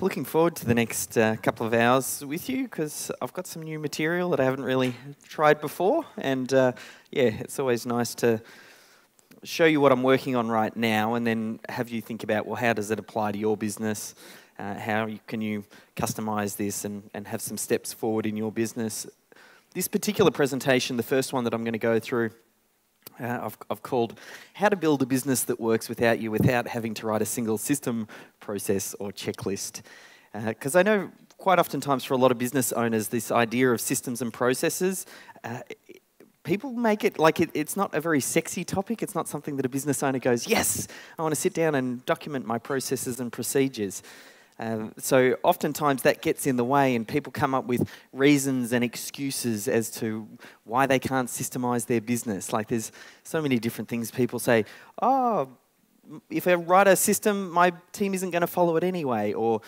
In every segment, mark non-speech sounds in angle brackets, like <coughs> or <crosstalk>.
looking forward to the next uh, couple of hours with you because I've got some new material that I haven't really tried before. And uh, yeah, it's always nice to show you what I'm working on right now and then have you think about, well, how does it apply to your business? Uh, how you, can you customize this and, and have some steps forward in your business? This particular presentation, the first one that I'm going to go through, uh, I've, I've, called How to Build a Business That Works Without You Without Having to Write a Single System, Process, or Checklist. Because uh, I know quite oftentimes for a lot of business owners, this idea of systems and processes, uh, people make it like it, it's not a very sexy topic. It's not something that a business owner goes, Yes, I want to sit down and document my processes and procedures. Um, so oftentimes that gets in the way, and people come up with reasons and excuses as to why they can't systemize their business. Like there's so many different things people say, oh, if I write a system, my team isn't going to follow it anyway, or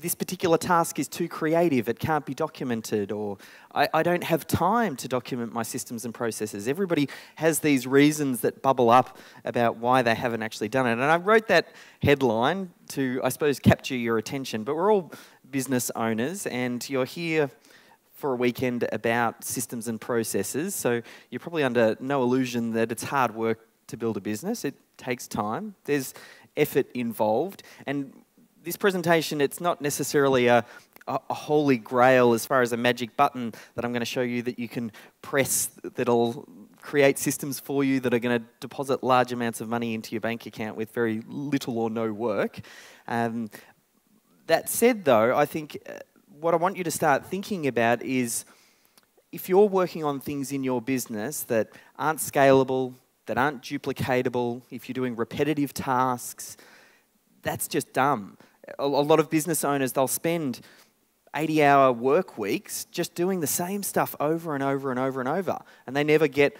this particular task is too creative, it can't be documented, or I, I, don't have time to document my systems and processes. Everybody has these reasons that bubble up about why they haven't actually done it. And I wrote that headline to, I suppose, capture your attention, but we're all business owners, and you're here for a weekend about systems and processes, so you're probably under no illusion that it's hard work to build a business. It takes time, there's effort involved, and this presentation, it's not necessarily a, a, a, holy grail as far as a magic button that I'm going to show you that you can press that'll create systems for you that are going to deposit large amounts of money into your bank account with very little or no work. Um, that said, though, I think uh, what I want you to start thinking about is if you're working on things in your business that aren't scalable, that aren't duplicatable, if you're doing repetitive tasks, that's just dumb a lot of business owners, they'll spend 80 hour work weeks just doing the same stuff over and over and over and over. And they never get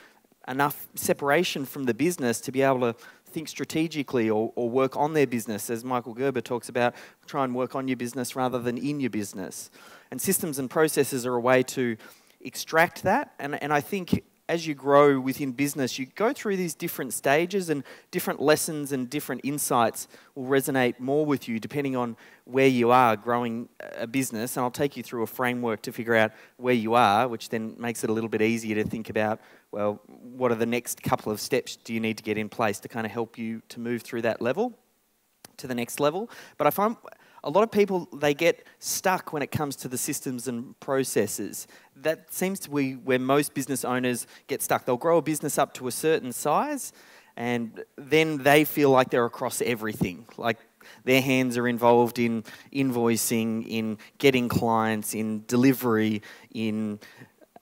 enough separation from the business to be able to think strategically or, or work on their business. As Michael Gerber talks about, try and work on your business rather than in your business. And systems and processes are a way to extract that. And, and I think as you grow within business, you go through these different stages, and different lessons and different insights will resonate more with you depending on where you are growing a business. And I'll take you through a framework to figure out where you are, which then makes it a little bit easier to think about well, what are the next couple of steps do you need to get in place to kind of help you to move through that level to the next level? But I find a lot of people they get stuck when it comes to the systems and processes. That seems to be where most business owners get stuck. They'll grow a business up to a certain size and then they feel like they're across everything. Like their hands are involved in invoicing in getting clients in delivery in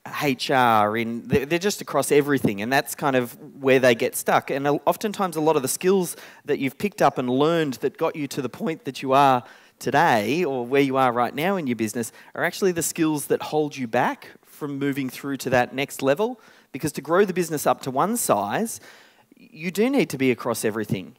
HR, in they're just across everything, and that's kind of where they get stuck. And oftentimes, a lot of the skills that you've picked up and learned that got you to the point that you are today or where you are right now in your business are actually the skills that hold you back from moving through to that next level. Because to grow the business up to one size, you do need to be across everything.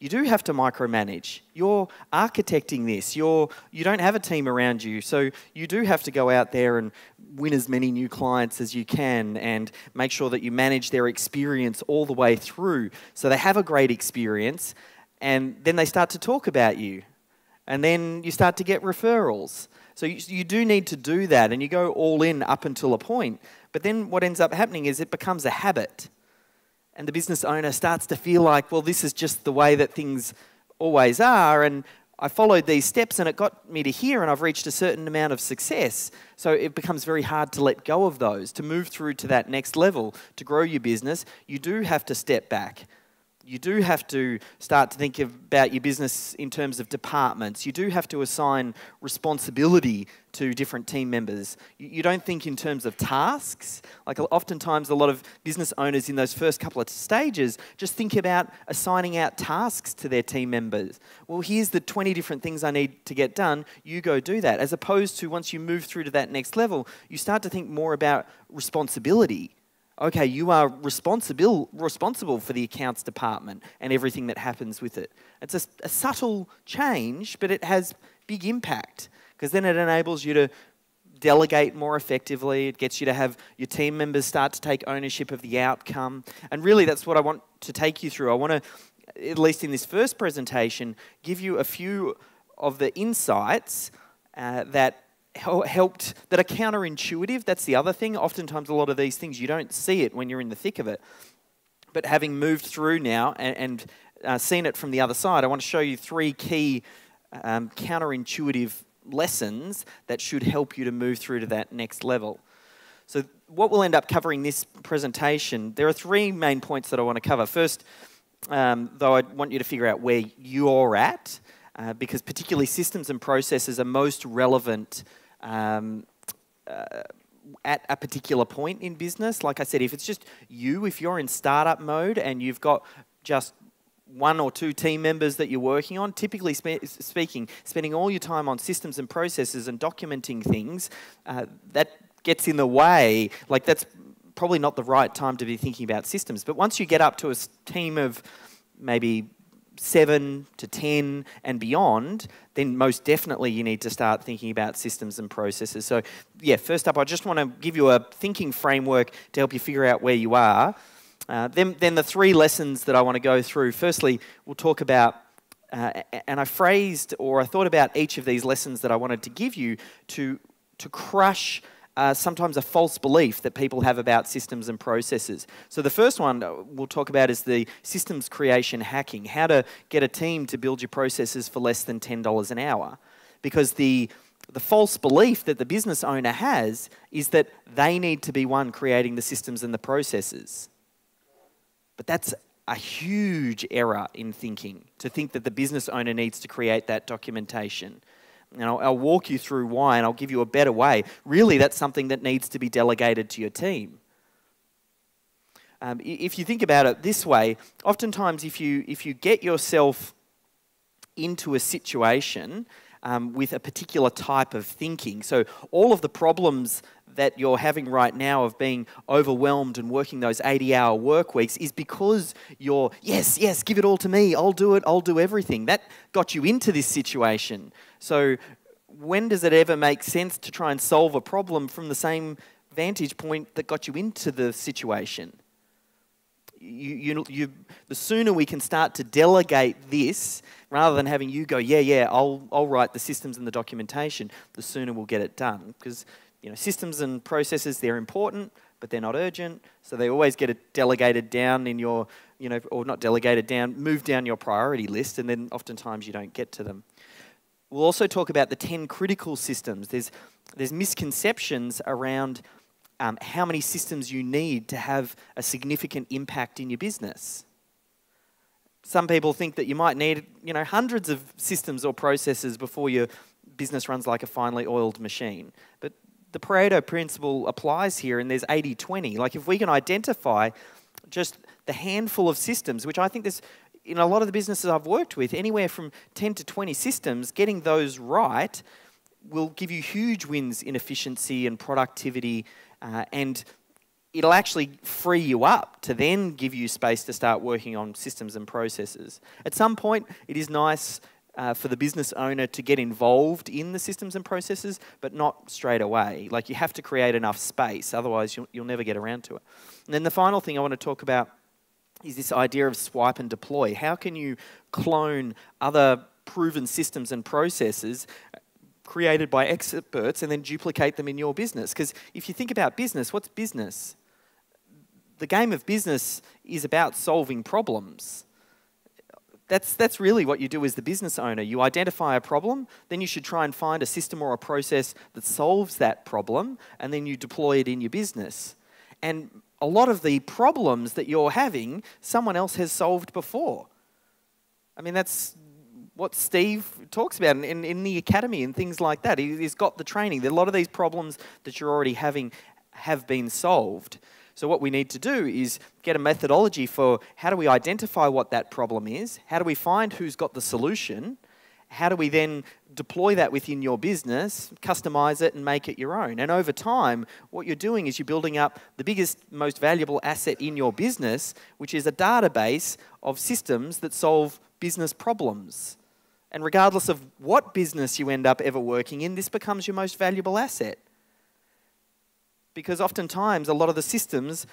You do have to micromanage. You're architecting this. You're, you don't have a team around you. So you do have to go out there and win as many new clients as you can and make sure that you manage their experience all the way through so they have a great experience and then they start to talk about you and then you start to get referrals. So you, you do need to do that, and you go all in up until a point. But then what ends up happening is it becomes a habit. And the business owner starts to feel like, well, this is just the way that things always are. And I followed these steps and it got me to here and I've reached a certain amount of success. So it becomes very hard to let go of those. To move through to that next level, to grow your business, you do have to step back you do have to start to think about your business in terms of departments. You do have to assign responsibility to different team members. You don't think in terms of tasks. Like oftentimes, a lot of business owners in those first couple of stages just think about assigning out tasks to their team members. Well, here's the 20 different things I need to get done. You go do that. As opposed to once you move through to that next level, you start to think more about responsibility okay, you are responsible, responsible for the accounts department and everything that happens with it. It's a, a subtle change, but it has big impact because then it enables you to delegate more effectively. It gets you to have your team members start to take ownership of the outcome. And really, that's what I want to take you through. I want to, at least in this first presentation, give you a few of the insights uh, that helped that are counterintuitive. That's the other thing. Oftentimes, a lot of these things you don't see it when you're in the thick of it. But having moved through now and, and uh, seen it from the other side, I want to show you three key um, counterintuitive lessons that should help you to move through to that next level. So, what we'll end up covering this presentation, there are three main points that I want to cover. First, um, though, I want you to figure out where you're at, uh, because particularly systems and processes are most relevant um, uh, at a particular point in business. Like I said, if it's just you, if you're in startup mode and you've got just one or two team members that you're working on, typically spe- speaking, spending all your time on systems and processes and documenting things, uh, that gets in the way. Like, that's probably not the right time to be thinking about systems. But once you get up to a team of maybe seven to 10 and beyond, then most definitely you need to start thinking about systems and processes. So, yeah, first up, I just want to give you a thinking framework to help you figure out where you are. Uh, then, then the three lessons that I want to go through. Firstly, we'll talk about, uh, and I phrased or I thought about each of these lessons that I wanted to give you to, to crush uh, sometimes a false belief that people have about systems and processes. So, the first one we'll talk about is the systems creation hacking how to get a team to build your processes for less than $10 an hour. Because the the false belief that the business owner has is that they need to be one creating the systems and the processes. But that's a huge error in thinking to think that the business owner needs to create that documentation. And I'll, I'll, walk you through why and I'll give you a better way. Really, that's something that needs to be delegated to your team. Um, if you think about it this way, oftentimes if you, if you get yourself into a situation um, with a particular type of thinking, so all of the problems that you're having right now of being overwhelmed and working those 80 hour work weeks is because you're, yes, yes, give it all to me, I'll do it, I'll do everything. That got you into this situation. So, when does it ever make sense to try and solve a problem from the same vantage point that got you into the situation? You, you, you, the sooner we can start to delegate this, rather than having you go, yeah, yeah, I'll, I'll write the systems and the documentation, the sooner we'll get it done. Because you know, systems and processes, they're important, but they're not urgent. So they always get it delegated down in your, you know, or not delegated down, move down your priority list, and then oftentimes you don't get to them. We'll also talk about the 10 critical systems. There's, there's misconceptions around um, how many systems you need to have a significant impact in your business. Some people think that you might need, you know, hundreds of systems or processes before your business runs like a finely oiled machine. But the Pareto principle applies here, and there's 80 20. Like, if we can identify just the handful of systems, which I think there's in a lot of the businesses I've worked with, anywhere from 10 to 20 systems, getting those right will give you huge wins in efficiency and productivity, uh, and it'll actually free you up to then give you space to start working on systems and processes. At some point, it is nice uh, for the business owner to get involved in the systems and processes, but not straight away. Like you have to create enough space, otherwise, you'll, you'll never get around to it. And then the final thing I want to talk about is this idea of swipe and deploy. How can you clone other proven systems and processes created by experts and then duplicate them in your business? Because if you think about business, what's business? The game of business is about solving problems that's, that's really what you do as the business owner. You identify a problem, then you should try and find a system or a process that solves that problem, and then you deploy it in your business. And a lot of the problems that you're having, someone else has solved before. I mean, that's what Steve talks about in, in, the academy and things like that. He, he's got the training. A lot of these problems that you're already having have been solved. So, what we need to do is get a methodology for how do we identify what that problem is? How do we find who's got the solution? How do we then deploy that within your business, customize it, and make it your own? And over time, what you're doing is you're building up the biggest, most valuable asset in your business, which is a database of systems that solve business problems. And regardless of what business you end up ever working in, this becomes your most valuable asset because oftentimes a lot of the systems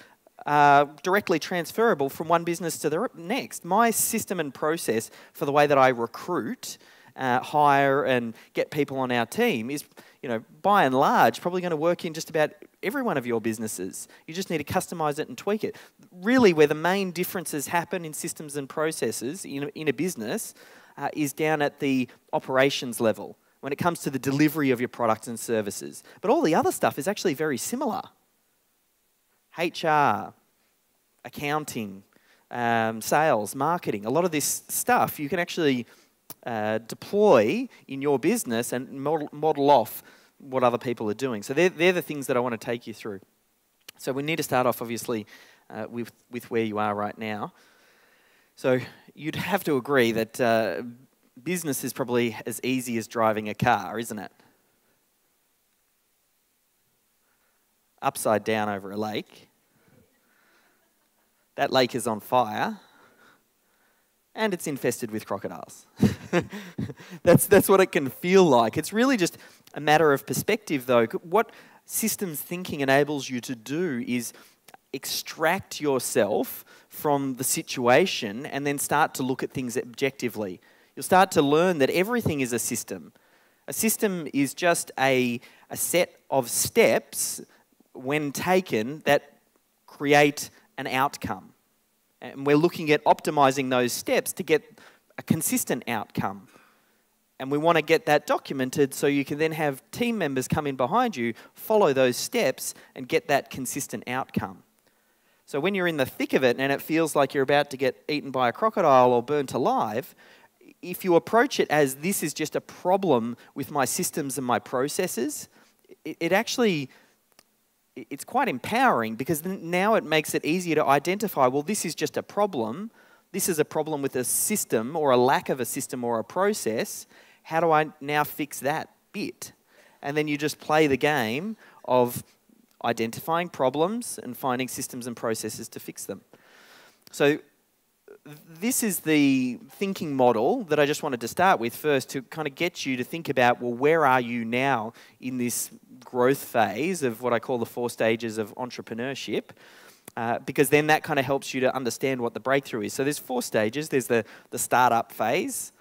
are directly transferable from one business to the next. My system and process for the way that I recruit uh, hire and get people on our team is, you know, by and large, probably going to work in just about every one of your businesses. You just need to customize it and tweak it. Really, where the main differences happen in systems and processes in a, in a business uh, is down at the operations level when it comes to the delivery of your products and services. But all the other stuff is actually very similar. HR, accounting, um, sales, marketing, a lot of this stuff you can actually uh, deploy in your business and model, model off what other people are doing. So they're, they're the things that I want to take you through. So we need to start off, obviously, uh, with, with where you are right now. So you'd have to agree that uh, business is probably as easy as driving a car, isn't it? Upside down over a lake. That lake is on fire and it's infested with crocodiles. <laughs> that's, that's what it can feel like. It's really just a matter of perspective, though. What systems thinking enables you to do is extract yourself from the situation and then start to look at things objectively. You'll start to learn that everything is a system. A system is just a, a set of steps, when taken, that create an outcome. And we're looking at optimizing those steps to get a consistent outcome. And we want to get that documented so you can then have team members come in behind you, follow those steps, and get that consistent outcome. So when you're in the thick of it and it feels like you're about to get eaten by a crocodile or burnt alive, if you approach it as this is just a problem with my systems and my processes, it, actually it's quite empowering because now it makes it easier to identify well, this is just a problem. This is a problem with a system or a lack of a system or a process. How do I now fix that bit? And then you just play the game of identifying problems and finding systems and processes to fix them. So, this is the thinking model that I just wanted to start with first to kind of get you to think about well, where are you now in this growth phase of what I call the four stages of entrepreneurship. Uh, because then that kind of helps you to understand what the breakthrough is. So there's four stages. There's the, the startup phase,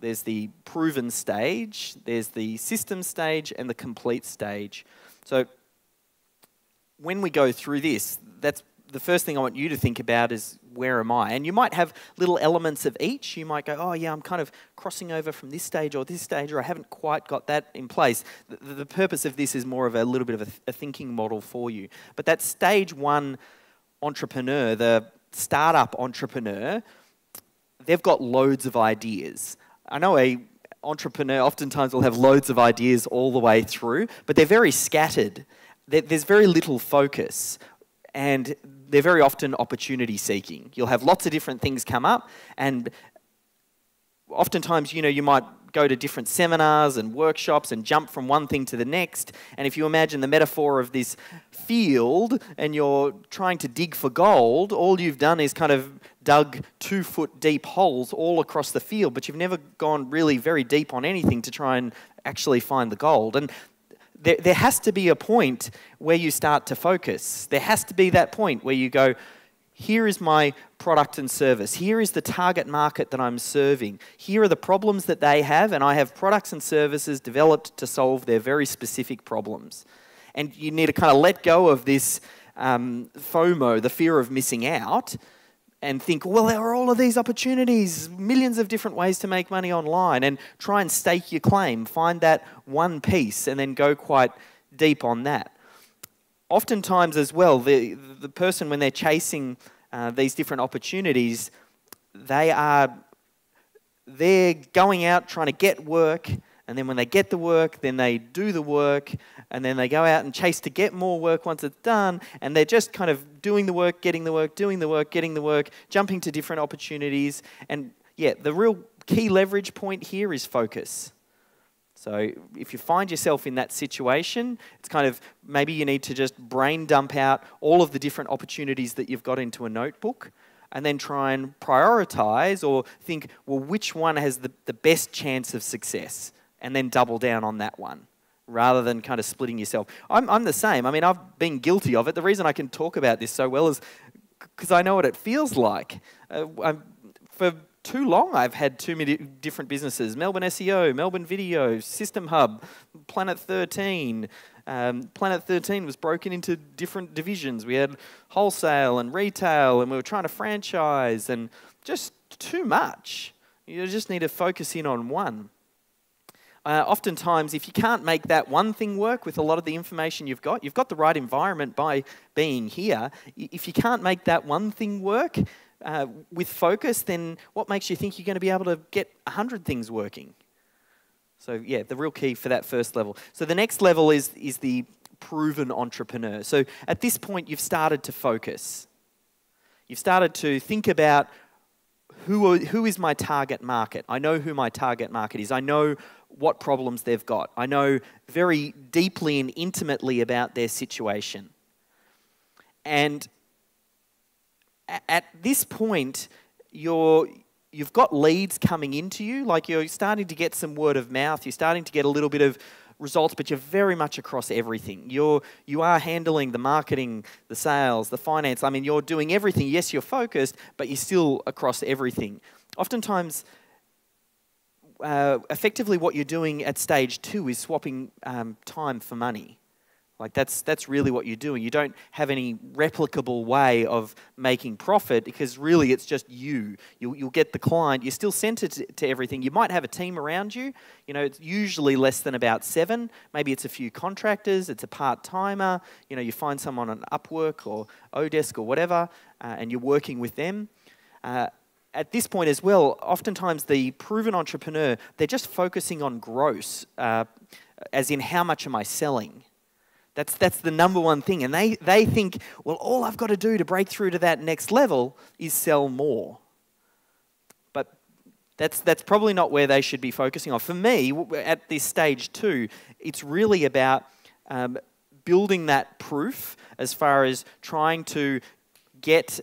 there's the proven stage, there's the system stage, and the complete stage. So when we go through this, that's the first thing I want you to think about is where am I? And you might have little elements of each. You might go, oh, yeah, I'm kind of crossing over from this stage or this stage, or I haven't quite got that in place. The, the purpose of this is more of a little bit of a, a thinking model for you. But that stage one entrepreneur, the startup entrepreneur, they've got loads of ideas. I know a entrepreneur oftentimes will have loads of ideas all the way through, but they're very scattered. There's very little focus and they're very often opportunity seeking. You'll have lots of different things come up, and oftentimes, you know, you might go to different seminars and workshops and jump from one thing to the next. And if you imagine the metaphor of this field and you're trying to dig for gold, all you've done is kind of dug two foot deep holes all across the field, but you've never gone really very deep on anything to try and actually find the gold. And there, there has to be a point where you start to focus. There has to be that point where you go, here is my product and service. Here is the target market that I'm serving. Here are the problems that they have, and I have products and services developed to solve their very specific problems. And you need to kind of let go of this um, FOMO, the fear of missing out, and think, well, there are all of these opportunities, millions of different ways to make money online, and try and stake your claim. Find that one piece and then go quite deep on that. Oftentimes, as well, the, the person, when they're chasing uh, these different opportunities, they are they're going out trying to get work and then when they get the work, then they do the work, and then they go out and chase to get more work once it's done, and they're just kind of doing the work, getting the work, doing the work, getting the work, jumping to different opportunities. And yeah, the real key leverage point here is focus. So if you find yourself in that situation, it's kind of maybe you need to just brain dump out all of the different opportunities that you've got into a notebook and then try and prioritize or think, well, which one has the, the best chance of success? And then double down on that one rather than kind of splitting yourself. I'm, I'm the same. I mean, I've been guilty of it. The reason I can talk about this so well is because I know what it feels like. Uh, for too long I've had too many different businesses Melbourne SEO, Melbourne Video, System Hub, Planet 13. Um, Planet 13 was broken into different divisions. We had wholesale and retail, and we were trying to franchise, and just too much. You just need to focus in on one. Uh, oftentimes, if you can't make that one thing work with a lot of the information you've got, you've got the right environment by being here. If you can't make that one thing work uh, with focus, then what makes you think you're going to be able to get 100 things working? So, yeah, the real key for that first level. So, the next level is, is the proven entrepreneur. So, at this point, you've started to focus. You've started to think about who, who is my target market? I know who my target market is. I know what problems they've got. I know very deeply and intimately about their situation. And at this point, you're, you've got leads coming into you, like you're starting to get some word of mouth, you're starting to get a little bit of results, but you're very much across everything. You're, you are handling the marketing, the sales, the finance. I mean, you're doing everything. Yes, you're focused, but you're still across everything. Oftentimes, uh, effectively what you're doing at stage two is swapping um, time for money. Like that's that's really what you're doing. You don't have any replicable way of making profit because really it's just you. You'll, you'll get the client. You're still centered to, to, everything. You might have a team around you. You know, it's usually less than about seven. Maybe it's a few contractors. It's a part timer. You know, you find someone on Upwork or Odesk or whatever, uh, and you're working with them. Uh, at this point as well, oftentimes the proven entrepreneur, they're just focusing on gross, uh, as in how much am I selling? That's, that's the number one thing. And they, they think, well, all I've got to do to break through to that next level is sell more. But that's, that's probably not where they should be focusing on. For me, at this stage two, it's really about um, building that proof as far as trying to get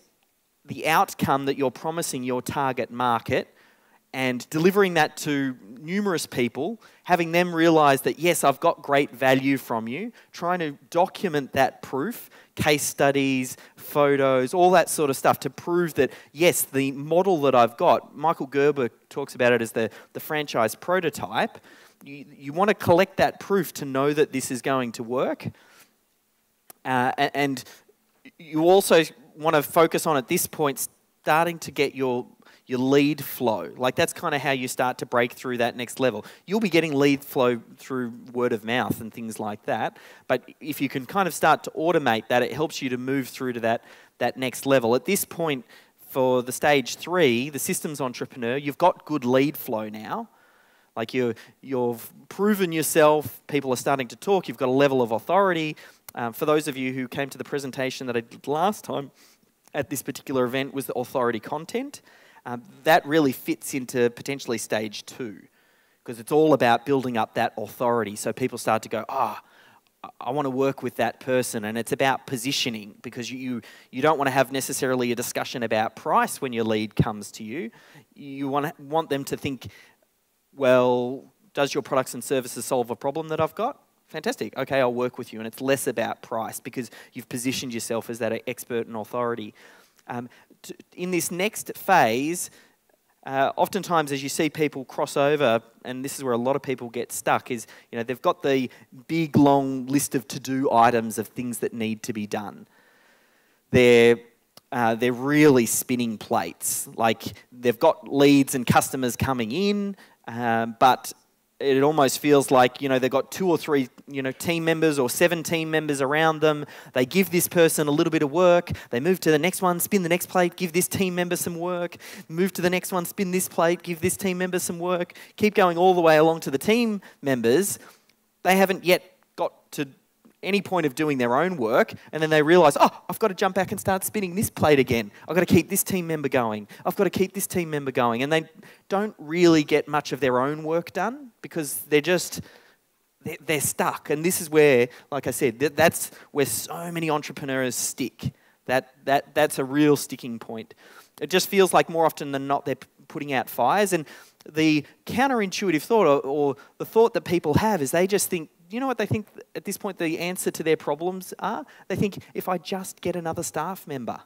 the outcome that you're promising your target market and delivering that to numerous people, having them realize that, yes, I've got great value from you, trying to document that proof, case studies, photos, all that sort of stuff to prove that, yes, the model that I've got, Michael Gerber talks about it as the, the franchise prototype. You, you want to collect that proof to know that this is going to work. Uh, and you also want to focus on at this point starting to get your your lead flow. Like that's kind of how you start to break through that next level. You'll be getting lead flow through word of mouth and things like that. But if you can kind of start to automate that, it helps you to move through to that, that next level. At this point, for the stage three, the systems entrepreneur, you've got good lead flow now. Like you you've proven yourself, people are starting to talk, you've got a level of authority. Um, for those of you who came to the presentation that I did last time at this particular event was the authority content. Um, that really fits into potentially stage two because it's all about building up that authority so people start to go, ah, oh, I want to work with that person. And it's about positioning because you, you don't want to have necessarily a discussion about price when your lead comes to you. You want, want them to think, well, does your products and services solve a problem that I've got? Fantastic. Okay, I'll work with you. And it's less about price because you've positioned yourself as that expert and authority. Um, in this next phase, uh, oftentimes as you see people cross over, and this is where a lot of people get stuck, is you know they've got the big long list of to-do items of things that need to be done. They're uh, they're really spinning plates. Like they've got leads and customers coming in, um, but it almost feels like you know they've got two or three you know team members or seven team members around them. They give this person a little bit of work. They move to the next one spin the next plate give this team member some work. Move to the next one spin this plate give this team member some work. Keep going all the way along to the team members. They haven't yet got to any point of doing their own work, and then they realize, oh, I've got to jump back and start spinning this plate again. I've got to keep this team member going. I've got to keep this team member going. And they don't really get much of their own work done because they're just they're stuck. And this is where, like I said, that's where so many entrepreneurs stick. That, that, that's a real sticking point. It just feels like more often than not they're putting out fires. And the counterintuitive thought, or, or the thought that people have, is they just think you know what they think at this point the answer to their problems are? They think if I just get another staff member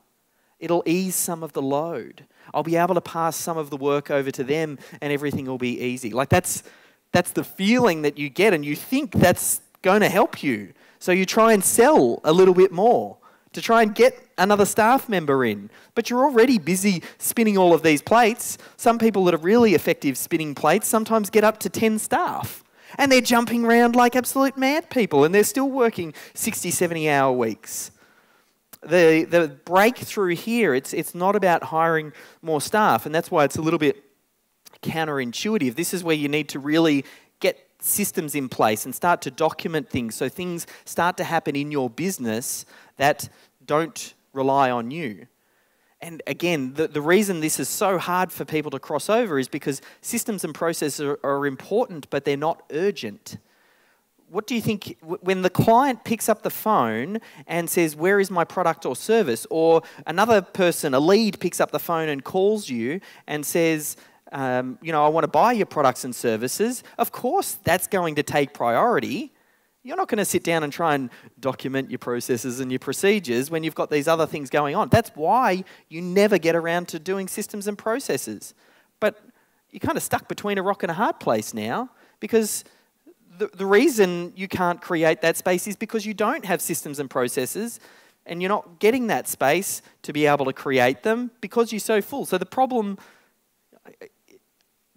It'll ease some of the load. I'll be able to pass some of the work over to them and everything will be easy. Like that's that's the feeling that you get and you think that's going to help you. So you try and sell a little bit more to try and get another staff member in. But you're already busy spinning all of these plates. Some people that are really effective spinning plates sometimes get up to 10 staff. And they're jumping around like absolute mad people and they're still working 60, 70 hour weeks the, the breakthrough here, it's, it's not about hiring more staff, and that's why it's a little bit counterintuitive. This is where you need to really get systems in place and start to document things so things start to happen in your business that don't rely on you. And again, the, the reason this is so hard for people to cross over is because systems and processes are, are important, but they're not urgent what do you think when the client picks up the phone and says, Where is my product or service? Or another person, a lead, picks up the phone and calls you and says, um, You know, I want to buy your products and services. Of course, that's going to take priority. You're not going to sit down and try and document your processes and your procedures when you've got these other things going on. That's why you never get around to doing systems and processes. But you're kind of stuck between a rock and a hard place now because the, the reason you can't create that space is because you don't have systems and processes and you're not getting that space to be able to create them because you're so full. So the problem,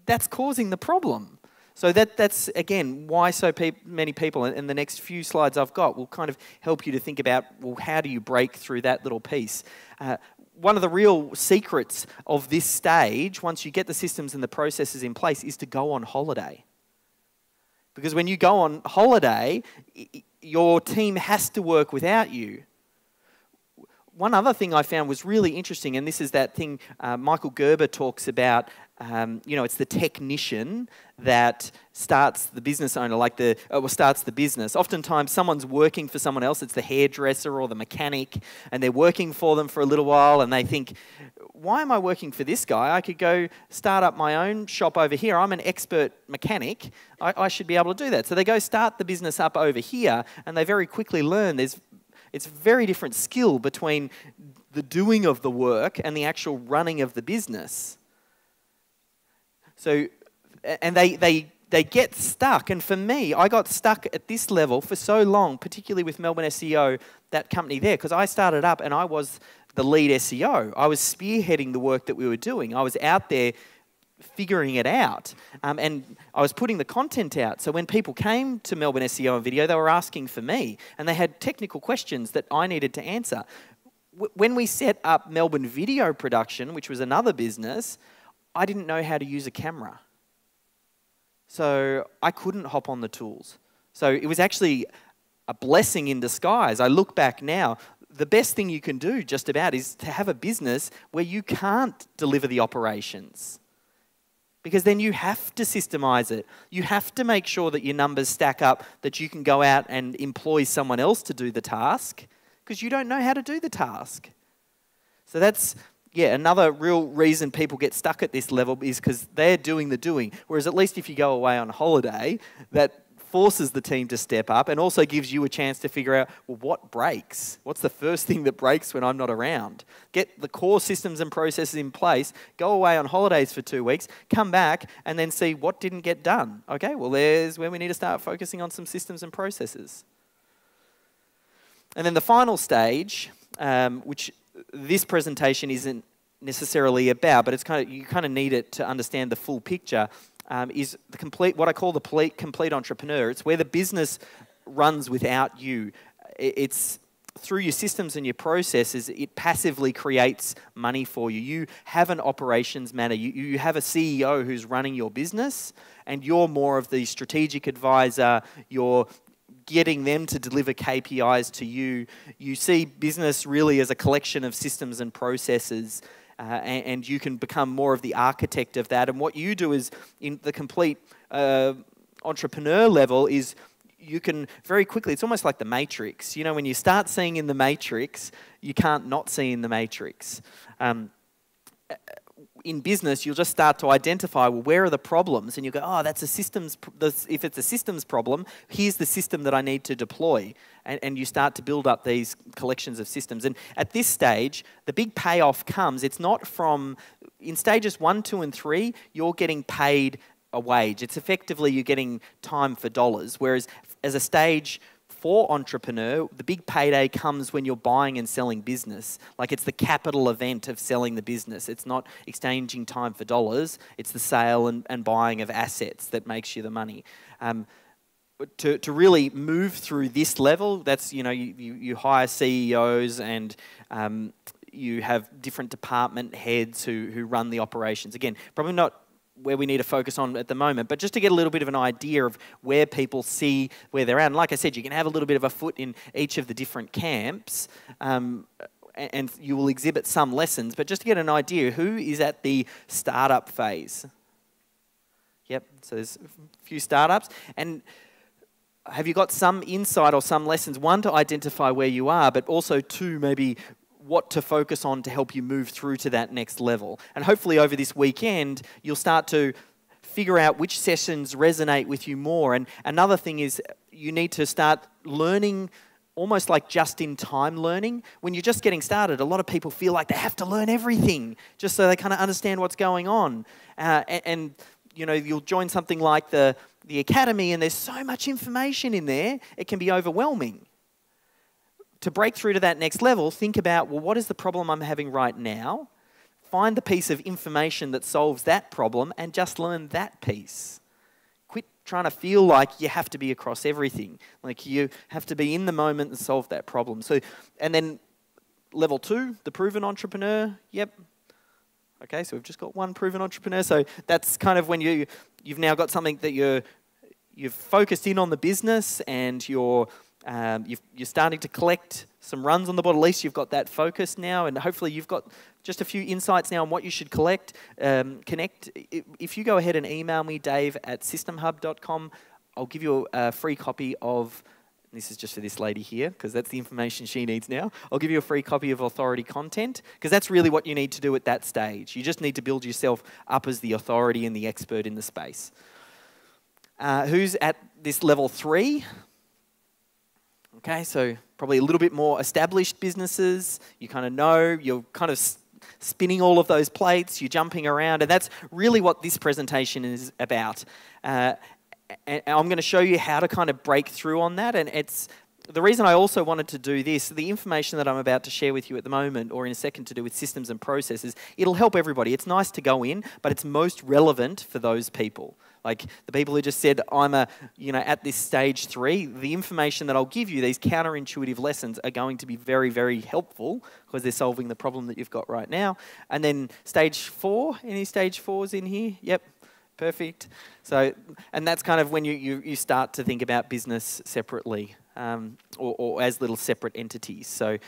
that's causing the problem. So that, that's, again, why so pe many people, and the next few slides I've got will kind of help you to think about, well, how do you break through that little piece? Uh, one of the real secrets of this stage, once you get the systems and the processes in place, is to go on holiday. Because when you go on holiday, your team has to work without you. One other thing I found was really interesting, and this is that thing uh, Michael Gerber talks about. Um, you know, it's the technician that starts the business owner, like the uh, starts the business. Oftentimes, someone's working for someone else. It's the hairdresser or the mechanic, and they're working for them for a little while, and they think, why am I working for this guy? I could go start up my own shop over here. I'm an expert mechanic. I, I, should be able to do that. So they go start the business up over here, and they very quickly learn there's it's a very different skill between the doing of the work and the actual running of the business. So, and they they they get stuck. And for me, I got stuck at this level for so long, particularly with Melbourne SEO, that company there, because I started up and I was the lead SEO. I was spearheading the work that we were doing. I was out there figuring it out. Um, and I was putting the content out. So when people came to Melbourne SEO and video, they were asking for me. And they had technical questions that I needed to answer. W when we set up Melbourne Video Production, which was another business, I didn't know how to use a camera. So I couldn't hop on the tools. So it was actually a blessing in disguise. I look back now, the best thing you can do just about is to have a business where you can't deliver the operations. Because then you have to systemize it. You have to make sure that your numbers stack up, that you can go out and employ someone else to do the task, because you don't know how to do the task. So that's, yeah, another real reason people get stuck at this level is because they're doing the doing. Whereas at least if you go away on holiday, that forces the team to step up and also gives you a chance to figure out well, what breaks? What's the first thing that breaks when I'm not around? Get the core systems and processes in place, go away on holidays for two weeks, come back, and then see what didn't get done. Okay, well, there's where we need to start focusing on some systems and processes. And then the final stage, um, which this presentation isn't necessarily about, but it's kind of you kind of need it to understand the full picture, um, is the complete, what I call the complete, entrepreneur. It's where the business runs without you. It's through your systems and your processes, it passively creates money for you. You have an operations manager, you, you have a CEO who's running your business, and you're more of the strategic advisor. You're getting them to deliver KPIs to you. You see business really as a collection of systems and processes uh, and, and, you can become more of the architect of that. And what you do is, in the complete uh, entrepreneur level, is you can very quickly, it's almost like the matrix. You know, when you start seeing in the matrix, you can't not see in the matrix. Um, in business, you'll just start to identify well, where are the problems, and you go, oh, that's a systems. If it's a systems problem, here's the system that I need to deploy, and, and you start to build up these collections of systems. And at this stage, the big payoff comes. It's not from in stages one, two, and three. You're getting paid a wage. It's effectively you're getting time for dollars. Whereas as a stage for entrepreneur, the big payday comes when you're buying and selling business. Like it's the capital event of selling the business. It's not exchanging time for dollars, it's the sale and, and buying of assets that makes you the money. Um, to, to really move through this level, that's, you know, you, you, hire CEOs and um, you have different department heads who, who run the operations. Again, probably not where we need to focus on at the moment, but just to get a little bit of an idea of where people see where they're at. And like I said, you can have a little bit of a foot in each of the different camps. Um, and you will exhibit some lessons, but just to get an idea, who is at the startup phase? Yep, so there's a few startups. And have you got some insight or some lessons? One, to identify where you are, but also two, maybe what to focus on to help you move through to that next level. And hopefully, over this weekend, you'll start to figure out which sessions resonate with you more. And another thing is, you need to start learning almost like just in time learning. When you're just getting started, a lot of people feel like they have to learn everything just so they kind of understand what's going on. Uh, and, and, you know, you'll join something like the, the academy, and there's so much information in there, it can be overwhelming to break through to that next level, think about well, what is the problem I'm having right now? Find the piece of information that solves that problem and just learn that piece. Quit trying to feel like you have to be across everything. Like you have to be in the moment and solve that problem. So, and then level two, the proven entrepreneur. Yep. Okay, so we've just got one proven entrepreneur. So that's kind of when you you've now got something that you're you've focused in on the business and you're um, you are starting to collect some runs on the board. At least you've got that focus now, and hopefully you've got just a few insights now on what you should collect. Um, connect. If you go ahead and email me, Dave at systemhub.com, I'll give you a free copy of. This is just for this lady here because that's the information she needs now. I'll give you a free copy of authority content because that's really what you need to do at that stage. You just need to build yourself up as the authority and the expert in the space. Uh, who's at this level three? Okay, so probably a little bit more established businesses. You kind of know, you're kind of spinning all of those plates, you're jumping around, and that's really what this presentation is about. Uh, and I'm going to show you how to kind of break through on that, and it's the reason I also wanted to do this, the information that I'm about to share with you at the moment, or in a second to do with systems and processes, it'll help everybody. It's nice to go in, but it's most relevant for those people. Like the people who just said, I'm a, you know, at this stage three, the information that I'll give you, these counterintuitive lessons, are going to be very, very helpful because they're solving the problem that you've got right now. And then stage four, any stage fours in here? Yep, perfect. So, and that's kind of when you, you, you start to think about business separately um, or, or as little separate entities. So,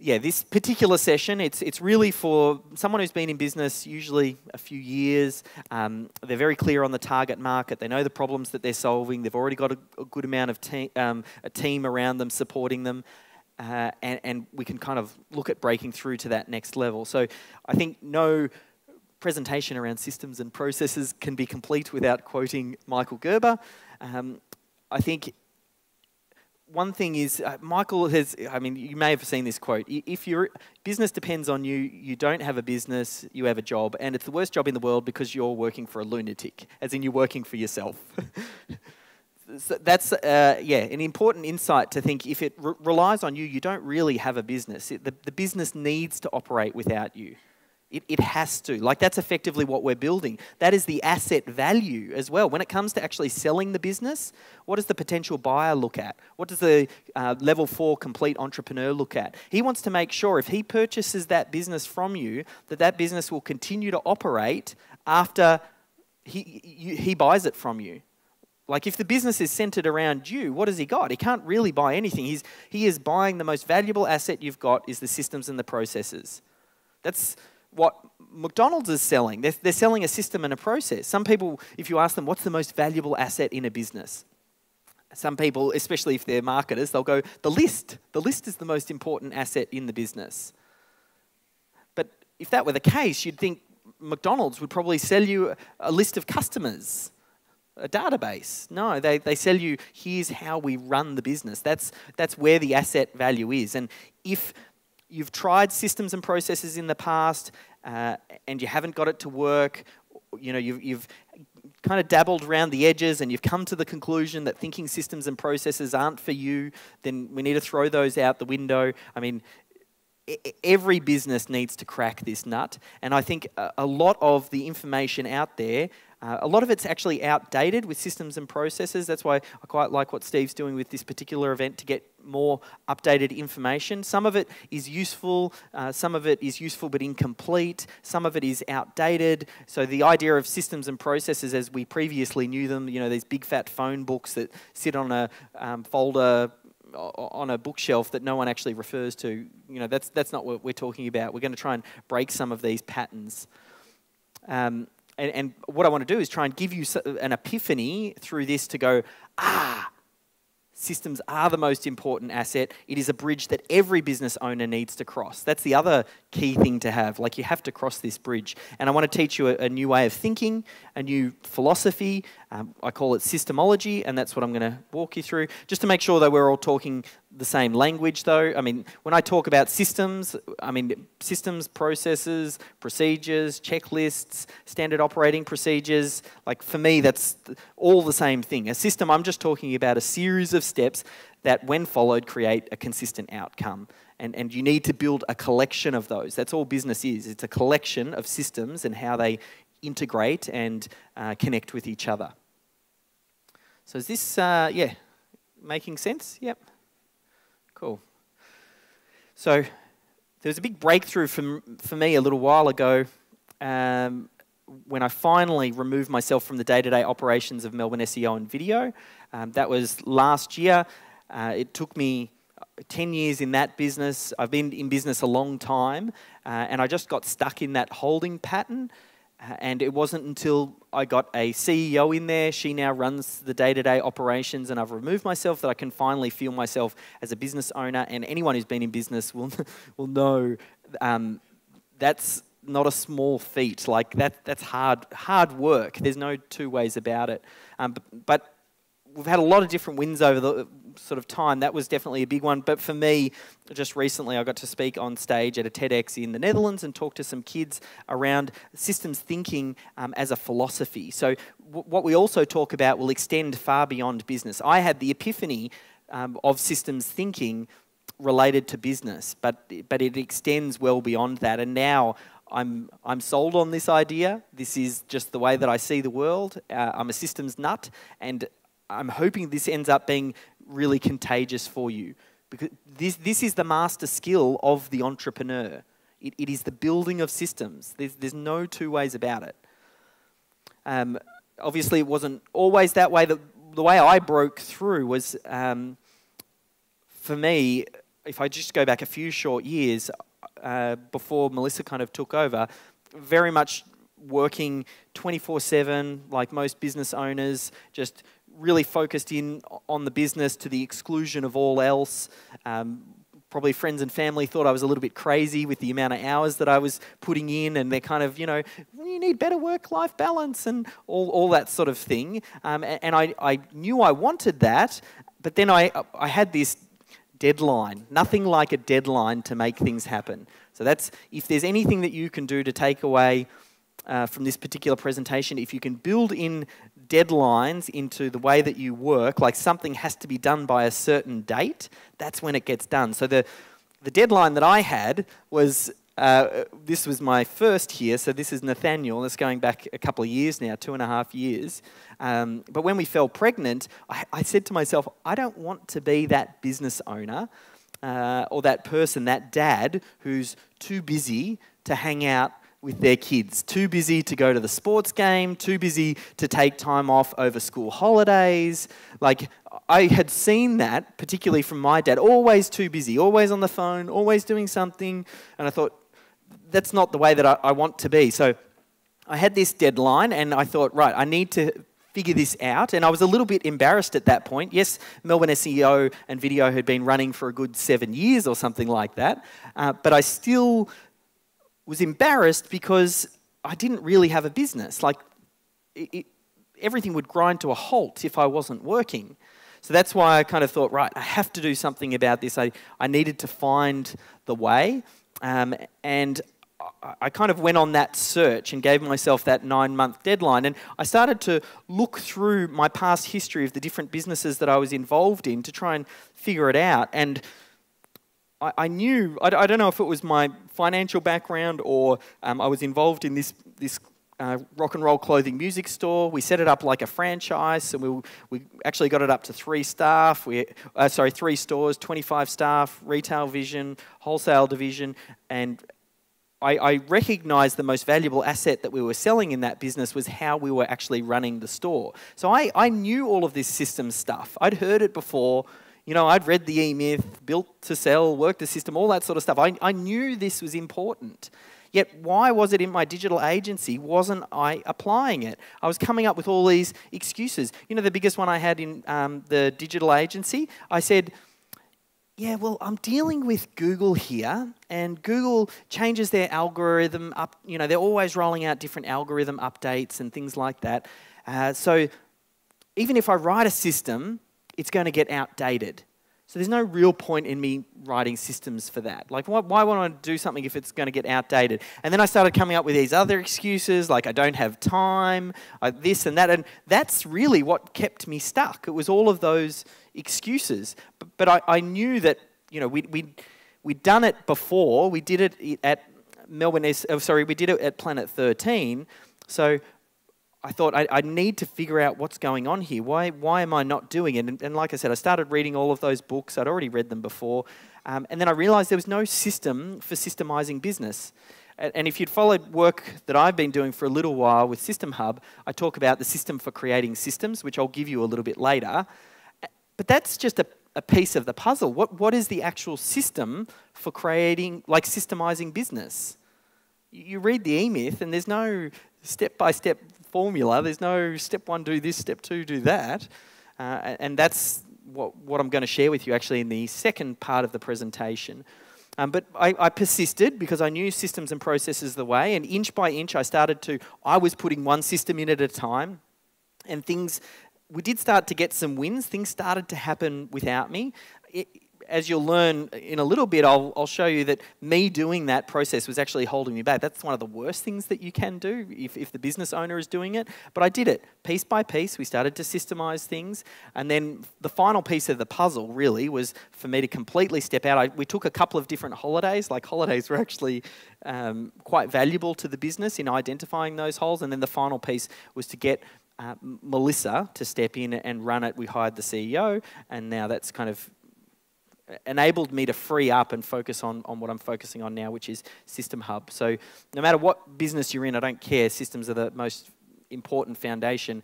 yeah, this particular session, it's, it's really for someone who's been in business usually a few years. Um, they're very clear on the target market. They know the problems that they're solving. They've already got a, a good amount of te- um, a team around them supporting them. Uh, and, and we can kind of look at breaking through to that next level. So I think no presentation around systems and processes can be complete without quoting Michael Gerber. Um, I think one thing is, uh, Michael has, I mean, you may have seen this quote. If your business depends on you, you don't have a business, you have a job. And it's the worst job in the world because you're working for a lunatic, as in you're working for yourself. <laughs> so that's, uh, yeah, an important insight to think if it re- relies on you, you don't really have a business. It, the, the business needs to operate without you. It, it has to. Like, that's effectively what we're building. That is the asset value as well. When it comes to actually selling the business, what does the potential buyer look at? What does the uh, level four complete entrepreneur look at? He wants to make sure if he purchases that business from you, that that business will continue to operate after he, he buys it from you. Like if the business is centered around you, what has he got? He can't really buy anything. He's, he is buying the most valuable asset you've got is the systems and the processes. That's what McDonald's is selling. They're, they're selling a system and a process. Some people, if you ask them, what's the most valuable asset in a business? Some people, especially if they're marketers, they'll go, the list. The list is the most important asset in the business. But if that were the case, you'd think McDonald's would probably sell you a list of customers, a database. No, they, they sell you, here's how we run the business. That's, that's where the asset value is. And if you've tried systems and processes in the past uh, and you haven't got it to work, you know, you've, you've kind of dabbled around the edges and you've come to the conclusion that thinking systems and processes aren't for you, then we need to throw those out the window. I mean, every business needs to crack this nut. And I think a lot of the information out there, uh, a lot of it's actually outdated with systems and processes. That's why I quite like what Steve's doing with this particular event to get more updated information. Some of it is useful, uh, some of it is useful but incomplete, some of it is outdated. So the idea of systems and processes as we previously knew them, you know, these big fat phone books that sit on a um, folder on a bookshelf that no one actually refers to. You know, that's, that's not what we're talking about. We're going to try and break some of these patterns. Um, and, and what I want to do is try and give you an epiphany through this to go, ah, Systems are the most important asset. It is a bridge that every business owner needs to cross. That's the other key thing to have. Like, you have to cross this bridge. And I want to teach you a, a new way of thinking, a new philosophy. Um, I call it systemology, and that's what I'm going to walk you through. Just to make sure that we're all talking the same language, though. I mean, when I talk about systems, I mean systems, processes, procedures, checklists, standard operating procedures. Like for me, that's all the same thing. A system, I'm just talking about a series of steps that, when followed, create a consistent outcome. And, and you need to build a collection of those. That's all business is. It's a collection of systems and how they integrate and uh, connect with each other. So is this, uh, yeah, making sense? Yep. Cool. So there was a big breakthrough for, for me a little while ago um, when I finally removed myself from the day to day operations of Melbourne SEO and video. Um, that was last year. Uh, it took me 10 years in that business. I've been in business a long time, uh, and I just got stuck in that holding pattern. And it wasn't until I got a CEO in there, she now runs the day to day operations, and I've removed myself that I can finally feel myself as a business owner. And anyone who's been in business will, <laughs> will know um, that's not a small feat. Like, that, that's hard, hard work. There's no two ways about it. Um, but, but we've had a lot of different wins over the sort of time. That was definitely a big one. But for me, just recently, I got to speak on stage at a TEDx in the Netherlands and talk to some kids around systems thinking um, as a philosophy. So, what we also talk about will extend far beyond business. I had the epiphany um, of systems thinking related to business, but but it extends well beyond that. And now I'm, I'm sold on this idea. This is just the way that I see the world. Uh, I'm a systems nut, and I'm hoping this ends up being really contagious for you because this, this is the master skill of the entrepreneur. It, it is the building of systems. There's, there's no two ways about it. Um, obviously, it wasn't always that way. The, the way I broke through was, um, for me, if I just go back a few short years uh, before Melissa kind of took over, very much working 24 7, like most business owners, just really focused in on the business to the exclusion of all else. Um, probably friends and family thought I was a little bit crazy with the amount of hours that I was putting in, and they're kind of, you know, you need better work life balance and all, all that sort of thing. Um, and, and I, I knew I wanted that, but then I, I had this deadline. Nothing like a deadline to make things happen. So that's if there's anything that you can do to take away uh, from this particular presentation, if you can build in deadlines into the way that you work, like something has to be done by a certain date, that's when it gets done. So the, the deadline that I had was uh, this was my first here, so this is Nathaniel. That's going back a couple of years now, two and a half years. Um, but when we fell pregnant, I, I, said to myself, I don't want to be that business owner uh, or that person, that dad who's too busy to hang out with their kids. Too busy to go to the sports game, too busy to take time off over school holidays. Like, I had seen that, particularly from my dad, always too busy, always on the phone, always doing something. And I thought, that's not the way that I, I want to be. So I had this deadline, and I thought, right, I need to figure this out. And I was a little bit embarrassed at that point. Yes, Melbourne SEO and video had been running for a good seven years or something like that. Uh, but I still was embarrassed because I didn't really have a business. Like, it, it, everything would grind to a halt if I wasn't working. So that's why I kind of thought, right, I have to do something about this. I, I needed to find the way. Um, and I kind of went on that search and gave myself that nine month deadline. And I started to look through my past history of the different businesses that I was involved in to try and figure it out. And I, I knew, I, I, don't know if it was my financial background or um, I was involved in this, this uh, rock and roll clothing music store. We set it up like a franchise, and we, we actually got it up to three staff. We, uh, sorry, three stores, 25 staff, retail vision, wholesale division, and I, I recognized the most valuable asset that we were selling in that business was how we were actually running the store. So I, I knew all of this system stuff. I'd heard it before. You know, I'd read the E Myth, built to sell, worked the system, all that sort of stuff. I, I knew this was important. Yet, why was it in my digital agency wasn't I applying it? I was coming up with all these excuses. You know, the biggest one I had in um, the digital agency, I said, yeah, well, I'm dealing with Google here, and Google changes their algorithm up. You know, they're always rolling out different algorithm updates and things like that. Uh, so even if I write a system, it's going to get outdated. So there's no real point in me writing systems for that. Like, why, why would I do something if it's going to get outdated? And then I started coming up with these other excuses, like I don't have time, I, this and that. And that's really what kept me stuck. It was all of those excuses. But, but I, I knew that, you know, we, we, we'd done it before. We did it at Melbourne, oh, sorry, we did it at Planet 13. So I thought I, I, need to figure out what's going on here. Why, why am I not doing it? And, and like I said, I started reading all of those books. I'd already read them before. Um, and then I realized there was no system for systemizing business. And, and if you'd followed work that I've been doing for a little while with System Hub, I talk about the system for creating systems, which I'll give you a little bit later. But that's just a, a piece of the puzzle. What, what is the actual system for creating, like systemizing business? You read the E Myth, and there's no step by step formula. There's no step one, do this, step two, do that. Uh, and that's what, what I'm going to share with you actually in the second part of the presentation. Um, but I, I, persisted because I knew systems and processes the way, and inch by inch, I started to. I was putting one system in at a time, and things. We did start to get some wins. Things started to happen without me. It, as you'll learn in a little bit, I'll, I'll show you that me doing that process was actually holding me back. That's one of the worst things that you can do if, if the business owner is doing it. But I did it piece by piece. We started to systemize things. And then the final piece of the puzzle really was for me to completely step out. I, we took a couple of different holidays. Like holidays were actually um, quite valuable to the business in identifying those holes. And then the final piece was to get uh, Melissa to step in and run it. We hired the CEO, and now that's kind of enabled me to free up and focus on, on what I'm focusing on now, which is System Hub. So no matter what business you're in, I don't care. Systems are the most important foundation.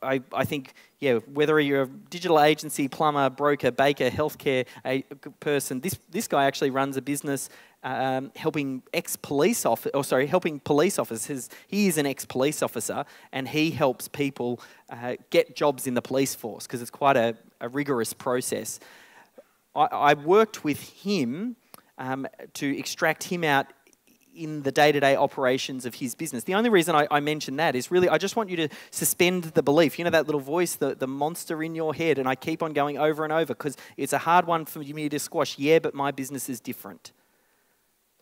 I, I think, yeah, whether you're a digital agency, plumber, broker, baker, healthcare a person, this, this guy actually runs a business um, helping ex-police officer, or sorry, helping police officers. He is an ex-police officer, and he helps people uh, get jobs in the police force because it's quite a, a rigorous process. I, I worked with him um, to extract him out in the day to day operations of his business. The only reason I, I mention that is really I just want you to suspend the belief. You know, that little voice, the, the monster in your head, and I keep on going over and over because it's a hard one for me to squash. Yeah, but my business is different.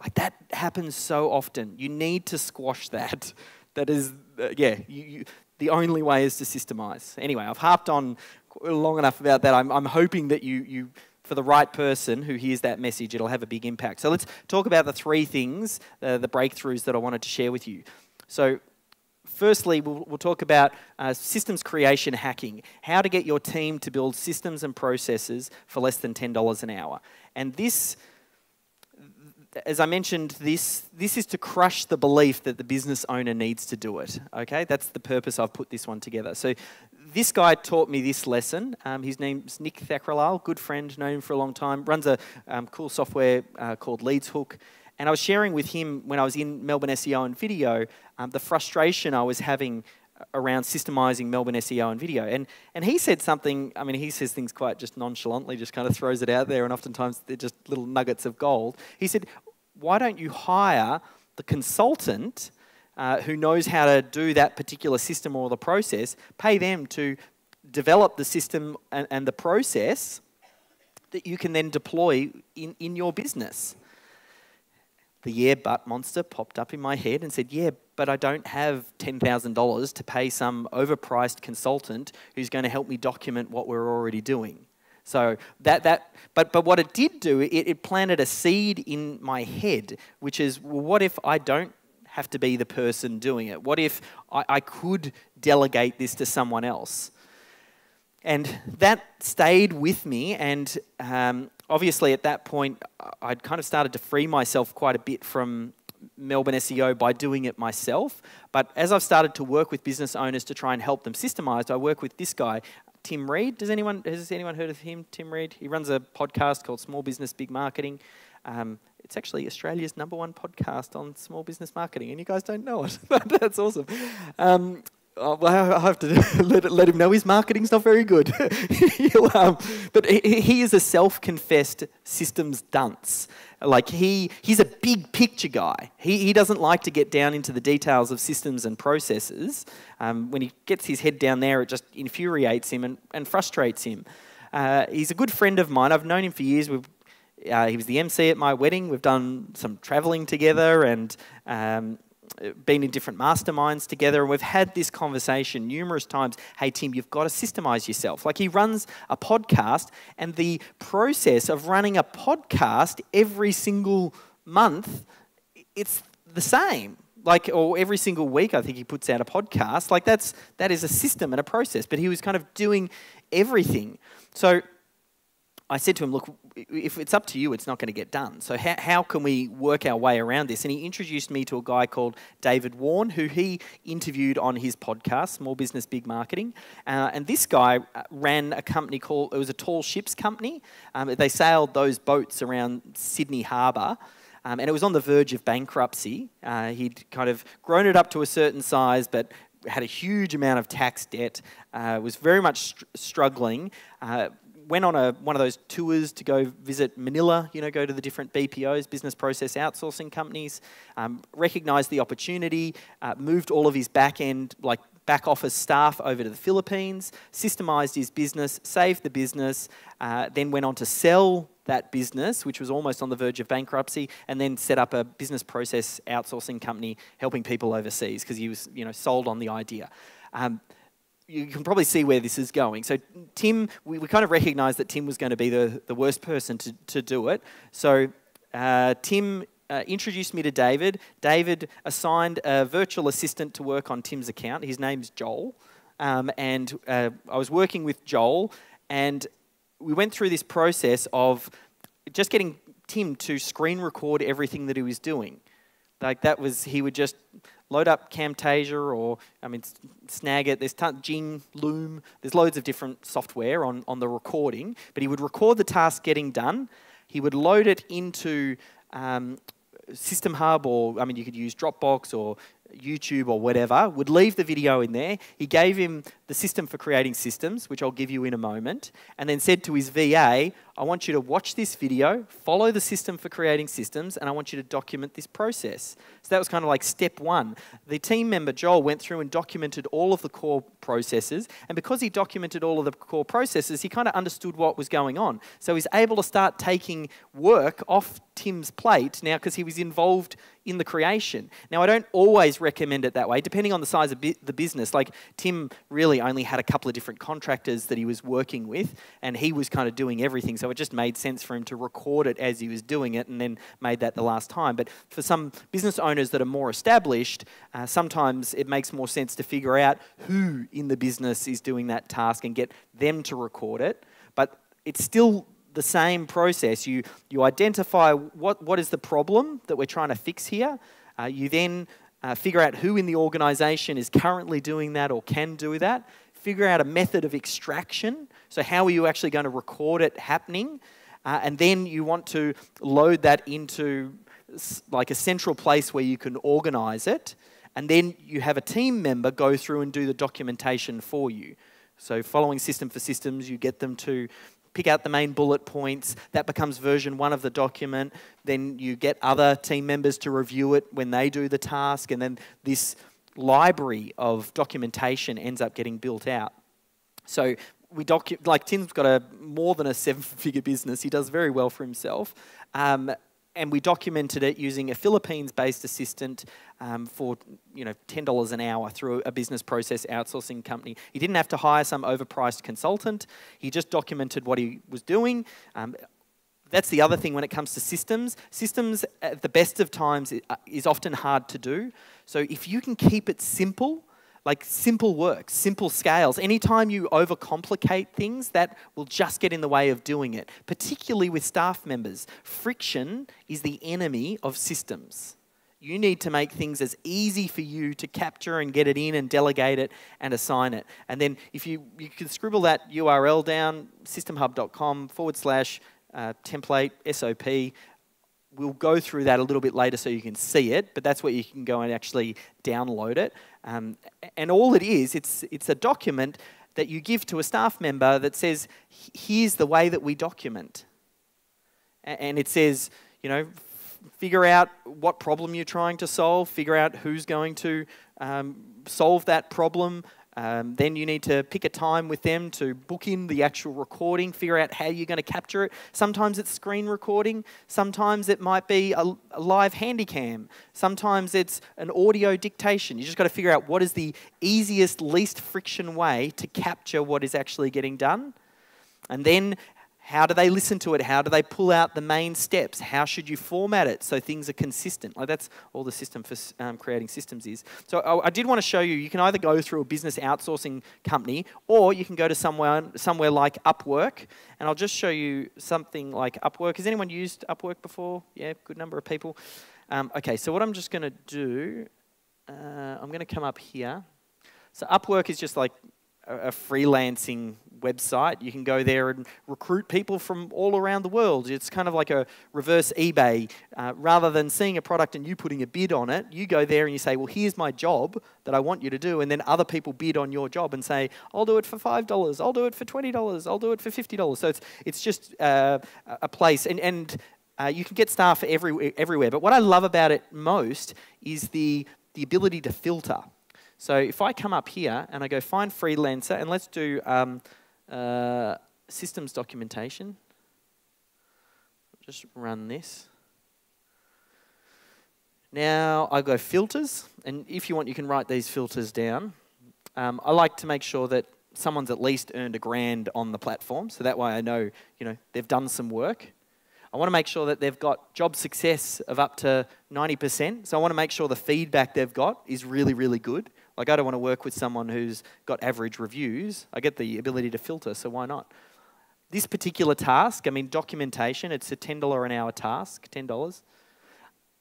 Like that happens so often. You need to squash that. <laughs> That is, uh, yeah, you, you, the only way is to systemize. Anyway, I've harped on long enough about that. I'm, I'm hoping that you, you for the right person who hears that message, it'll have a big impact. So let's talk about the three things, uh, the breakthroughs that I wanted to share with you. So, firstly, we'll, we'll talk about uh, systems creation hacking, how to get your team to build systems and processes for less than $10 an hour. And this, as I mentioned, this, this is to crush the belief that the business owner needs to do it. Okay, that's the purpose I've put this one together. So, this guy taught me this lesson. Um, his name's Nick Thakralal, good friend, known him for a long time. Runs a um, cool software uh, called LeadsHook. And I was sharing with him when I was in Melbourne SEO and video um, the frustration I was having around systemizing Melbourne SEO and video. And, and he said something, I mean, he says things quite just nonchalantly, just kind of throws it out there, and oftentimes they're just little nuggets of gold. He said, Why don't you hire the consultant uh, who knows how to do that particular system or the process, pay them to develop the system and, and the process that you can then deploy in, in your business. The yeah, but monster popped up in my head and said, Yeah, but I don't have $10,000 to pay some overpriced consultant who's going to help me document what we're already doing. So that, that but, but what it did do, it, it planted a seed in my head, which is, well, what if I don't have to be the person doing it? What if I, I could delegate this to someone else? And that stayed with me, and um, obviously at that point, I'd kind of started to free myself quite a bit from Melbourne SEO by doing it myself. But as I've started to work with business owners to try and help them systemize, I work with this guy, Tim Reed. Does anyone has anyone heard of him? Tim Reed. He runs a podcast called Small Business Big Marketing. Um, it's actually Australia's number one podcast on small business marketing, and you guys don't know it. <laughs> That's awesome. Um, Oh, well, I have to <laughs> let, let him know his marketing's not very good. <laughs> um, but he, he, is a self-confessed systems dunce. Like he, he's a big picture guy. He, he doesn't like to get down into the details of systems and processes. Um, when he gets his head down there, it just infuriates him and, and frustrates him. Uh, he's a good friend of mine. I've known him for years. We've, uh, he was the MC at my wedding. We've done some traveling together, and um, been in different masterminds together and we've had this conversation numerous times. Hey, Tim, you've got to systemize yourself. Like he runs a podcast, and the process of running a podcast every single month, it's the same. Like, or every single week, I think he puts out a podcast. Like, that's that is a system and a process. But he was kind of doing everything. So I said to him, Look, if it's up to you, it's not going to get done. So, how, how can we work our way around this? And he introduced me to a guy called David Warren, who he interviewed on his podcast, Small Business Big Marketing. Uh, and this guy uh, ran a company called, it was a tall ships company. Um, they sailed those boats around Sydney Harbour. Um, and it was on the verge of bankruptcy. Uh, he'd kind of grown it up to a certain size, but had a huge amount of tax debt, uh, was very much str- struggling. Uh, went on a, one of those tours to go visit Manila, you know, go to the different BPOs, business process outsourcing companies, um, recognized the opportunity, uh, moved all of his back end, like back office staff over to the Philippines, systemized his business, saved the business, uh, then went on to sell that business, which was almost on the verge of bankruptcy, and then set up a business process outsourcing company helping people overseas because he was, you know, sold on the idea. Um, you can probably see where this is going. So, Tim, we, we kind of recognized that Tim was going to be the, the worst person to, to do it. So, uh, Tim uh, introduced me to David. David assigned a virtual assistant to work on Tim's account. His name's Joel. Um, and uh, I was working with Joel, and we went through this process of just getting Tim to screen record everything that he was doing. Like that was, he would just load up Camtasia or, I mean, Snagit, there's ton, Jing, Loom, there's loads of different software on, on the recording, but he would record the task getting done. He would load it into um, System Hub, or I mean, you could use Dropbox or YouTube or whatever, would leave the video in there. He gave him the system for creating systems, which I'll give you in a moment, and then said to his VA, I want you to watch this video, follow the system for creating systems, and I want you to document this process. So that was kind of like step one. The team member, Joel, went through and documented all of the core processes, and because he documented all of the core processes, he kind of understood what was going on. So he's able to start taking work off Tim's plate now because he was involved in the creation. Now, I don't always recommend it that way, depending on the size of the business. Like, Tim really only had a couple of different contractors that he was working with, and he was kind of doing everything. So it just made sense for him to record it as he was doing it and then made that the last time. But for some business owners that are more established, uh, sometimes it makes more sense to figure out who in the business is doing that task and get them to record it. But it's still the same process. You, you identify what, what is the problem that we're trying to fix here. Uh, you then uh, figure out who in the organization is currently doing that or can do that. Figure out a method of extraction. So, how are you actually going to record it happening? Uh, and then you want to load that into like a central place where you can organize it. And then you have a team member go through and do the documentation for you. So following system for systems, you get them to pick out the main bullet points. That becomes version one of the document. Then you get other team members to review it when they do the task. And then this library of documentation ends up getting built out. So we docu- like Tim's got a more than a seven-figure business. He does very well for himself. Um, and we documented it using a Philippines-based assistant um, for you know ten dollars an hour through a business process outsourcing company. He didn't have to hire some overpriced consultant. He just documented what he was doing. Um, that's the other thing when it comes to systems. Systems, at the best of times, is often hard to do. So if you can keep it simple, like simple work, simple scales. Anytime you overcomplicate things, that will just get in the way of doing it, particularly with staff members. Friction is the enemy of systems. You need to make things as easy for you to capture and get it in and delegate it and assign it. And then if you, you can scribble that URL down, systemhub.com forward slash uh, template SOP, we'll go through that a little bit later so you can see it, but that's where you can go and actually download it. Um, and all it is, it's, it's a document that you give to a staff member that says, here's the way that we document. And it says, you know, figure out what problem you're trying to solve, figure out who's going to um, solve that problem, um, then you need to pick a time with them to book in the actual recording, figure out how you're going to capture it. Sometimes it's screen recording, sometimes it might be a, a live handycam, sometimes it's an audio dictation. You just got to figure out what is the easiest, least friction way to capture what is actually getting done. And then how do they listen to it? How do they pull out the main steps? How should you format it so things are consistent? Like that's all the system for um, creating systems is. So I, I, did want to show you. You can either go through a business outsourcing company, or you can go to somewhere somewhere like Upwork. And I'll just show you something like Upwork. Has anyone used Upwork before? Yeah, good number of people. Um, okay, so what I'm just going to do, uh, I'm going to come up here. So Upwork is just like a freelancing website. You can go there and recruit people from all around the world. It's kind of like a reverse eBay. Uh, rather than seeing a product and you putting a bid on it, you go there and you say, Well, here's my job that I want you to do. And then other people bid on your job and say, I'll do it for $5, I'll do it for $20, I'll do it for $50. So it's, it's just uh, a place. And, and uh, you can get staff every, everywhere. But what I love about it most is the, the ability to filter. So if I come up here and I go find freelancer, and let's do um, uh, systems documentation. Just run this. Now I go filters, and if you want, you can write these filters down. Um, I like to make sure that someone's at least earned a grand on the platform, so that way I know, you know, they've done some work. I want to make sure that they've got job success of up to 90%. So I want to make sure the feedback they've got is really, really good. Like, I don't want to work with someone who's got average reviews. I get the ability to filter, so why not? This particular task, I mean, documentation, it's a $10 an hour task, $10.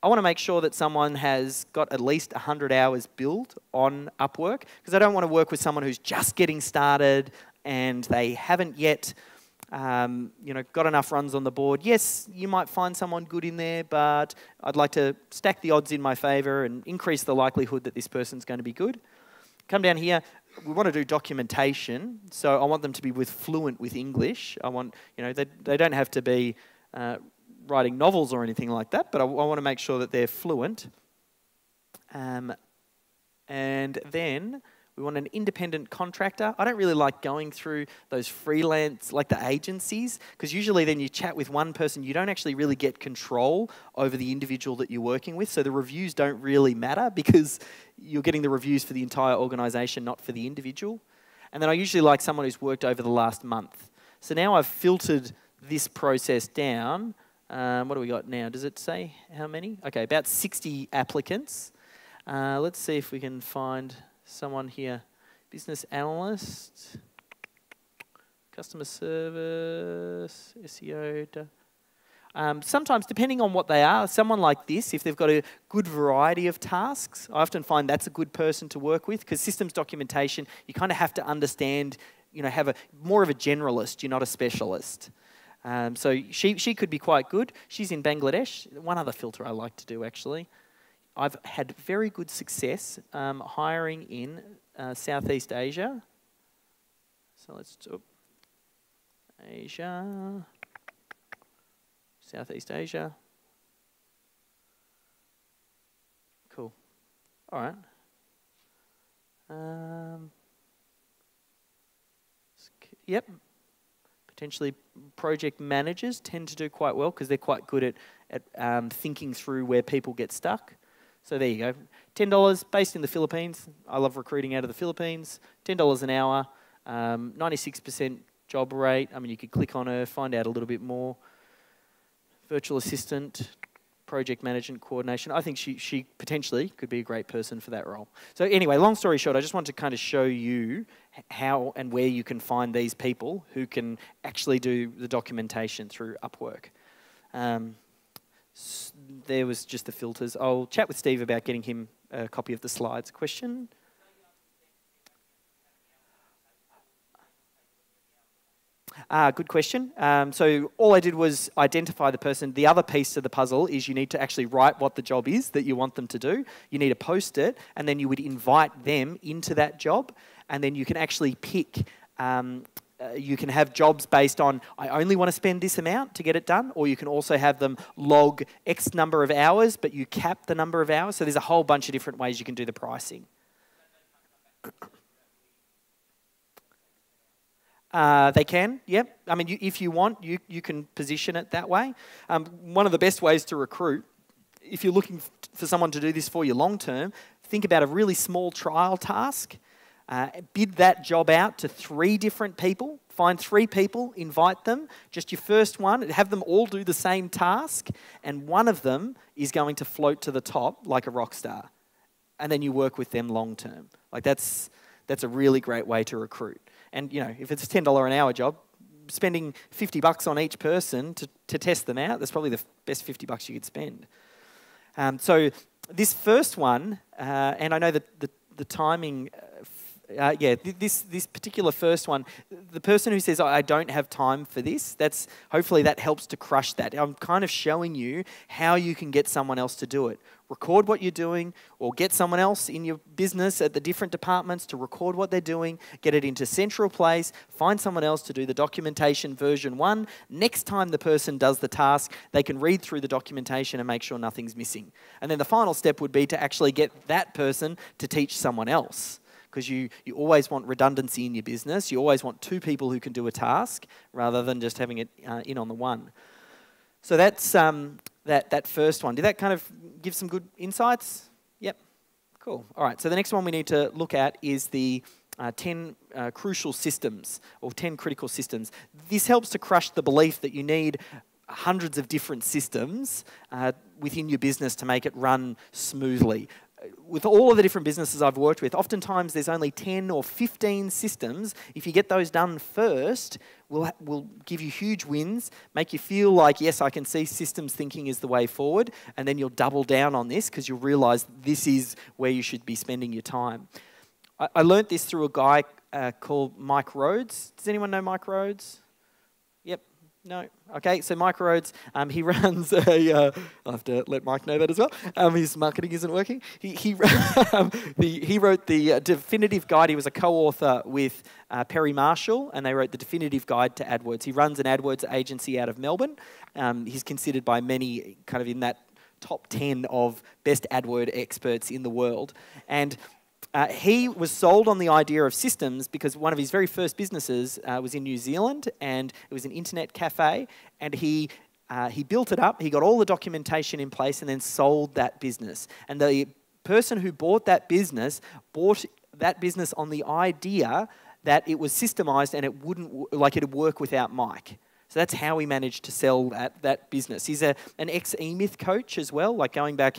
I want to make sure that someone has got at least 100 hours built on Upwork because I don't want to work with someone who's just getting started and they haven't yet um, you know, got enough runs on the board. Yes, you might find someone good in there, but I'd like to stack the odds in my favor and increase the likelihood that this person's going to be good. Come down here. We want to do documentation, so I want them to be with fluent with English. I want, you know, they, they don't have to be uh, writing novels or anything like that, but I, I, want to make sure that they're fluent. Um, and then we want an independent contractor. I don't really like going through those freelance, like the agencies, because usually then you chat with one person, you don't actually really get control over the individual that you're working with. So the reviews don't really matter because you're getting the reviews for the entire organization, not for the individual. And then I usually like someone who's worked over the last month. So now I've filtered this process down. Um, what do we got now? Does it say how many? Okay, about 60 applicants. Uh, let's see if we can find someone here. Business analyst, customer service, SEO. Um, sometimes, depending on what they are, someone like this, if they've got a good variety of tasks, I often find that's a good person to work with because systems documentation, you kind of have to understand, you know, have a more of a generalist. You're not a specialist. Um, so she she could be quite good. She's in Bangladesh. One other filter I like to do actually. I've had very good success um, hiring in uh, Southeast Asia. So let's do Asia, Southeast Asia. Cool. All right. Um, yep. Potentially, project managers tend to do quite well because they're quite good at, at um, thinking through where people get stuck. So there you go. $10 based in the Philippines. I love recruiting out of the Philippines. $10 an hour, um, 96% job rate. I mean, you could click on her, find out a little bit more. Virtual assistant, project management coordination. I think she, she potentially could be a great person for that role. So anyway, long story short, I just want to kind of show you how and where you can find these people who can actually do the documentation through Upwork. Um, there was just the filters. I'll chat with Steve about getting him a copy of the slides. Question? Ah, good question. Um, so all I did was identify the person. The other piece of the puzzle is you need to actually write what the job is that you want them to do. You need to post it, and then you would invite them into that job, and then you can actually pick um, uh, you can have jobs based on I only want to spend this amount to get it done, or you can also have them log X number of hours, but you cap the number of hours. So there's a whole bunch of different ways you can do the pricing. Uh, they can, yep. I mean, you, if you want, you, you can position it that way. Um, one of the best ways to recruit, if you're looking for someone to do this for you long term, think about a really small trial task uh, bid that job out to three different people. Find three people, invite them, just your first one, have them all do the same task, and one of them is going to float to the top like a rock star. And then you work with them long term. Like that's, that's a really great way to recruit. And you know, if it's a $10 an hour job, spending 50 bucks on each person to, to test them out, that's probably the best 50 bucks you could spend. Um, so this first one, uh, and I know that the, the timing uh, yeah, this this particular first one, the person who says I don't have time for this, that's hopefully that helps to crush that. I'm kind of showing you how you can get someone else to do it. Record what you're doing, or get someone else in your business at the different departments to record what they're doing. Get it into central place. Find someone else to do the documentation version one. Next time the person does the task, they can read through the documentation and make sure nothing's missing. And then the final step would be to actually get that person to teach someone else because you, you always want redundancy in your business. You always want two people who can do a task rather than just having it uh, in on the one. So that's um, that, that first one. Did that kind of give some good insights? Yep. Cool. All right. So the next one we need to look at is the uh, 10 uh, crucial systems or 10 critical systems. This helps to crush the belief that you need hundreds of different systems uh, within your business to make it run smoothly with all of the different businesses I've worked with, oftentimes there's only 10 or 15 systems. If you get those done first, will will give you huge wins, make you feel like, yes, I can see systems thinking is the way forward, and then you'll double down on this because you'll realize this is where you should be spending your time. I, I learned this through a guy uh, called Mike Rhodes. Does anyone know Mike Rhodes? No. Okay, so Mike Rhodes, um, he <laughs> runs a. Uh, I'll have to let Mike know that as well. Um, his marketing isn't working. He, he, <laughs> um, the, he wrote the uh, definitive guide. He was a co author with uh, Perry Marshall, and they wrote the definitive guide to AdWords. He runs an AdWords agency out of Melbourne. Um, he's considered by many kind of in that top 10 of best AdWord experts in the world. And uh, he was sold on the idea of systems because one of his very first businesses uh, was in New Zealand and it was an internet cafe. And he, uh, he built it up, he got all the documentation in place, and then sold that business. And the person who bought that business bought that business on the idea that it was systemized and it wouldn't, like it'd work without Mike. So that's how he managed to sell that, that business. He's a, an ex eMyth coach as well, like going back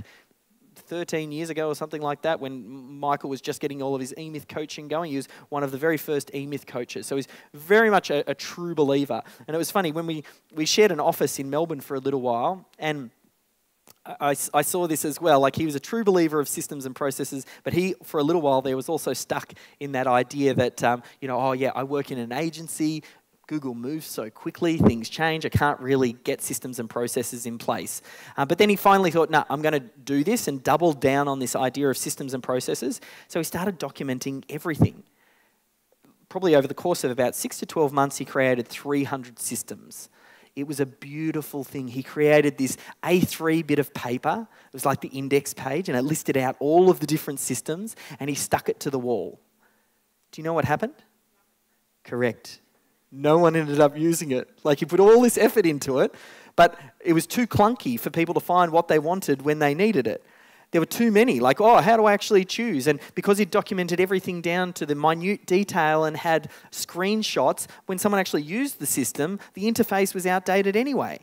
13 years ago or something like that when Michael was just getting all of his eMyth coaching going. He was one of the very first eMyth coaches. So he's very much a, a true believer. And it was funny when we, we shared an office in Melbourne for a little while and I, I, saw this as well. Like he was a true believer of systems and processes, but he, for a little while there, was also stuck in that idea that, um, you know, oh yeah, I work in an agency. Google moves so quickly, things change. I can't really get systems and processes in place. Uh, but then he finally thought, no, nah, I'm going to do this and double down on this idea of systems and processes. So he started documenting everything probably over the course of about six to 12 months, he created 300 systems. It was a beautiful thing. He created this A3 bit of paper. It was like the index page, and it listed out all of the different systems, and he stuck it to the wall. Do you know what happened? Correct. No one ended up using it. Like he put all this effort into it, but it was too clunky for people to find what they wanted when they needed it there were too many. Like, oh, how do I actually choose? And because he documented everything down to the minute detail and had screenshots, when someone actually used the system, the interface was outdated anyway.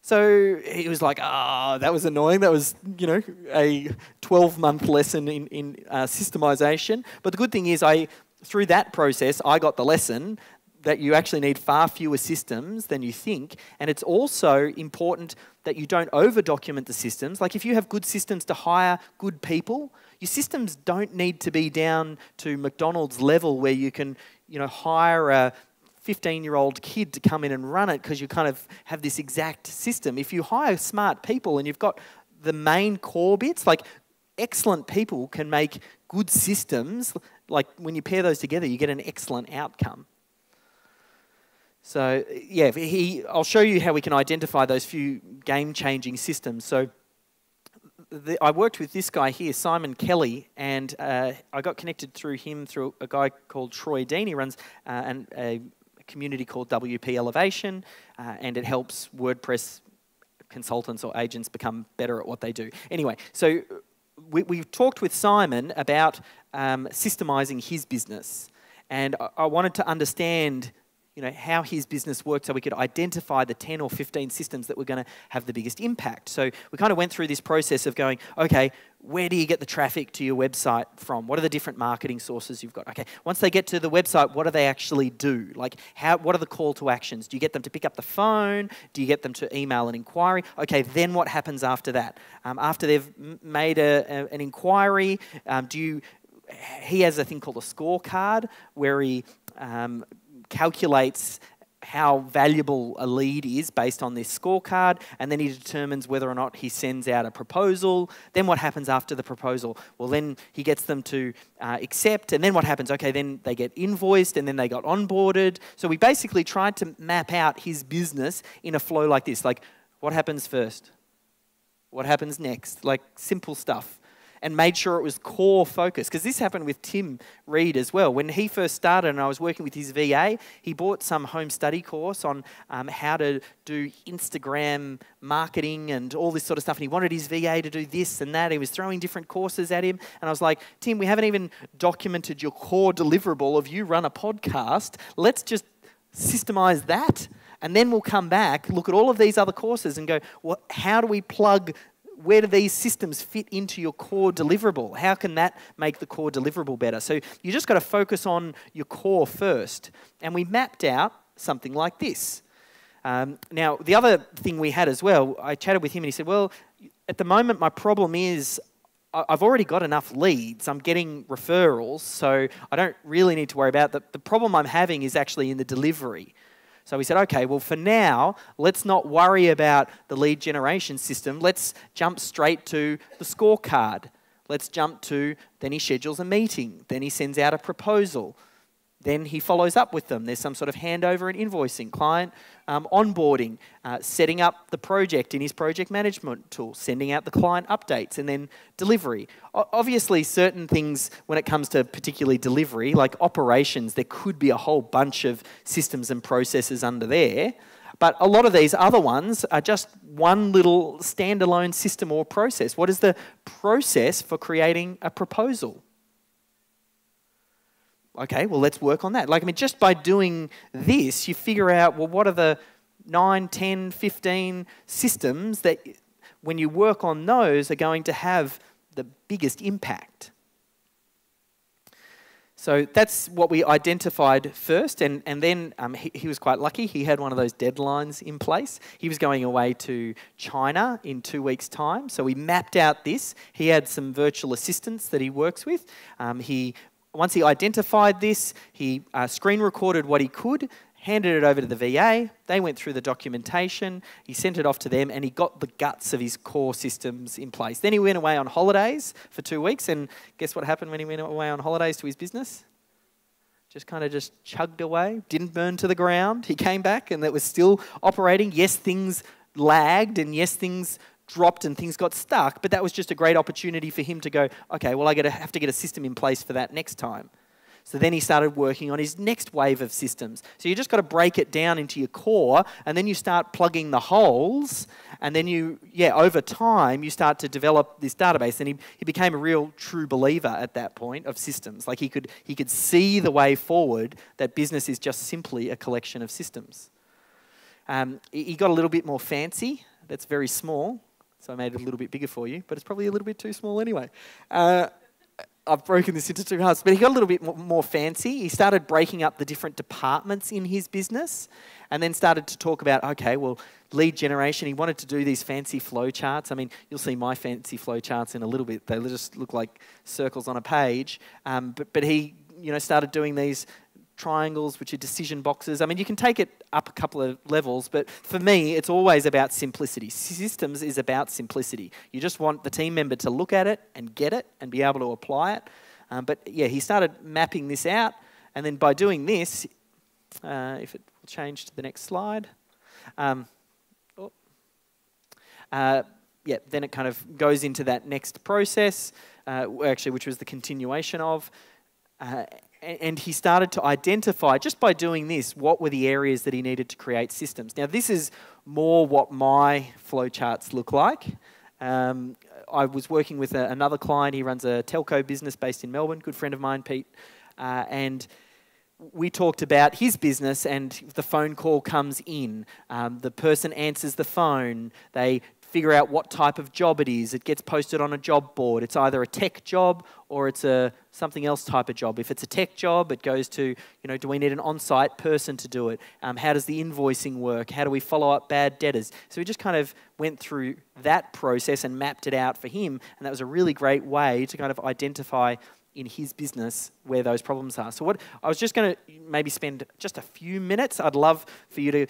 So he was like, ah, oh, that was annoying. That was, you know, a 12 month lesson in, in uh, systemization. But the good thing is, I through that process, I got the lesson that you actually need far fewer systems than you think. And it's also important that you don't over document the systems. Like if you have good systems to hire good people, your systems don't need to be down to McDonald's level where you can, you know, hire a 15 year old kid to come in and run it because you kind of have this exact system. If you hire smart people and you've got the main core bits, like excellent people can make good systems, like when you pair those together, you get an excellent outcome. So yeah, he, I'll show you how we can identify those few game-changing systems. So the, I worked with this guy here, Simon Kelly, and uh, I got connected through him through a guy called Troy Dean. He runs uh, an, a community called WP Elevation, uh, and it helps WordPress consultants or agents become better at what they do. Anyway, so we, we talked with Simon about um, systemizing his business, and I, I wanted to understand you know, how his business worked so we could identify the 10 or 15 systems that were going to have the biggest impact. So we kind of went through this process of going, okay, where do you get the traffic to your website from? What are the different marketing sources you've got? Okay, once they get to the website, what do they actually do? Like, how, what are the call to actions? Do you get them to pick up the phone? Do you get them to email an inquiry? Okay, then what happens after that? Um, after they've made a, a, an inquiry, um, do you he has a thing called a scorecard where he um, calculates how valuable a lead is based on this scorecard, and then he determines whether or not he sends out a proposal. Then what happens after the proposal? Well, then he gets them to uh, accept, and then what happens? Okay, then they get invoiced, and then they got onboarded. So we basically tried to map out his business in a flow like this like, what happens first? What happens next? Like simple stuff and made sure it was core focus. Because this happened with Tim Reed as well. When he first started and I was working with his VA, he bought some home study course on um, how to do Instagram marketing and all this sort of stuff. And he wanted his VA to do this and that. He was throwing different courses at him. And I was like, Tim, we haven't even documented your core deliverable of you run a podcast. Let's just systemize that and then we'll come back, look at all of these other courses, and go, well, how do we plug where do these systems fit into your core deliverable? How can that make the core deliverable better? So you just got to focus on your core first. And we mapped out something like this. Um, now, the other thing we had as well, I chatted with him and he said, Well, at the moment, my problem is I've already got enough leads. I'm getting referrals, so I don't really need to worry about that. The problem I'm having is actually in the delivery. So we said, okay, well, for now, let's not worry about the lead generation system. Let's jump straight to the scorecard. Let's jump to, then he schedules a meeting. Then he sends out a proposal. Then he follows up with them. There's some sort of handover and invoicing, client um, onboarding, uh, setting up the project in his project management tool, sending out the client updates, and then delivery. O- obviously, certain things when it comes to particularly delivery, like operations, there could be a whole bunch of systems and processes under there. But a lot of these other ones are just one little standalone system or process. What is the process for creating a proposal? Okay, well, let's work on that. Like, I mean, just by doing this, you figure out, well, what are the 9, 10, 15 systems that, when you work on those, are going to have the biggest impact. So that's what we identified first, and, and then um, he, he, was quite lucky. He had one of those deadlines in place. He was going away to China in two weeks' time, so we mapped out this. He had some virtual assistants that he works with. Um, he once he identified this, he uh, screen recorded what he could, handed it over to the VA. They went through the documentation. He sent it off to them, and he got the guts of his core systems in place. Then he went away on holidays for two weeks, and guess what happened when he went away on holidays to his business? just kind of just chugged away, didn't burn to the ground. He came back and it was still operating. Yes, things lagged and yes, things dropped and things got stuck, but that was just a great opportunity for him to go, okay, well, I gotta have to get a system in place for that next time. So then he started working on his next wave of systems. So you just got to break it down into your core, and then you start plugging the holes, and then you, yeah, over time, you start to develop this database. And he, he became a real true believer at that point of systems. Like he could, he could see the way forward that business is just simply a collection of systems. Um, he got a little bit more fancy. That's very small. So I made it a little bit bigger for you, but it's probably a little bit too small anyway. Uh, I've broken this into two halves, but he got a little bit more fancy. He started breaking up the different departments in his business and then started to talk about, okay, well, lead generation. He wanted to do these fancy flow charts. I mean, you'll see my fancy flow charts in a little bit. They just look like circles on a page. Um, but, but he, you know, started doing these triangles, which are decision boxes. I mean, you can take it up a couple of levels, but for me, it's always about simplicity. Systems is about simplicity. You just want the team member to look at it and get it and be able to apply it. Um, but yeah, he started mapping this out, and then by doing this, uh, if it will change to the next slide, um, oh, uh, yeah, then it kind of goes into that next process, uh, actually, which was the continuation of. Uh, and he started to identify, just by doing this, what were the areas that he needed to create systems. Now, this is more what my flowcharts look like. Um, I was working with a, another client. He runs a telco business based in Melbourne, good friend of mine, Pete. Uh, and we talked about his business and the phone call comes in. Um, the person answers the phone. They figure out what type of job it is. It gets posted on a job board. It's either a tech job or it's a something else type of job. If it's a tech job, it goes to, you know, do we need an on-site person to do it? Um, how does the invoicing work? How do we follow up bad debtors? So we just kind of went through that process and mapped it out for him, and that was a really great way to kind of identify in his business where those problems are. So what I was just going to maybe spend just a few minutes. I'd love for you to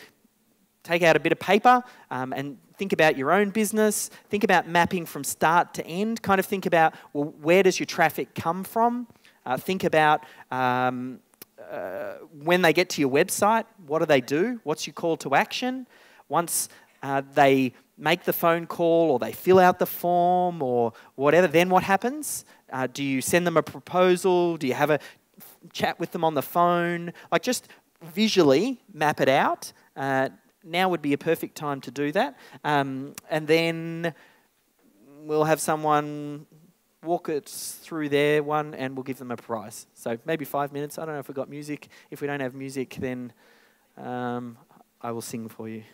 take out a bit of paper um, and think about your own business, think about mapping from start to end, kind of think about, well, where does your traffic come from? Uh, think about um, uh, when they get to your website, what do they do? What's your call to action? Once uh, they make the phone call or they fill out the form or whatever, then what happens? Uh, do you send them a proposal? Do you have a chat with them on the phone? Like just visually map it out. Now would be a perfect time to do that. Um, and then we'll have someone walk it through their one and we'll give them a prize. So maybe five minutes. I don't know if we've got music. If we don't have music, then um, I will sing for you.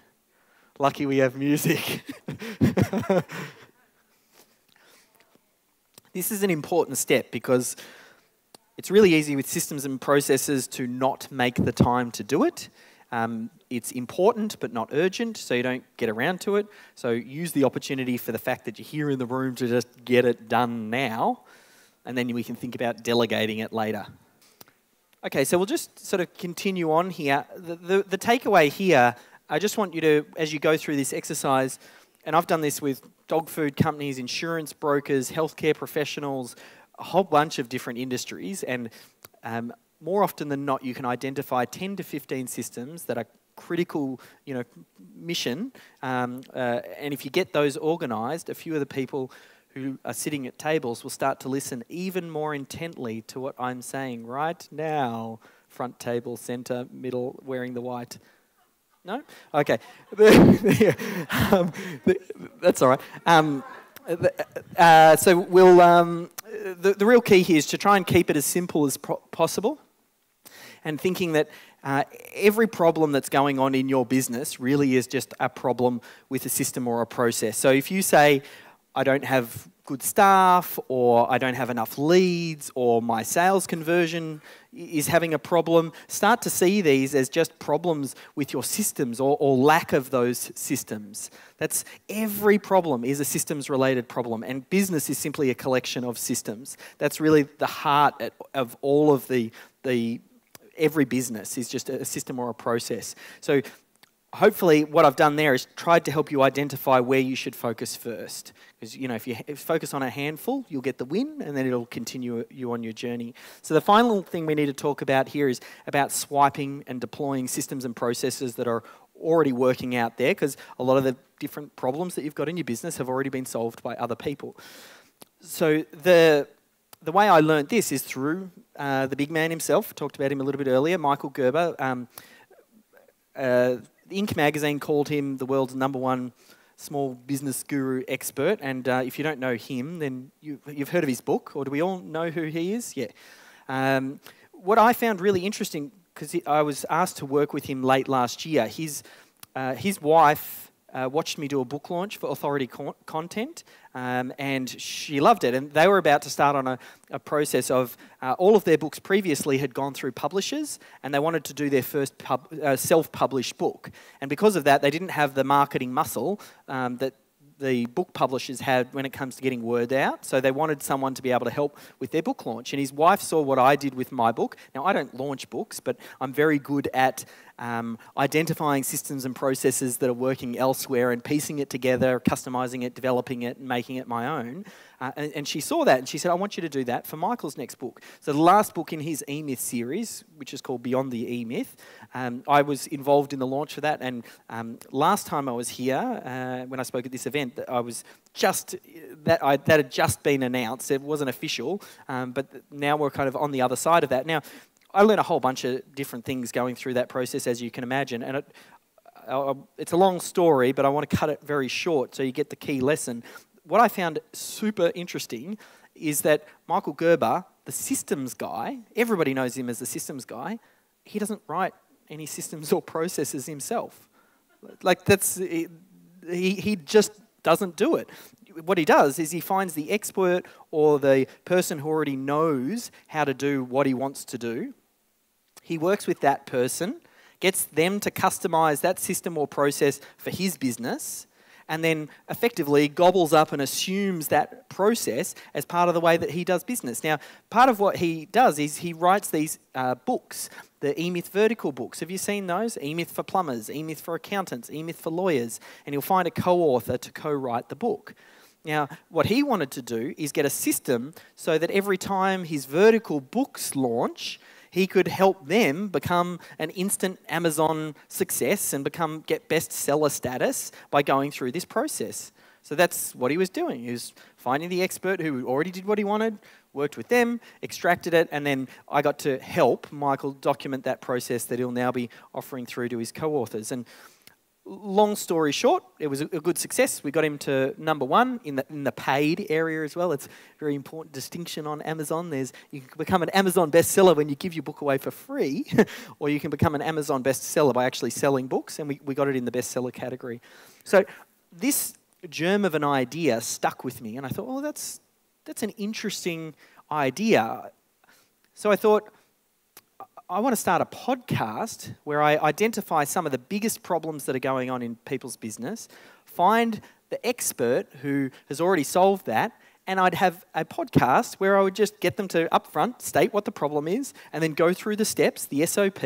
Lucky we have music. <laughs> this is an important step because it's really easy with systems and processes to not make the time to do it. Um, it's important but not urgent, so you don't get around to it. So use the opportunity for the fact that you're here in the room to just get it done now, and then we can think about delegating it later. Okay, so we'll just sort of continue on here. The, the, the takeaway here, I just want you to, as you go through this exercise, and I've done this with dog food companies, insurance brokers, healthcare professionals, a whole bunch of different industries, and um, more often than not, you can identify 10 to 15 systems that are critical, you know, mission. Um, uh, and if you get those organised, a few of the people who are sitting at tables will start to listen even more intently to what I'm saying right now. Front table, centre, middle, wearing the white. No? Okay. <laughs> um, that's all right. Um, uh, so we'll. Um, the, the real key here is to try and keep it as simple as possible and thinking that uh, every problem that's going on in your business really is just a problem with a system or a process. So if you say, I don't have good staff, or I don't have enough leads, or my sales conversion is having a problem, start to see these as just problems with your systems or, or lack of those systems. That's every problem is a systems related problem, and business is simply a collection of systems. That's really the heart of all of the, the every business is just a system or a process. So hopefully what I've done there is tried to help you identify where you should focus first. Because, you know, if you focus on a handful, you'll get the win and then it'll continue you on your journey. So the final thing we need to talk about here is about swiping and deploying systems and processes that are already working out there because a lot of the different problems that you've got in your business have already been solved by other people. So the the way I learned this is through uh, the big man himself. Talked about him a little bit earlier, Michael Gerber. Um, uh, Inc. magazine called him the world's number one small business guru expert. And uh, if you don't know him, then you, have heard of his book, or do we all know who he is? Yeah. Um, what I found really interesting, because I was asked to work with him late last year, his, uh, his wife uh, watched me do a book launch for Authority con- Content, um, and she loved it. And they were about to start on a, a process of uh, all of their books previously had gone through publishers, and they wanted to do their first pub, uh, self-published book. And because of that, they didn't have the marketing muscle um, that the book publishers had when it comes to getting word out. So they wanted someone to be able to help with their book launch. And his wife saw what I did with my book. Now, I don't launch books, but I'm very good at um, identifying systems and processes that are working elsewhere and piecing it together, customizing it, developing it, and making it my own. Uh, and, and, she saw that and she said, I want you to do that for Michael's next book. So, the last book in his E Myth series, which is called Beyond the E Myth, um, I was involved in the launch for that. And um, last time I was here, uh, when I spoke at this event, I was just that I, that had just been announced. It wasn't official, um, but now we're kind of on the other side of that. Now, I learned a whole bunch of different things going through that process, as you can imagine, and it, uh, it's a long story, but I want to cut it very short so you get the key lesson. What I found super interesting is that Michael Gerber, the systems guy, everybody knows him as the systems guy, he doesn't write any systems or processes himself. Like that's he, he just doesn't do it. What he does is he finds the expert or the person who already knows how to do what he wants to do he works with that person, gets them to customize that system or process for his business, and then effectively gobbles up and assumes that process as part of the way that he does business. Now, part of what he does is he writes these uh, books, the E-Myth vertical books. Have you seen those? E-Myth for plumbers, E-Myth for accountants, E-Myth for lawyers, and he'll find a co-author to co-write the book. Now, what he wanted to do is get a system so that every time his vertical books launch, he could help them become an instant Amazon success and become get bestseller status by going through this process. So that's what he was doing. He was finding the expert who already did what he wanted, worked with them, extracted it, and then I got to help Michael document that process that he'll now be offering through to his co-authors. And long story short, it was a good success. We got him to number one in the, in the paid area as well. It's a very important distinction on Amazon. There's you can become an Amazon bestseller when you give your book away for free, <laughs> or you can become an Amazon bestseller by actually selling books, and we, we got it in the bestseller category. So this germ of an idea stuck with me, and I thought, oh, that's that's an interesting idea. So I thought I want to start a podcast where I identify some of the biggest problems that are going on in people's business, find the expert who has already solved that, and I'd have a podcast where I would just get them to upfront state what the problem is and then go through the steps, the SOP.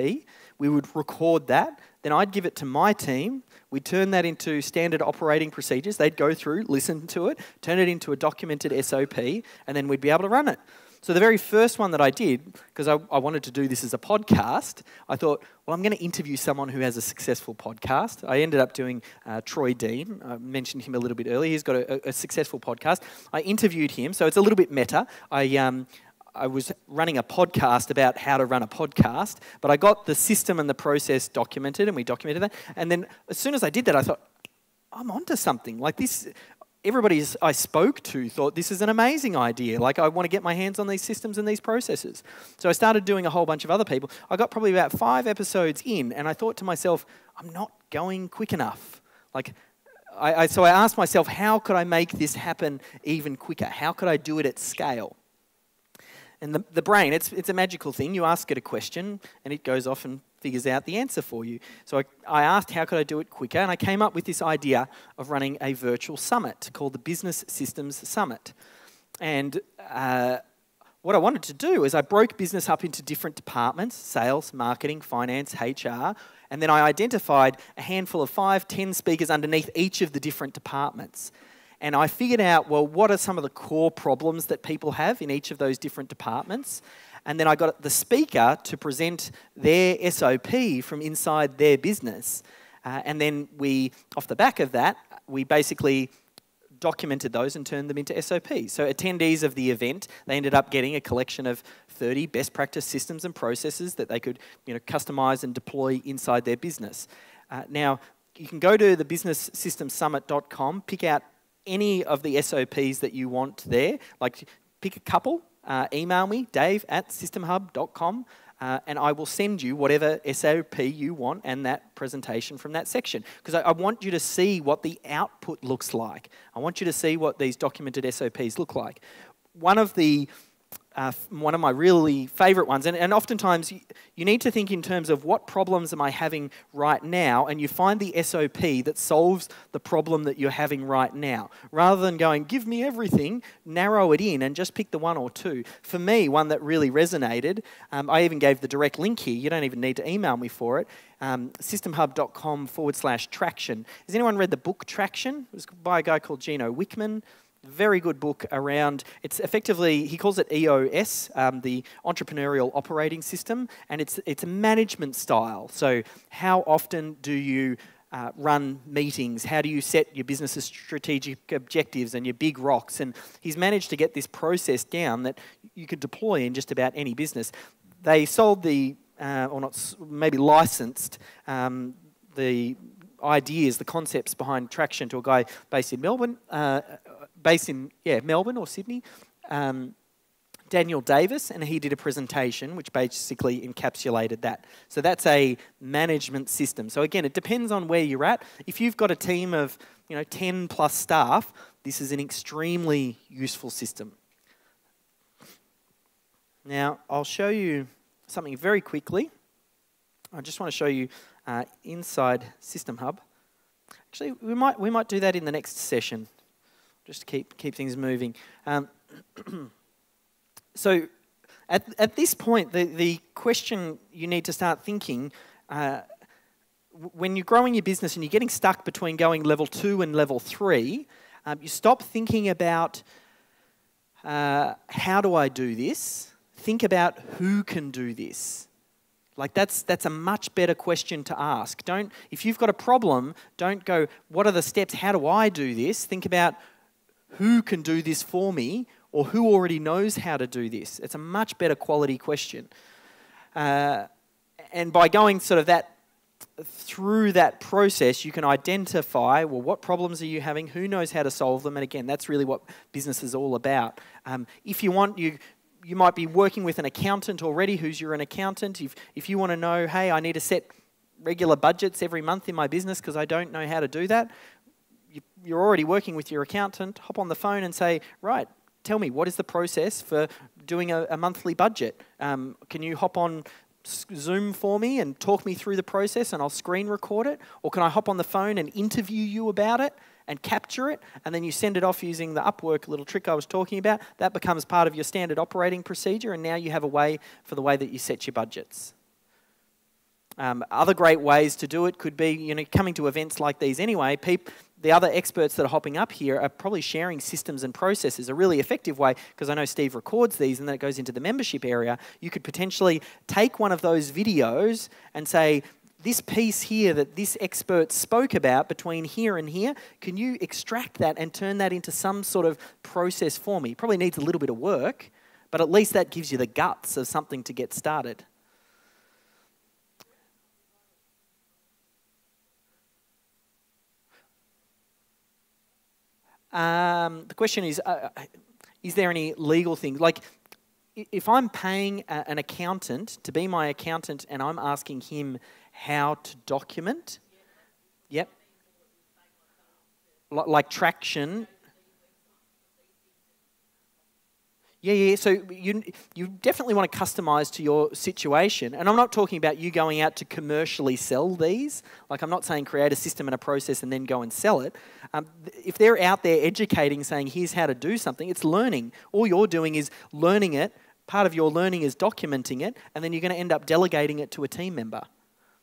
We would record that. Then I'd give it to my team. We'd turn that into standard operating procedures. They'd go through, listen to it, turn it into a documented SOP, and then we'd be able to run it. So, the very first one that I did, because I, I, wanted to do this as a podcast, I thought, well, I'm going to interview someone who has a successful podcast. I ended up doing uh, Troy Dean. I mentioned him a little bit earlier. He's got a, a, successful podcast. I interviewed him, so it's a little bit meta. I, um, I was running a podcast about how to run a podcast, but I got the system and the process documented, and we documented that. And then as soon as I did that, I thought, I'm onto something. Like this, everybody I spoke to thought this is an amazing idea. Like, I want to get my hands on these systems and these processes. So I started doing a whole bunch of other people. I got probably about five episodes in, and I thought to myself, I'm not going quick enough. Like, I, I, so I asked myself, how could I make this happen even quicker? How could I do it at scale? And the, the brain, it's, it's a magical thing. You ask it a question, and it goes off and figures out the answer for you. So I, I, asked how could I do it quicker, and I came up with this idea of running a virtual summit called the Business Systems Summit. And uh, what I wanted to do is I broke business up into different departments sales, marketing, finance, HR, and then I identified a handful of five, ten speakers underneath each of the different departments. And I figured out, well, what are some of the core problems that people have in each of those different departments? And then I got the speaker to present their SOP from inside their business. Uh, and then we, off the back of that, we basically documented those and turned them into SOPs. So attendees of the event, they ended up getting a collection of 30 best practice systems and processes that they could you know, customize and deploy inside their business. Uh, now, you can go to the businesssystemsummit.com, pick out any of the SOPs that you want there, like pick a couple, uh, email me, dave at systemhub.com, uh, and I will send you whatever SOP you want and that presentation from that section. Because I, I, want you to see what the output looks like. I want you to see what these documented SOPs look like. One of the uh, one of my really favorite ones. And, and oftentimes, you, need to think in terms of what problems am I having right now, and you find the SOP that solves the problem that you're having right now. Rather than going, give me everything, narrow it in and just pick the one or two. For me, one that really resonated, um, I even gave the direct link here. You don't even need to email me for it. Um, systemhub.com forward slash traction. Has anyone read the book Traction? It was by a guy called Gino Wickman very good book around, it's effectively, he calls it EOS, um, the Entrepreneurial Operating System, and it's, it's a management style. So, how often do you uh, run meetings? How do you set your business's strategic objectives and your big rocks? And he's managed to get this process down that you could deploy in just about any business. They sold the, uh, or not, maybe licensed um, the ideas, the concepts behind traction to a guy based in Melbourne, uh, based in yeah Melbourne or Sydney. Um, Daniel Davis, and he did a presentation which basically encapsulated that. So that's a management system. So again, it depends on where you're at. If you've got a team of you know 10 plus staff, this is an extremely useful system. Now I'll show you something very quickly. I just want to show you uh, inside System Hub. Actually, we might we might do that in the next session just to keep, keep things moving. Um, <clears throat> so at, at this point, the, the question you need to start thinking uh, when you're growing your business and you're getting stuck between going level two and level three, um, you stop thinking about uh, how do I do this? Think about who can do this. Like that's that's a much better question to ask. Don't if you've got a problem, don't go, what are the steps? How do I do this? Think about who can do this for me or who already knows how to do this? It's a much better quality question. Uh, and by going sort of that through that process, you can identify well, what problems are you having? Who knows how to solve them? And again, that's really what business is all about. Um, if you want, you you might be working with an accountant already who's you're an accountant. If if you want to know, hey, I need to set regular budgets every month in my business because I don't know how to do that you're already working with your accountant, hop on the phone and say, right, tell me, what is the process for doing a, a monthly budget? Um, can you hop on Zoom for me and talk me through the process and I'll screen record it? Or can I hop on the phone and interview you about it and capture it and then you send it off using the Upwork little trick I was talking about? That becomes part of your standard operating procedure and now you have a way for the way that you set your budgets. Um, other great ways to do it could be, you know, coming to events like these anyway. The other experts that are hopping up here are probably sharing systems and processes. A really effective way, because I know Steve records these and then it goes into the membership area. You could potentially take one of those videos and say, this piece here that this expert spoke about between here and here, can you extract that and turn that into some sort of process for me? Probably needs a little bit of work, but at least that gives you the guts of something to get started. Um, the question is, uh, uh, is there any legal thing? Like, if I'm paying a, an accountant to be my accountant and I'm asking him how to document, yep, like traction, Yeah, yeah. So you you definitely want to customize to your situation, and I'm not talking about you going out to commercially sell these. Like I'm not saying create a system and a process and then go and sell it. Um, if they're out there educating, saying here's how to do something, it's learning. All you're doing is learning it, part of your learning is documenting it, and then you're going to end up delegating it to a team member.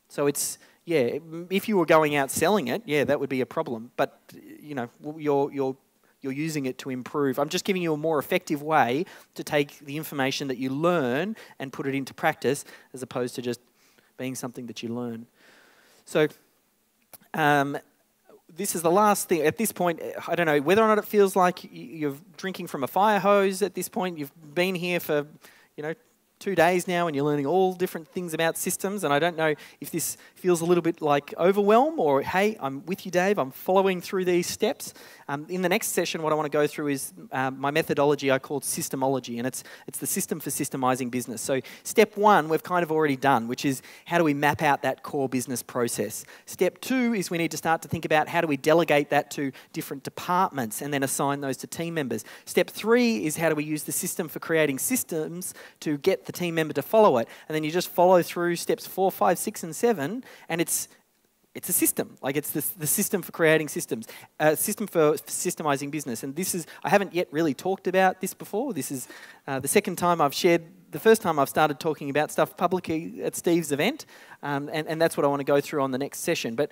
So it's yeah, if you were going out selling it, yeah, that would be a problem. But you know, you're you're you're using it to improve. I'm just giving you a more effective way to take the information that you learn and put it into practice, as opposed to just being something that you learn. So. Um, this is the last thing. At this point, I don't know whether or not it feels like you're drinking from a fire hose at this point. You've been here for, you know, two days now and you're learning all different things about systems. And I don't know if this feels a little bit like overwhelm or, hey, I'm with you, Dave, I'm following through these steps. Um, in the next session, what I want to go through is um, my methodology I called systemology, and it's, it's the system for systemizing business. So, step one, we've kind of already done, which is how do we map out that core business process. Step two is we need to start to think about how do we delegate that to different departments and then assign those to team members. Step three is how do we use the system for creating systems to get the team member to follow it. And then you just follow through steps four, five, six, and seven, and it's it's a system. Like it's the, the system for creating systems, a uh, system for systemizing business. And this is, I haven't yet really talked about this before. This is uh, the second time I've shared, the first time I've started talking about stuff publicly at Steve's event. Um, and, and that's what I want to go through on the next session. But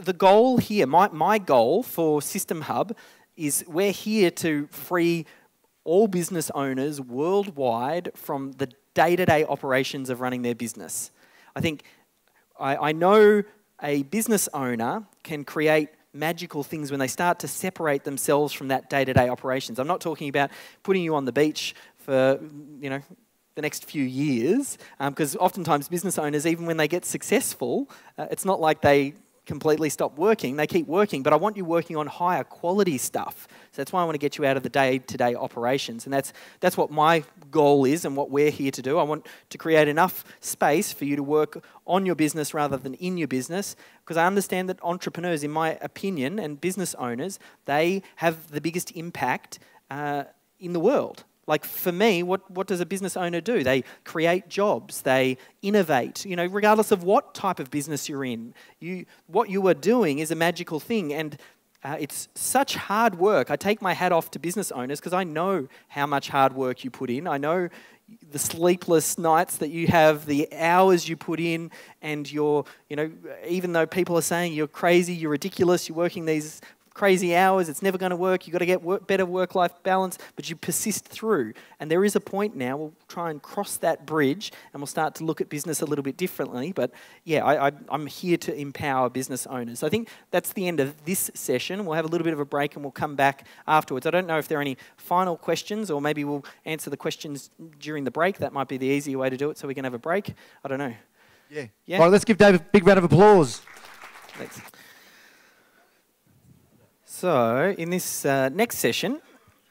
the goal here, my, my goal for System Hub is we're here to free all business owners worldwide from the day to day operations of running their business. I think I, I know a business owner can create magical things when they start to separate themselves from that day-to-day operations. I'm not talking about putting you on the beach for, you know, the next few years, because um, oftentimes business owners, even when they get successful, uh, it's not like they completely stop working. They keep working, but I want you working on higher quality stuff. So that's why I want to get you out of the day-to-day operations, and that's that's what my goal is and what we're here to do. I want to create enough space for you to work on your business rather than in your business, because I understand that entrepreneurs, in my opinion, and business owners, they have the biggest impact uh, in the world. Like for me, what, what does a business owner do? They create jobs, they innovate, you know, regardless of what type of business you're in. You, what you are doing is a magical thing. And uh, it's such hard work. I take my hat off to business owners because I know how much hard work you put in. I know the sleepless nights that you have, the hours you put in, and you're, you know, even though people are saying you're crazy, you're ridiculous, you're working these crazy hours, it's never going to work, you've got to get work, better work life balance, but you persist through. And there is a point now, we'll try and cross that bridge and we'll start to look at business a little bit differently. But yeah, I, am here to empower business owners. So I think that's the end of this session. We'll have a little bit of a break and we'll come back afterwards. I don't know if there are any final questions or maybe we'll answer the questions during the break. That might be the easier way to do it so we can have a break. I don't know. Yeah. yeah? All right, let's give Dave a big round of applause. Thanks. So, in this uh, next session,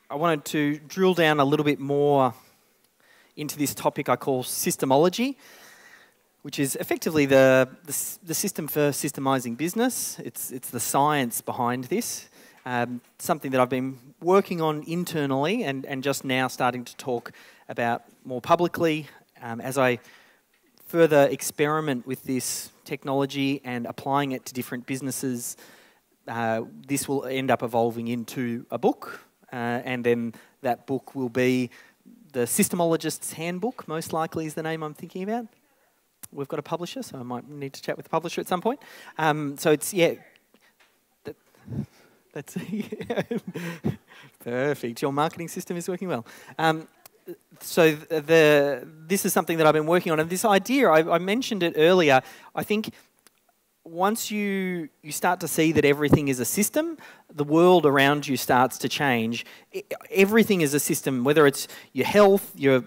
I wanted to drill down a little bit more into this topic I call systemology, which is effectively the, the, the system for systemizing business. It's, it's the science behind this, um, something that I've been working on internally and, and just now starting to talk about more publicly um, as I further experiment with this technology and applying it to different businesses uh, this will end up evolving into a book, uh, and then that book will be the Systemologist's Handbook, most likely is the name I'm thinking about. We've got a publisher, so I might need to chat with the publisher at some point. Um, so it's, yeah, that, that's <laughs> perfect. Your marketing system is working well. Um, so the, this is something that I've been working on, and this idea, I, I mentioned it earlier, I think once you, you start to see that everything is a system, the world around you starts to change. Everything is a system, whether it's your health, your,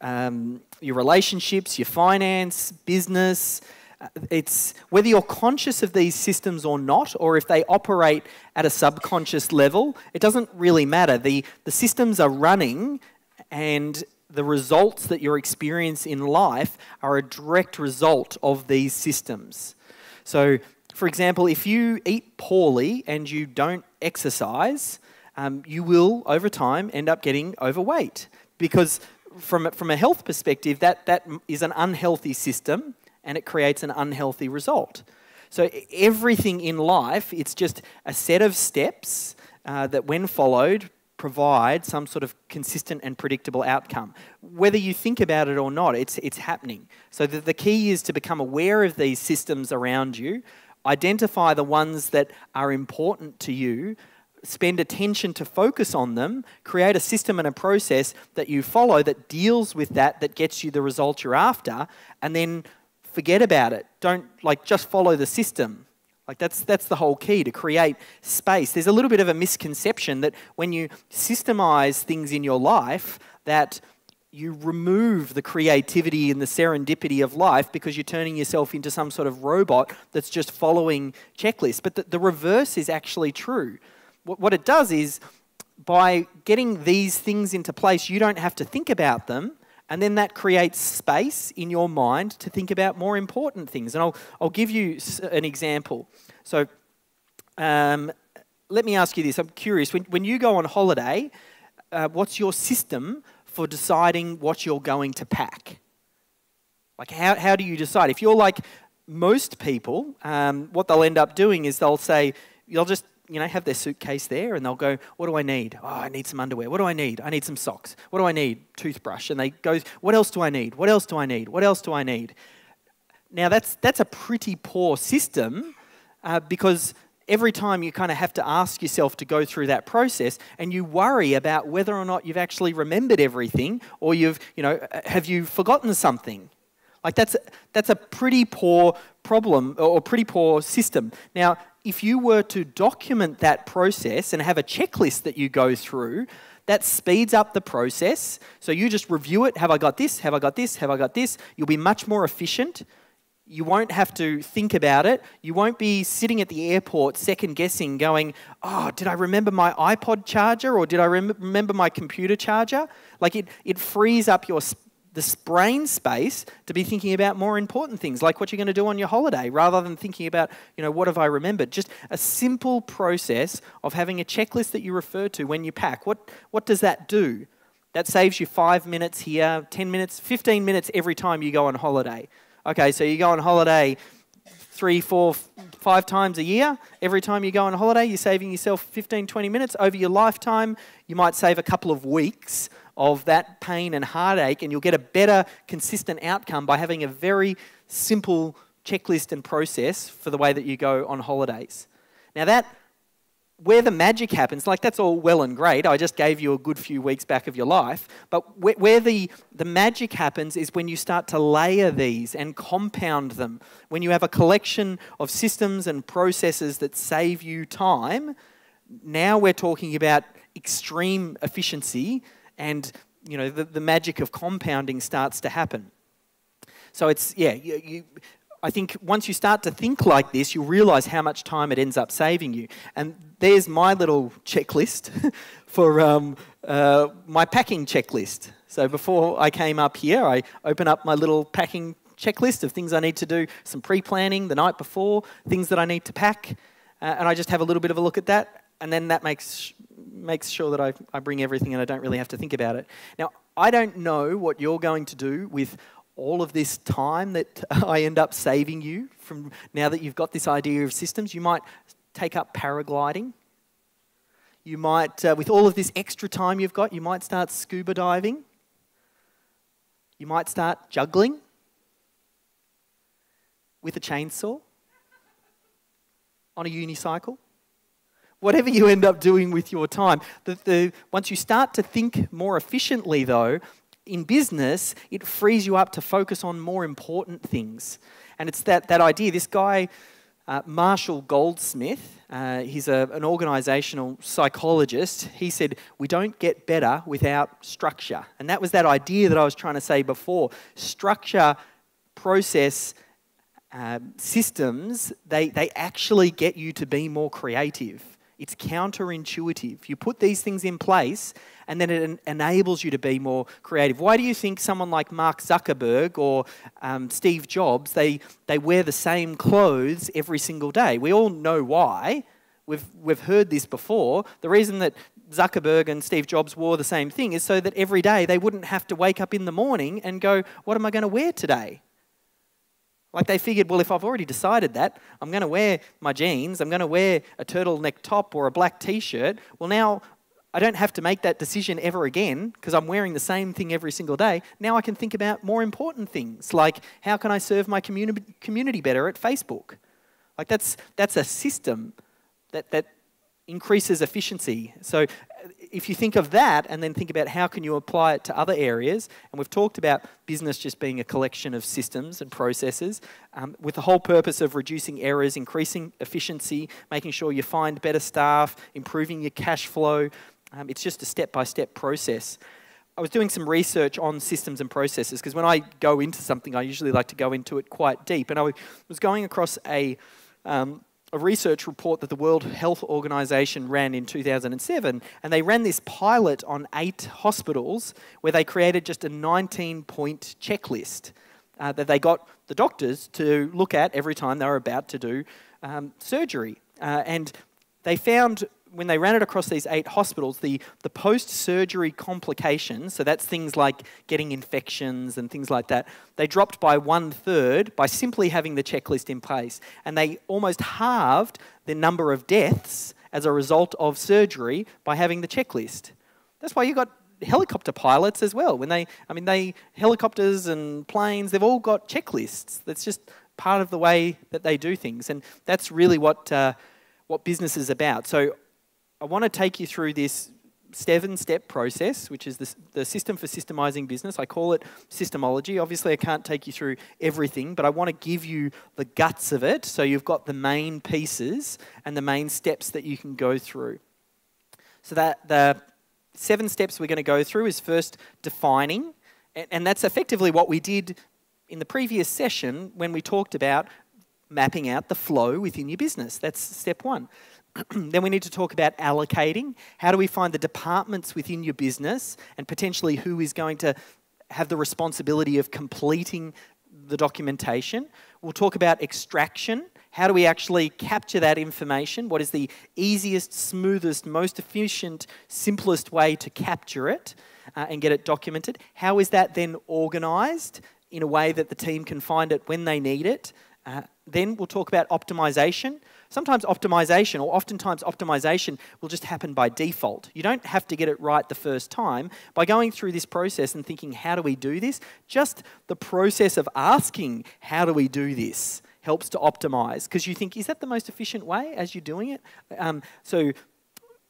um, your relationships, your finance, business. Uh, it's whether you're conscious of these systems or not, or if they operate at a subconscious level, it doesn't really matter. The, the systems are running, and the results that you experience in life are a direct result of these systems. So, for example, if you eat poorly and you don't exercise, um, you will, over time, end up getting overweight. Because from, from a health perspective, that, that is an unhealthy system and it creates an unhealthy result. So, everything in life, it's just a set of steps uh, that, when followed, provide some sort of consistent and predictable outcome. Whether you think about it or not, it's, it's happening. So the, the key is to become aware of these systems around you, identify the ones that are important to you, spend attention to focus on them, create a system and a process that you follow that deals with that, that gets you the result you're after, and then forget about it. Don't like just follow the system. Like that's that's the whole key to create space. There's a little bit of a misconception that when you systemize things in your life that you remove the creativity and the serendipity of life because you're turning yourself into some sort of robot that's just following checklists. But the, the reverse is actually true. What, what it does is by getting these things into place, you don't have to think about them and then that creates space in your mind to think about more important things. And I'll, I'll give you an example. So um, let me ask you this. I'm curious. When, when you go on holiday, uh, what's your system for deciding what you're going to pack? Like, how, how do you decide? If you're like most people, um, what they'll end up doing is they'll say, they'll just you know, have their suitcase there and they'll go, What do I need? Oh, I need some underwear. What do I need? I need some socks. What do I need? Toothbrush. And they go, What else do I need? What else do I need? What else do I need? Now, that's, that's a pretty poor system uh, because every time you kind of have to ask yourself to go through that process and you worry about whether or not you've actually remembered everything or you've, you know, have you forgotten something? Like that's, that's a pretty poor problem or pretty poor system. Now, if you were to document that process and have a checklist that you go through, that speeds up the process. So you just review it. Have I got this? Have I got this? Have I got this? You'll be much more efficient. You won't have to think about it. You won't be sitting at the airport second guessing, going, Oh, did I remember my iPod charger or did I rem- remember my computer charger? Like it, it frees up your the brain space to be thinking about more important things like what you're going to do on your holiday rather than thinking about you know what have i remembered. Just a simple process of having a checklist that you refer to when you pack. What what does that do? That saves you five minutes here 10 minutes 15 minutes every time you go on holiday. Okay so you go on holiday three four five times a year. Every time you go on holiday you're saving yourself 15 20 minutes over your lifetime. You might save a couple of weeks of that pain and heartache, and you'll get a better, consistent outcome by having a very simple checklist and process for the way that you go on holidays. Now, that where the magic happens, like that's all well and great. I just gave you a good few weeks back of your life. But where, where, the, the magic happens is when you start to layer these and compound them. When you have a collection of systems and processes that save you time, now we're talking about extreme efficiency and you know the, the magic of compounding starts to happen. So it's yeah, you, you, I think once you start to think like this, you'll realize how much time it ends up saving you. And there's my little checklist <laughs> for um, uh, my packing checklist. So before I came up here, I open up my little packing checklist of things I need to do, some pre planning the night before, things that I need to pack, uh, and I just have a little bit of a look at that. And then that makes makes sure that I, I bring everything and I don't really have to think about it. Now, I don't know what you're going to do with all of this time that <laughs> I end up saving you from now that you've got this idea of systems. You might take up paragliding. You might, uh, with all of this extra time you've got, you might start scuba diving. You might start juggling with a chainsaw on a unicycle whatever you end up doing with your time. The, the, once you start to think more efficiently, though, in business, it frees you up to focus on more important things. And it's that, that idea. This guy, uh, Marshall Goldsmith, uh, he's a, an organizational psychologist. He said, We don't get better without structure. And that was that idea that I was trying to say before. Structure, process, uh, systems, they, they actually get you to be more creative. It's counterintuitive. You put these things in place and then it en- enables you to be more creative. Why do you think someone like Mark Zuckerberg or um, Steve Jobs, they, they wear the same clothes every single day? We all know why. We've, we've heard this before. The reason that Zuckerberg and Steve Jobs wore the same thing is so that every day they wouldn't have to wake up in the morning and go, What am I going to wear today? Like they figured, well, if I've already decided that, I'm going to wear my jeans, I'm going to wear a turtleneck top or a black t shirt. Well, now I don't have to make that decision ever again because I'm wearing the same thing every single day. Now I can think about more important things like how can I serve my community, community better at Facebook? Like that's, that's a system that, that increases efficiency. So if you think of that and then think about how can you apply it to other areas, and we've talked about business just being a collection of systems and processes um, with the whole purpose of reducing errors, increasing efficiency, making sure you find better staff, improving your cash flow. Um, it's just a step-by-step process. I was doing some research on systems and processes because when I go into something, I usually like to go into it quite deep. And I was going across a um, a research report that the World Health Organization ran in 2007, and they ran this pilot on eight hospitals where they created just a 19 point checklist uh, that they got the doctors to look at every time they were about to do um, surgery. Uh, and they found when they ran it across these eight hospitals, the, the post surgery complications, so that's things like getting infections and things like that, they dropped by one third by simply having the checklist in place. And they almost halved the number of deaths as a result of surgery by having the checklist. That's why you got helicopter pilots as well. When they, I mean, they helicopters and planes, they've all got checklists. That's just part of the way that they do things, and that's really what uh, what business is about. So I want to take you through this seven step process, which is the, the system for systemizing business. I call it systemology. Obviously, I can't take you through everything, but I want to give you the guts of it so you've got the main pieces and the main steps that you can go through. So, that the seven steps we're going to go through is first defining, and that's effectively what we did in the previous session when we talked about mapping out the flow within your business. That's step one. <clears throat> then we need to talk about allocating. How do we find the departments within your business and potentially who is going to have the responsibility of completing the documentation? We'll talk about extraction. How do we actually capture that information? What is the easiest, smoothest, most efficient, simplest way to capture it uh, and get it documented? How is that then organized in a way that the team can find it when they need it? Uh, then we'll talk about optimization. Sometimes optimization, or oftentimes optimization, will just happen by default. You don't have to get it right the first time. By going through this process and thinking, how do we do this? Just the process of asking, how do we do this? helps to optimize because you think, is that the most efficient way as you're doing it? Um, so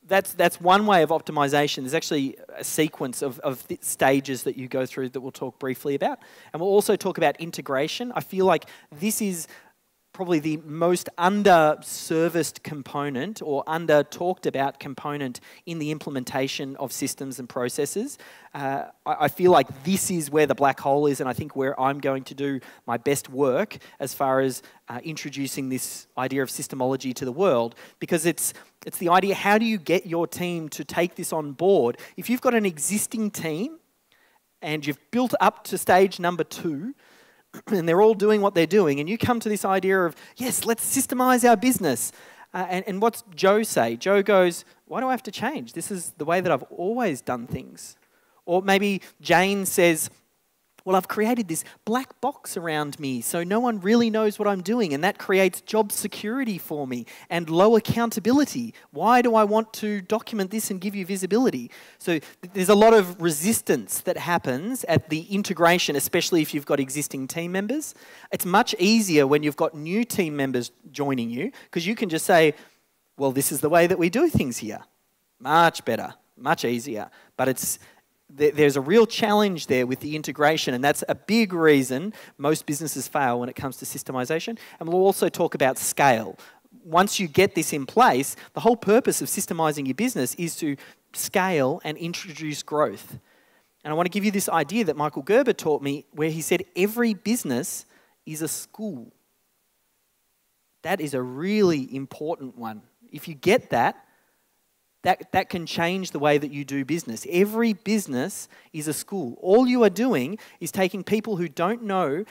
that's, that's one way of optimization. There's actually a sequence of, of stages that you go through that we'll talk briefly about. And we'll also talk about integration. I feel like this is probably the most under-serviced component or under-talked about component in the implementation of systems and processes. Uh, I, I, feel like this is where the black hole is, and I think where I'm going to do my best work as far as uh, introducing this idea of systemology to the world, because it's it's the idea: how do you get your team to take this on board? If you've got an existing team and you've built up to stage number two <clears throat> and they're all doing what they're doing, and you come to this idea of, yes, let's systemize our business. Uh, and, and what's Joe say? Joe goes, why do I have to change? This is the way that I've always done things. Or maybe Jane says, well, I've created this black box around me so no one really knows what I'm doing, and that creates job security for me and low accountability. Why do I want to document this and give you visibility? So there's a lot of resistance that happens at the integration, especially if you've got existing team members. It's much easier when you've got new team members joining you because you can just say, well, this is the way that we do things here. Much better, much easier. But it's there's a real challenge there with the integration, and that's a big reason most businesses fail when it comes to systemization. And we'll also talk about scale. Once you get this in place, the whole purpose of systemizing your business is to scale and introduce growth. And I want to give you this idea that Michael Gerber taught me, where he said every business is a school. That is a really important one. If you get that, that, that can change the way that you do business. Every business is a school. All you are doing is taking people who don't know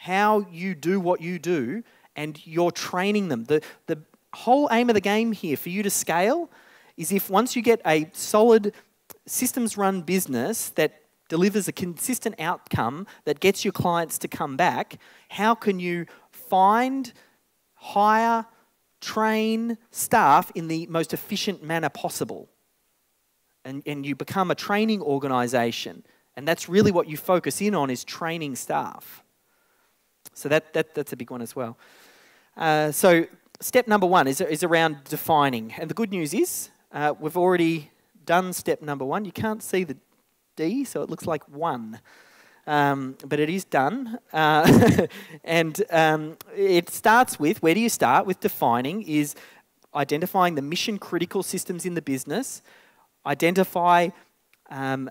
how you do what you do and you're training them. The, the whole aim of the game here for you to scale is if once you get a solid systems run business that delivers a consistent outcome that gets your clients to come back, how can you find, hire, train staff in the most efficient manner possible. and, and you become a training organization. And that's really what you focus in on is training staff. So that, that, that's a big one as well. Uh, so step number one is, is around defining. And the good news is uh, we've already done step number one. You can't see the D, so it looks like one. Um, but it is done. Uh, <laughs> and um, it starts with where do you start with defining is identifying the mission critical systems in the business, identify um,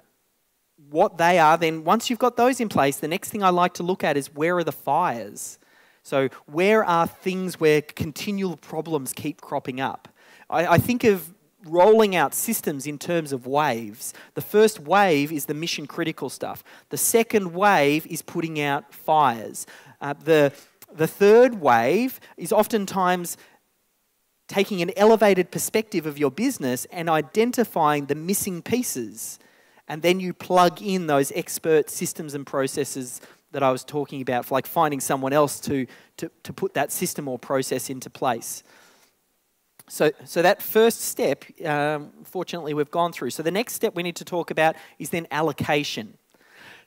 what they are. Then, once you've got those in place, the next thing I like to look at is where are the fires? So, where are things where continual problems keep cropping up? I, I think of rolling out systems in terms of waves. The first wave is the mission critical stuff, the second wave is putting out fires. Uh, the, the third wave is oftentimes taking an elevated perspective of your business and identifying the missing pieces. And then you plug in those expert systems and processes that I was talking about, like finding someone else to, to, to put that system or process into place. So, so that first step, um, fortunately, we've gone through. So the next step we need to talk about is then allocation.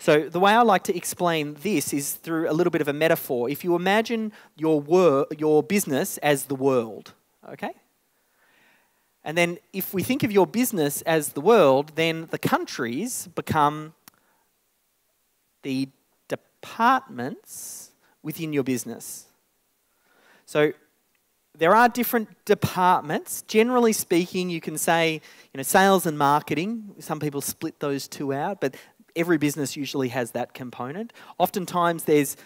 So the way I like to explain this is through a little bit of a metaphor. If you imagine your wor- your business as the world, okay? And then if we think of your business as the world, then the countries become the departments within your business. So there are different departments. Generally speaking, you can say, you know, sales and marketing. Some people split those two out, but every business usually has that component. Oftentimes, there's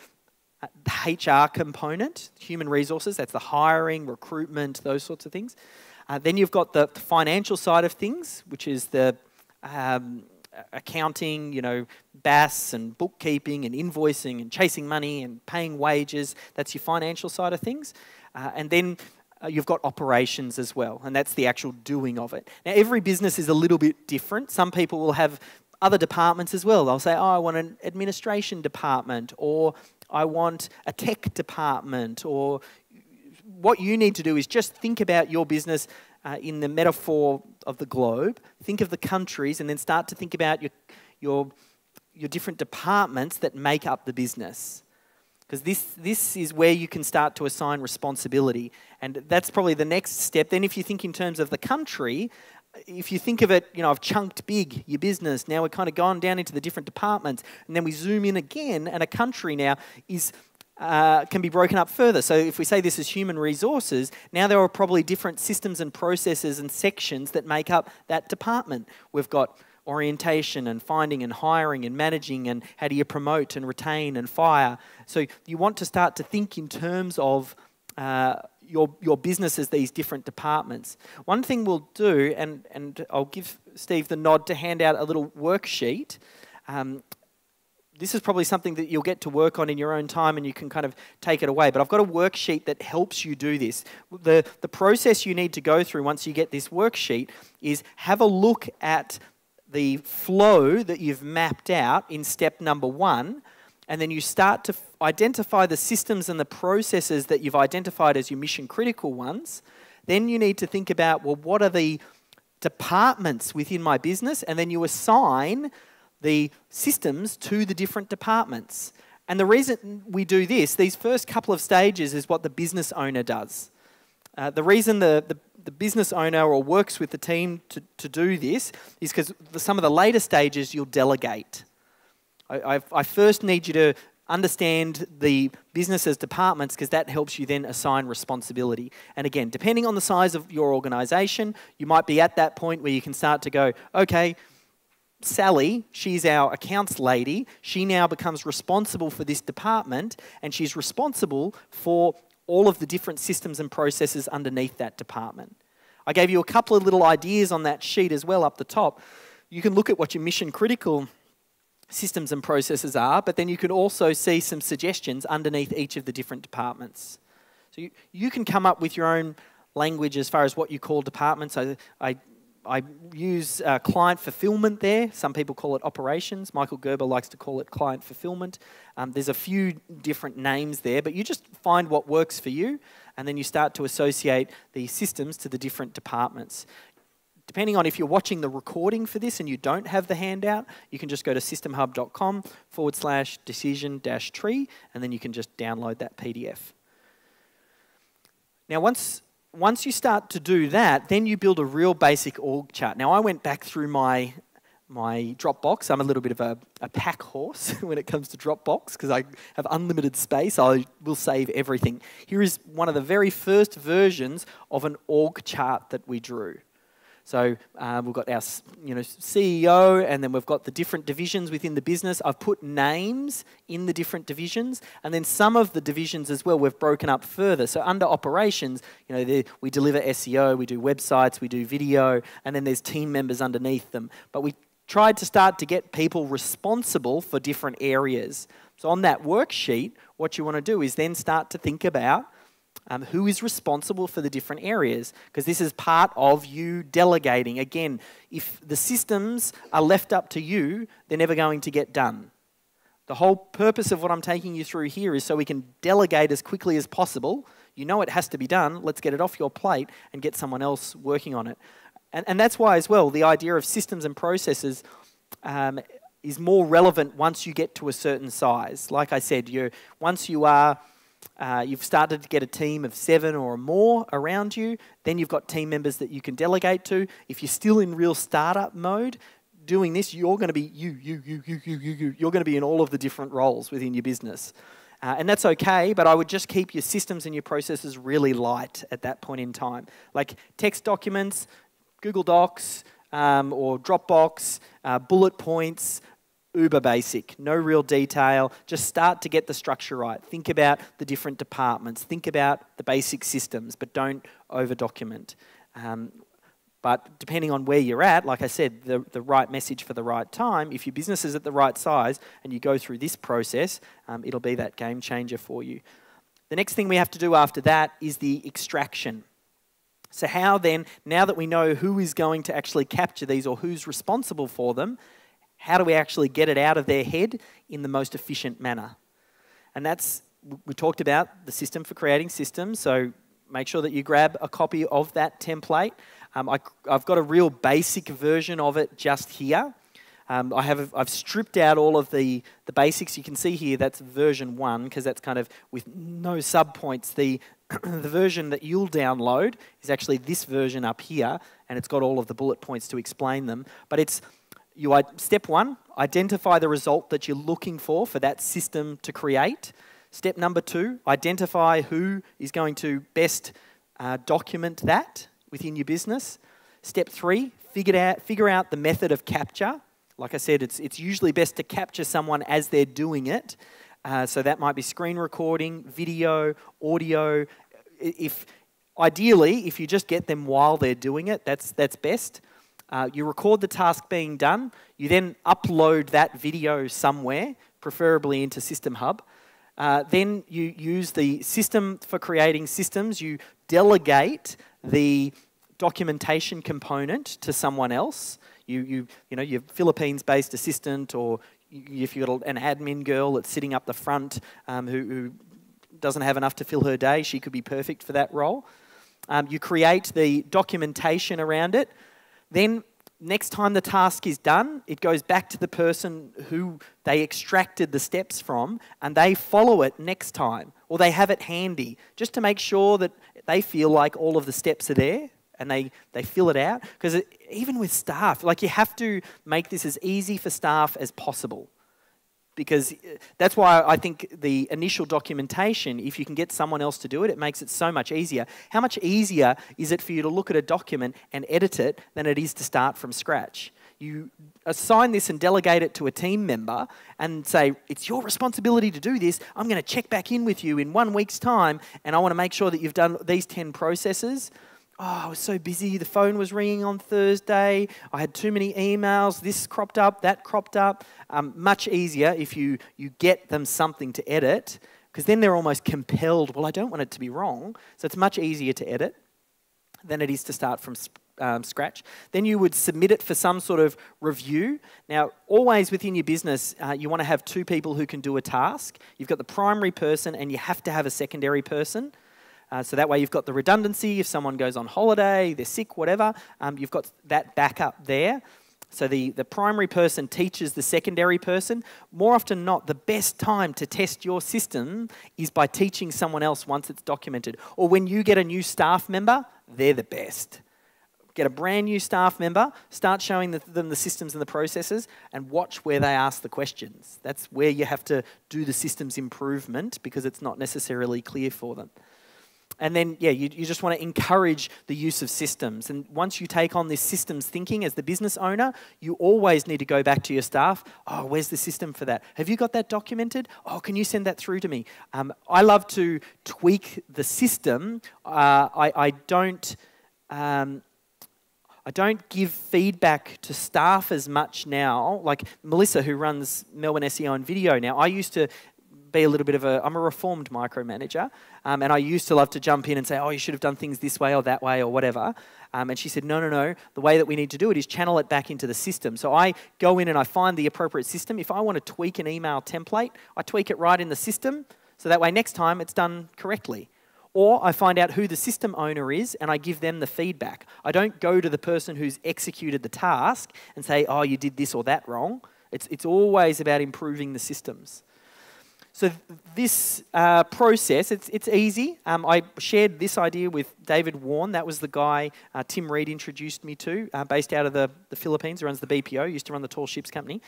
the HR component, human resources. That's the hiring, recruitment, those sorts of things. Uh, then you've got the, financial side of things, which is the um, accounting, you know, BAS and bookkeeping and invoicing and chasing money and paying wages. That's your financial side of things. Uh, and then uh, you've got operations as well, and that's the actual doing of it. Now, every business is a little bit different. Some people will have other departments as well. They'll say, oh, I want an administration department, or I want a tech department, or what you need to do is just think about your business uh, in the metaphor of the globe, think of the countries, and then start to think about your, your, your different departments that make up the business because this, this is where you can start to assign responsibility. And that's probably the next step. Then, if you think in terms of the country, if you think of it, you know, I've chunked big your business. Now we're kind of gone down into the different departments, and then we zoom in again, and a country now is uh, can be broken up further. So if we say this is human resources, now there are probably different systems and processes and sections that make up that department. We've got orientation and finding and hiring and managing and how do you promote and retain and fire. So you want to start to think in terms of uh, your, your business as these different departments. One thing we'll do, and, and I'll give Steve the nod to hand out a little worksheet. Um, this is probably something that you'll get to work on in your own time and you can kind of take it away. But I've got a worksheet that helps you do this. The, the process you need to go through once you get this worksheet is have a look at the flow that you've mapped out in step number one, and then you start to identify the systems and the processes that you've identified as your mission critical ones, then you need to think about well, what are the departments within my business? And then you assign the systems to the different departments. And the reason we do this, these first couple of stages, is what the business owner does. Uh, the reason the, the the business owner or works with the team to, to do this is because some of the later stages you'll delegate. I, I, I first need you to understand the business's departments because that helps you then assign responsibility. And again, depending on the size of your organization, you might be at that point where you can start to go, okay, Sally, she's our accounts lady. She now becomes responsible for this department and she's responsible for all of the different systems and processes underneath that department. I gave you a couple of little ideas on that sheet as well up the top. You can look at what your mission critical systems and processes are, but then you can also see some suggestions underneath each of the different departments. So you, you can come up with your own language as far as what you call departments. I, I I use uh, client fulfillment there. Some people call it operations. Michael Gerber likes to call it client fulfillment. Um, there's a few different names there, but you just find what works for you, and then you start to associate the systems to the different departments. depending on if you're watching the recording for this and you don't have the handout, you can just go to systemhub.com forward slash decision dash tree, and then you can just download that PDF. Now, once once you start to do that, then you build a real basic org chart. Now, I went back through my my Dropbox. I'm a little bit of a, a pack horse <laughs> when it comes to Dropbox because I have unlimited space. I will save everything. Here is one of the very first versions of an org chart that we drew. So uh, we've got our you know, CEO, and then we've got the different divisions within the business. I've put names in the different divisions, and then some of the divisions as well we've broken up further. So under operations, you know, we deliver SEO, we do websites, we do video, and then there's team members underneath them. But we tried to start to get people responsible for different areas. So on that worksheet, what you want to do is then start to think about um, who is responsible for the different areas because this is part of you delegating. Again, if the systems are left up to you, they're never going to get done. The whole purpose of what I'm taking you through here is so we can delegate as quickly as possible. You know it has to be done. Let's get it off your plate and get someone else working on it. And, and that's why, as well, the idea of systems and processes um, is more relevant once you get to a certain size. Like I said, you once you are uh, you've started to get a team of seven or more around you. Then you've got team members that you can delegate to. If you're still in real startup mode, doing this, you're going to be you, you, you, you, you, you, you. You're going to be in all of the different roles within your business. Uh, and that's okay, but I would just keep your systems and your processes really light at that point in time. Like text documents, Google Docs um, or Dropbox, uh, bullet points, uber basic, no real detail. Just start to get the structure right. Think about the different departments. Think about the basic systems, but don't over document. Um, but depending on where you're at, like I said, the, the right message for the right time, if your business is at the right size and you go through this process, um, it'll be that game changer for you. The next thing we have to do after that is the extraction. So, how then, now that we know who is going to actually capture these or who's responsible for them, how do we actually get it out of their head in the most efficient manner? And that's, we talked about the system for creating systems. So, make sure that you grab a copy of that template. Um, I, have got a real basic version of it just here. Um, I have, I've stripped out all of the, the basics. You can see here that's version one because that's kind of with no subpoints. The, <clears throat> the version that you'll download is actually this version up here, and it's got all of the bullet points to explain them. But it's you step one, identify the result that you're looking for for that system to create. Step number two, identify who is going to best uh, document that within your business. Step three, figure out, figure out the method of capture. Like I said, it's, it's usually best to capture someone as they're doing it. Uh, so that might be screen recording, video, audio. If ideally, if you just get them while they're doing it, that's that's best. Uh, you record the task being done. You then upload that video somewhere, preferably into System Hub. Uh, then you use the system for creating systems. You delegate the documentation component to someone else. You, you, you know, your Philippines-based assistant or if you've got an admin girl that's sitting up the front um, who, who, doesn't have enough to fill her day, she could be perfect for that role. Um, you create the documentation around it. Then, next time the task is done, it goes back to the person who they extracted the steps from, and they follow it next time, or they have it handy, just to make sure that they feel like all of the steps are there and they, they fill it out. Because even with staff, like you have to make this as easy for staff as possible. Because uh, that's why I think the initial documentation, if you can get someone else to do it, it makes it so much easier. How much easier is it for you to look at a document and edit it than it is to start from scratch? You assign this and delegate it to a team member and say, It's your responsibility to do this. I'm going to check back in with you in one week's time, and I want to make sure that you've done these 10 processes oh, I was so busy. The phone was ringing on Thursday. I had too many emails. This cropped up, that cropped up. Um, much easier if you, you get them something to edit, because then they're almost compelled. Well, I don't want it to be wrong. So it's much easier to edit than it is to start from um, scratch. Then you would submit it for some sort of review. Now, always within your business, uh, you want to have two people who can do a task. You've got the primary person, and you have to have a secondary person. Uh, so that way you've got the redundancy if someone goes on holiday, they're sick, whatever, um, you've got that backup there. So the, the primary person teaches the secondary person. More often not, the best time to test your system is by teaching someone else once it's documented. Or when you get a new staff member, they're the best. Get a brand new staff member, start showing them the systems and the processes, and watch where they ask the questions. That's where you have to do the systems improvement because it's not necessarily clear for them. And then, yeah, you, you just want to encourage the use of systems. And once you take on this systems thinking as the business owner, you always need to go back to your staff. Oh, where's the system for that? Have you got that documented? Oh, can you send that through to me? Um, I love to tweak the system. Uh, I, I don't. Um, I don't give feedback to staff as much now. Like Melissa, who runs Melbourne SEO and video now, I used to be a little bit of a, I'm a reformed micromanager, um, and I used to love to jump in and say, oh, you should have done things this way or that way or whatever. Um, and she said, no, no, no. The way that we need to do it is channel it back into the system. So I go in and I find the appropriate system. If I want to tweak an email template, I tweak it right in the system. So that way, next time it's done correctly. Or I find out who the system owner is and I give them the feedback. I don't go to the person who's executed the task and say, oh, you did this or that wrong. It's, it's always about improving the systems. So this uh, process, it's, it's easy. Um, I shared this idea with David Warren. That was the guy uh, Tim Reed introduced me to, uh, based out of the, the Philippines, runs the BPO, used to run the Tall Ships Company.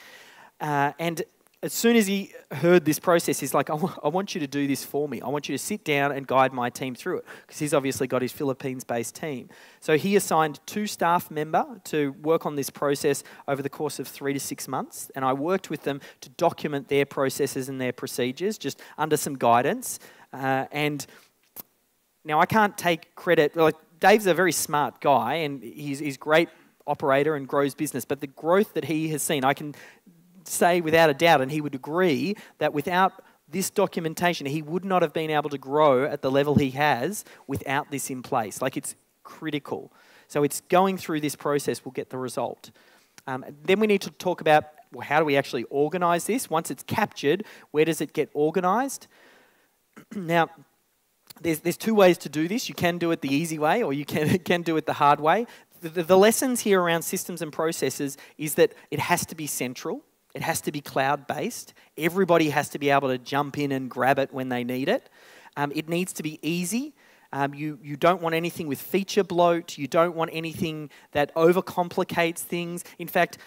Uh, and as soon as he heard this process, he's like, I, want you to do this for me. I want you to sit down and guide my team through it. Because he's obviously got his Philippines based team. So he assigned two staff member to work on this process over the course of three to six months. And I worked with them to document their processes and their procedures, just under some guidance. Uh, and now I can't take credit. Like Dave's a very smart guy and he's, he's great operator and grows business. But the growth that he has seen, I can say without a doubt, and he would agree, that without this documentation, he would not have been able to grow at the level he has without this in place. Like it's critical. So it's going through this process will get the result. Um, then we need to talk about well, how do we actually organize this? Once it's captured, where does it get organized? <clears throat> now, there's, there's two ways to do this. You can do it the easy way or you can, <laughs> can do it the hard way. The, the, the lessons here around systems and processes is that it has to be central. It has to be cloud based. Everybody has to be able to jump in and grab it when they need it. Um, it needs to be easy. Um, you, you don't want anything with feature bloat. You don't want anything that overcomplicates things. In fact,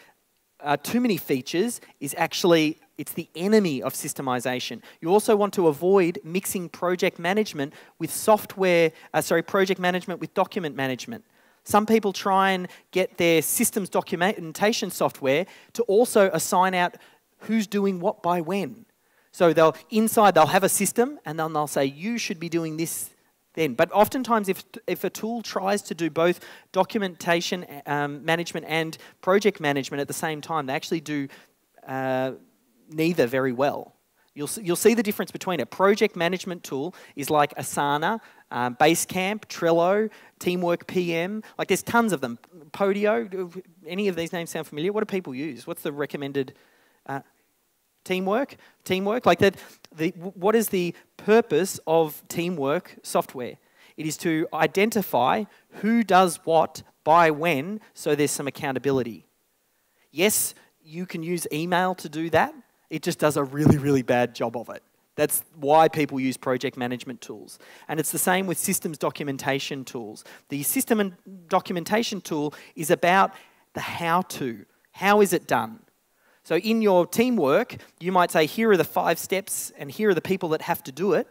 uh, too many features is actually it's the enemy of systemization. You also want to avoid mixing project management with software, uh, sorry, project management with document management. Some people try and get their systems documentation software to also assign out who's doing what by when. So they'll inside they'll have a system and then they'll say you should be doing this then. But oftentimes, if if a tool tries to do both documentation um, management and project management at the same time, they actually do uh, neither very well. You'll, you'll see the difference between a project management tool is like Asana, um, Basecamp, Trello, Teamwork PM. Like there's tons of them. Podio, any of these names sound familiar? What do people use? What's the recommended uh, teamwork? Teamwork? Like that, the, what is the purpose of teamwork software? It is to identify who does what by when so there's some accountability. Yes, you can use email to do that it just does a really, really bad job of it. That's why people use project management tools. And it's the same with systems documentation tools. The system and documentation tool is about the how to. How is it done? So in your teamwork, you might say, here are the five steps, and here are the people that have to do it.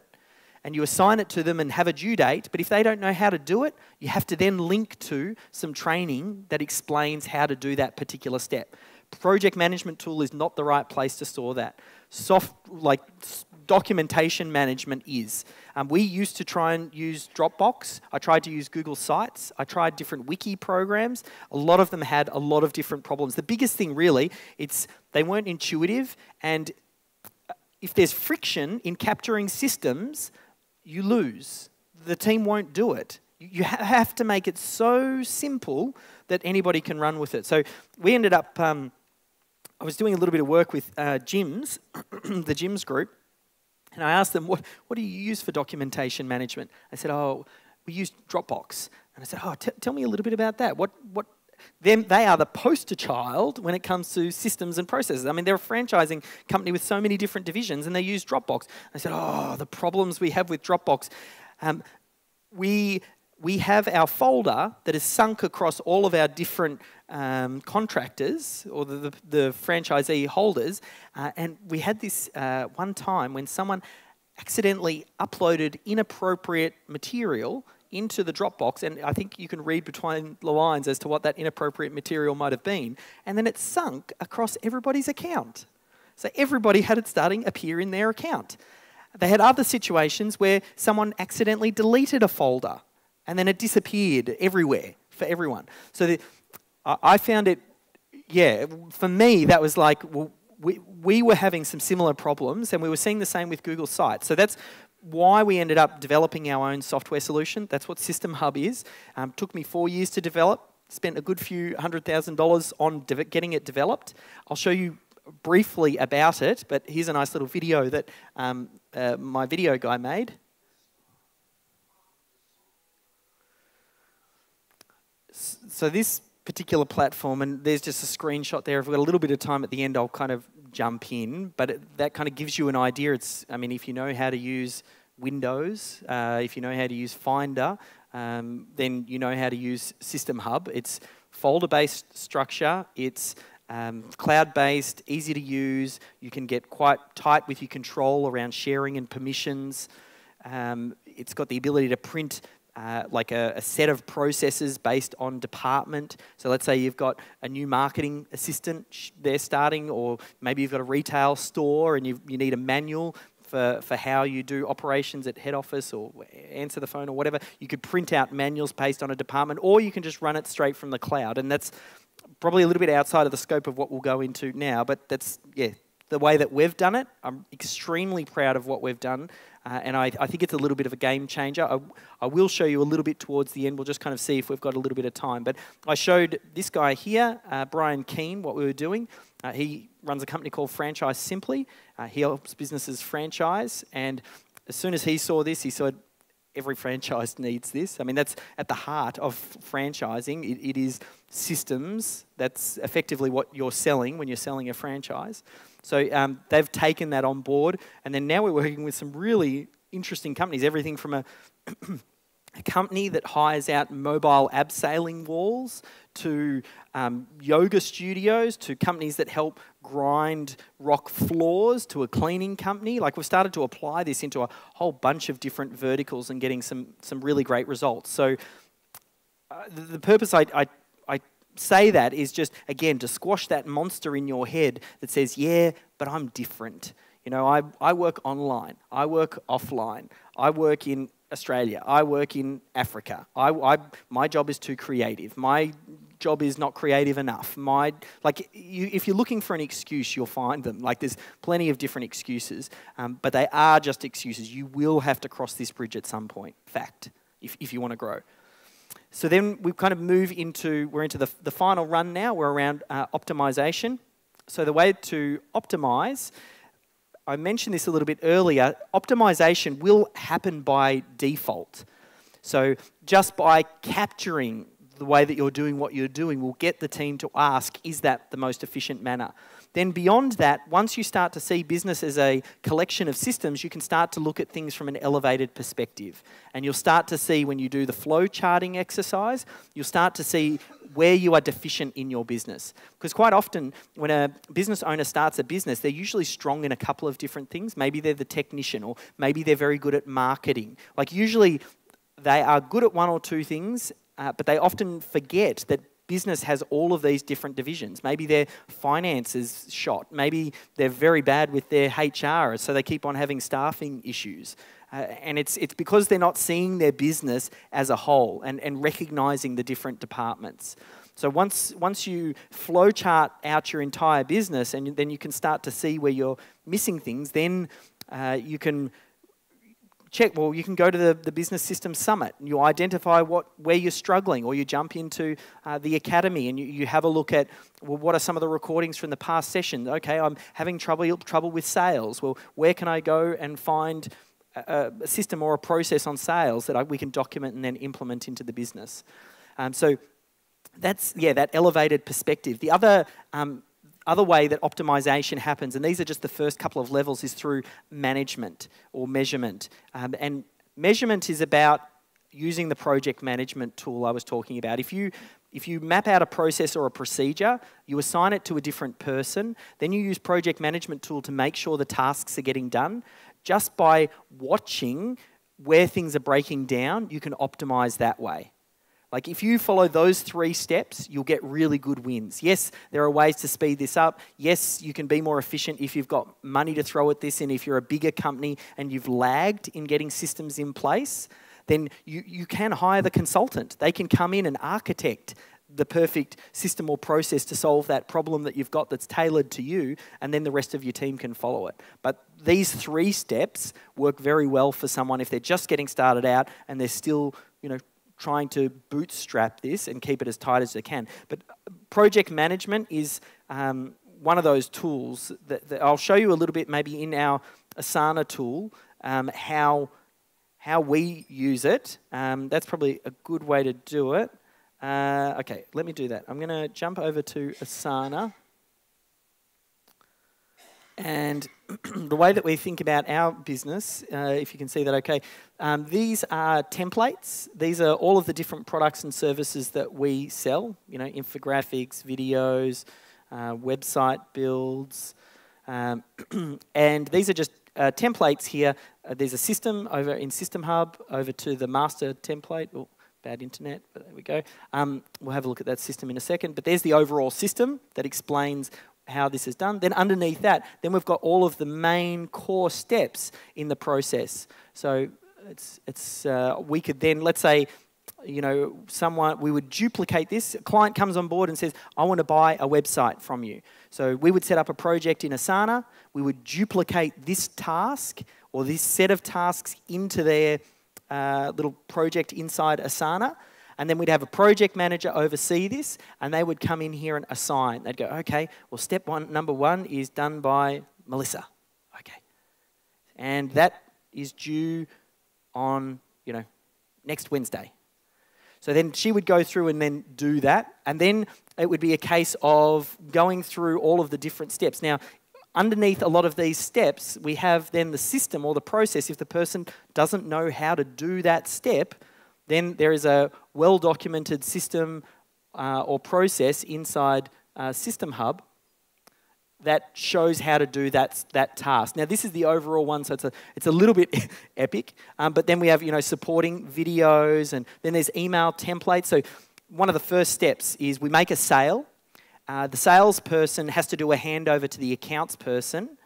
And you assign it to them and have a due date. But if they don't know how to do it, you have to then link to some training that explains how to do that particular step project management tool is not the right place to store that. Soft, like documentation management is. Um, we used to try and use Dropbox. I tried to use Google Sites. I tried different wiki programs. A lot of them had a lot of different problems. The biggest thing, really, it's they weren't intuitive, and if there's friction in capturing systems, you lose. The team won't do it. You have to make it so simple that anybody can run with it. So we ended up. Um, I was doing a little bit of work with uh, gyms, <clears throat> the gyms group, And I asked them, what, what do you use for documentation management? I said, oh, we use Dropbox. And I said, oh, tell me a little bit about that. What, what, them, they are the poster child when it comes to systems and processes. I mean, they're a franchising company with so many different divisions and they use Dropbox. I said, oh, the problems we have with Dropbox. Um, we, we have our folder that is sunk across all of our different um, contractors or the, the, the franchisee holders. Uh, and we had this uh, one time when someone accidentally uploaded inappropriate material into the Dropbox, and I think you can read between the lines as to what that inappropriate material might have been, and then it sunk across everybody's account. So everybody had it starting appear in their account. They had other situations where someone accidentally deleted a folder and then it disappeared everywhere for everyone. So the, I found it, yeah, for me, that was like, well, we, we were having some similar problems and we were seeing the same with Google Sites. So that's why we ended up developing our own software solution. That's what System Hub is. Um, took me four years to develop. Spent a good few hundred thousand dollars on getting it developed. I'll show you briefly about it, but here's a nice little video that um, uh, my video guy made. So this particular platform, and there's just a screenshot there. If we've got a little bit of time at the end, I'll kind of jump in, but it, that kind of gives you an idea. It's, I mean, if you know how to use Windows, uh, if you know how to use Finder, um, then you know how to use System Hub. It's folder-based structure. It's um, cloud-based, easy to use. You can get quite tight with your control around sharing and permissions. Um, it's got the ability to print uh, like a, a, set of processes based on department. So let's say you've got a new marketing assistant they're starting, or maybe you've got a retail store and you, you need a manual for, for how you do operations at head office or answer the phone or whatever. You could print out manuals based on a department, or you can just run it straight from the cloud. And that's probably a little bit outside of the scope of what we'll go into now, but that's, yeah, the way that we've done it. I'm extremely proud of what we've done, uh, and I, I, think it's a little bit of a game changer. I, I, will show you a little bit towards the end. We'll just kind of see if we've got a little bit of time. But I showed this guy here, uh, Brian Keane, what we were doing. Uh, he runs a company called Franchise Simply. Uh, he helps businesses franchise, and as soon as he saw this, he said, every franchise needs this. I mean, that's at the heart of franchising. It, it is systems. That's effectively what you're selling when you're selling a franchise. So um, they've taken that on board, and then now we're working with some really interesting companies. Everything from a <clears throat> a company that hires out mobile abseiling walls to um, yoga studios to companies that help grind rock floors to a cleaning company. Like we've started to apply this into a whole bunch of different verticals and getting some, some really great results. So uh, the, the, purpose I, I, I say that is just, again, to squash that monster in your head that says, yeah, but I'm different. You know, I, I work online, I work offline, I work in Australia. I work in Africa. I, I, my job is too creative. My job is not creative enough. My, like, you, if you're looking for an excuse, you'll find them. Like, there's plenty of different excuses, um, but they are just excuses. You will have to cross this bridge at some point, fact, if, if you want to grow. So then we kind of move into, we're into the, the final run now. We're around uh, optimization. So the way to optimize I mentioned this a little bit earlier, optimization will happen by default. So just by capturing the way that you're doing what you're doing will get the team to ask, is that the most efficient manner? Then beyond that, once you start to see business as a collection of systems, you can start to look at things from an elevated perspective. And you'll start to see when you do the flow charting exercise, you'll start to see where you are deficient in your business. Because quite often, when a business owner starts a business, they're usually strong in a couple of different things. Maybe they're the technician, or maybe they're very good at marketing. Like, usually, they are good at one or two things, uh, but they often forget that business has all of these different divisions. Maybe their finance is shot. Maybe they're very bad with their HR, so they keep on having staffing issues. Uh, and it's, it's because they're not seeing their business as a whole and, and recognizing the different departments. So once, once you flowchart out your entire business and then you can start to see where you're missing things, then uh, you can check. Well, you can go to the, the Business Systems Summit and you identify what, where you're struggling, or you jump into uh, the Academy and you, you have a look at, well, what are some of the recordings from the past session? Okay, I'm having trouble, trouble with sales. Well, where can I go and find a, a system or a process on sales that I, we can document and then implement into the business? Um, so that's, yeah, that elevated perspective. The other um, other way that optimization happens, and these are just the first couple of levels, is through management or measurement. Um, and measurement is about using the project management tool I was talking about. If you if you map out a process or a procedure, you assign it to a different person, then you use project management tool to make sure the tasks are getting done. Just by watching where things are breaking down, you can optimize that way. Like if you follow those three steps, you'll get really good wins. Yes, there are ways to speed this up. Yes, you can be more efficient if you've got money to throw at this and if you're a bigger company and you've lagged in getting systems in place, then you, you can hire the consultant. They can come in and architect the perfect system or process to solve that problem that you've got that's tailored to you, and then the rest of your team can follow it. But these three steps work very well for someone if they're just getting started out and they're still, you know, trying to bootstrap this and keep it as tight as they can. But project management is um, one of those tools that, that, I'll show you a little bit maybe in our Asana tool um, how, how we use it. Um, that's probably a good way to do it. Uh, okay, let me do that. I'm going to jump over to Asana. And <clears throat> the way that we think about our business, uh, if you can see that okay, um, these are templates. These are all of the different products and services that we sell, you know, infographics, videos, uh, website builds. Um, <clears throat> and these are just uh, templates here. Uh, there's a system over in System Hub over to the master template. Oh, bad internet, but there we go. Um, we'll have a look at that system in a second. But there's the overall system that explains how this is done. Then underneath that, then we've got all of the main core steps in the process. So it's, it's uh, we could then, let's say, you know, someone, we would duplicate this. A client comes on board and says, I want to buy a website from you. So we would set up a project in Asana. We would duplicate this task or this set of tasks into their uh, little project inside Asana. And then we'd have a project manager oversee this, and they would come in here and assign. They'd go, okay, well, step one, number one is done by Melissa. Okay. And that is due on, you know, next Wednesday. So then she would go through and then do that. And then it would be a case of going through all of the different steps. Now, underneath a lot of these steps, we have then the system or the process. If the person doesn't know how to do that step, then there is a well documented system uh, or process inside uh, System Hub that shows how to do that, that task. Now, this is the overall one, so it's a, it's a little bit <laughs> epic. Um, but then we have, you know, supporting videos, and then there's email templates. So one of the first steps is we make a sale. Uh, the salesperson has to do a handover to the accounts person.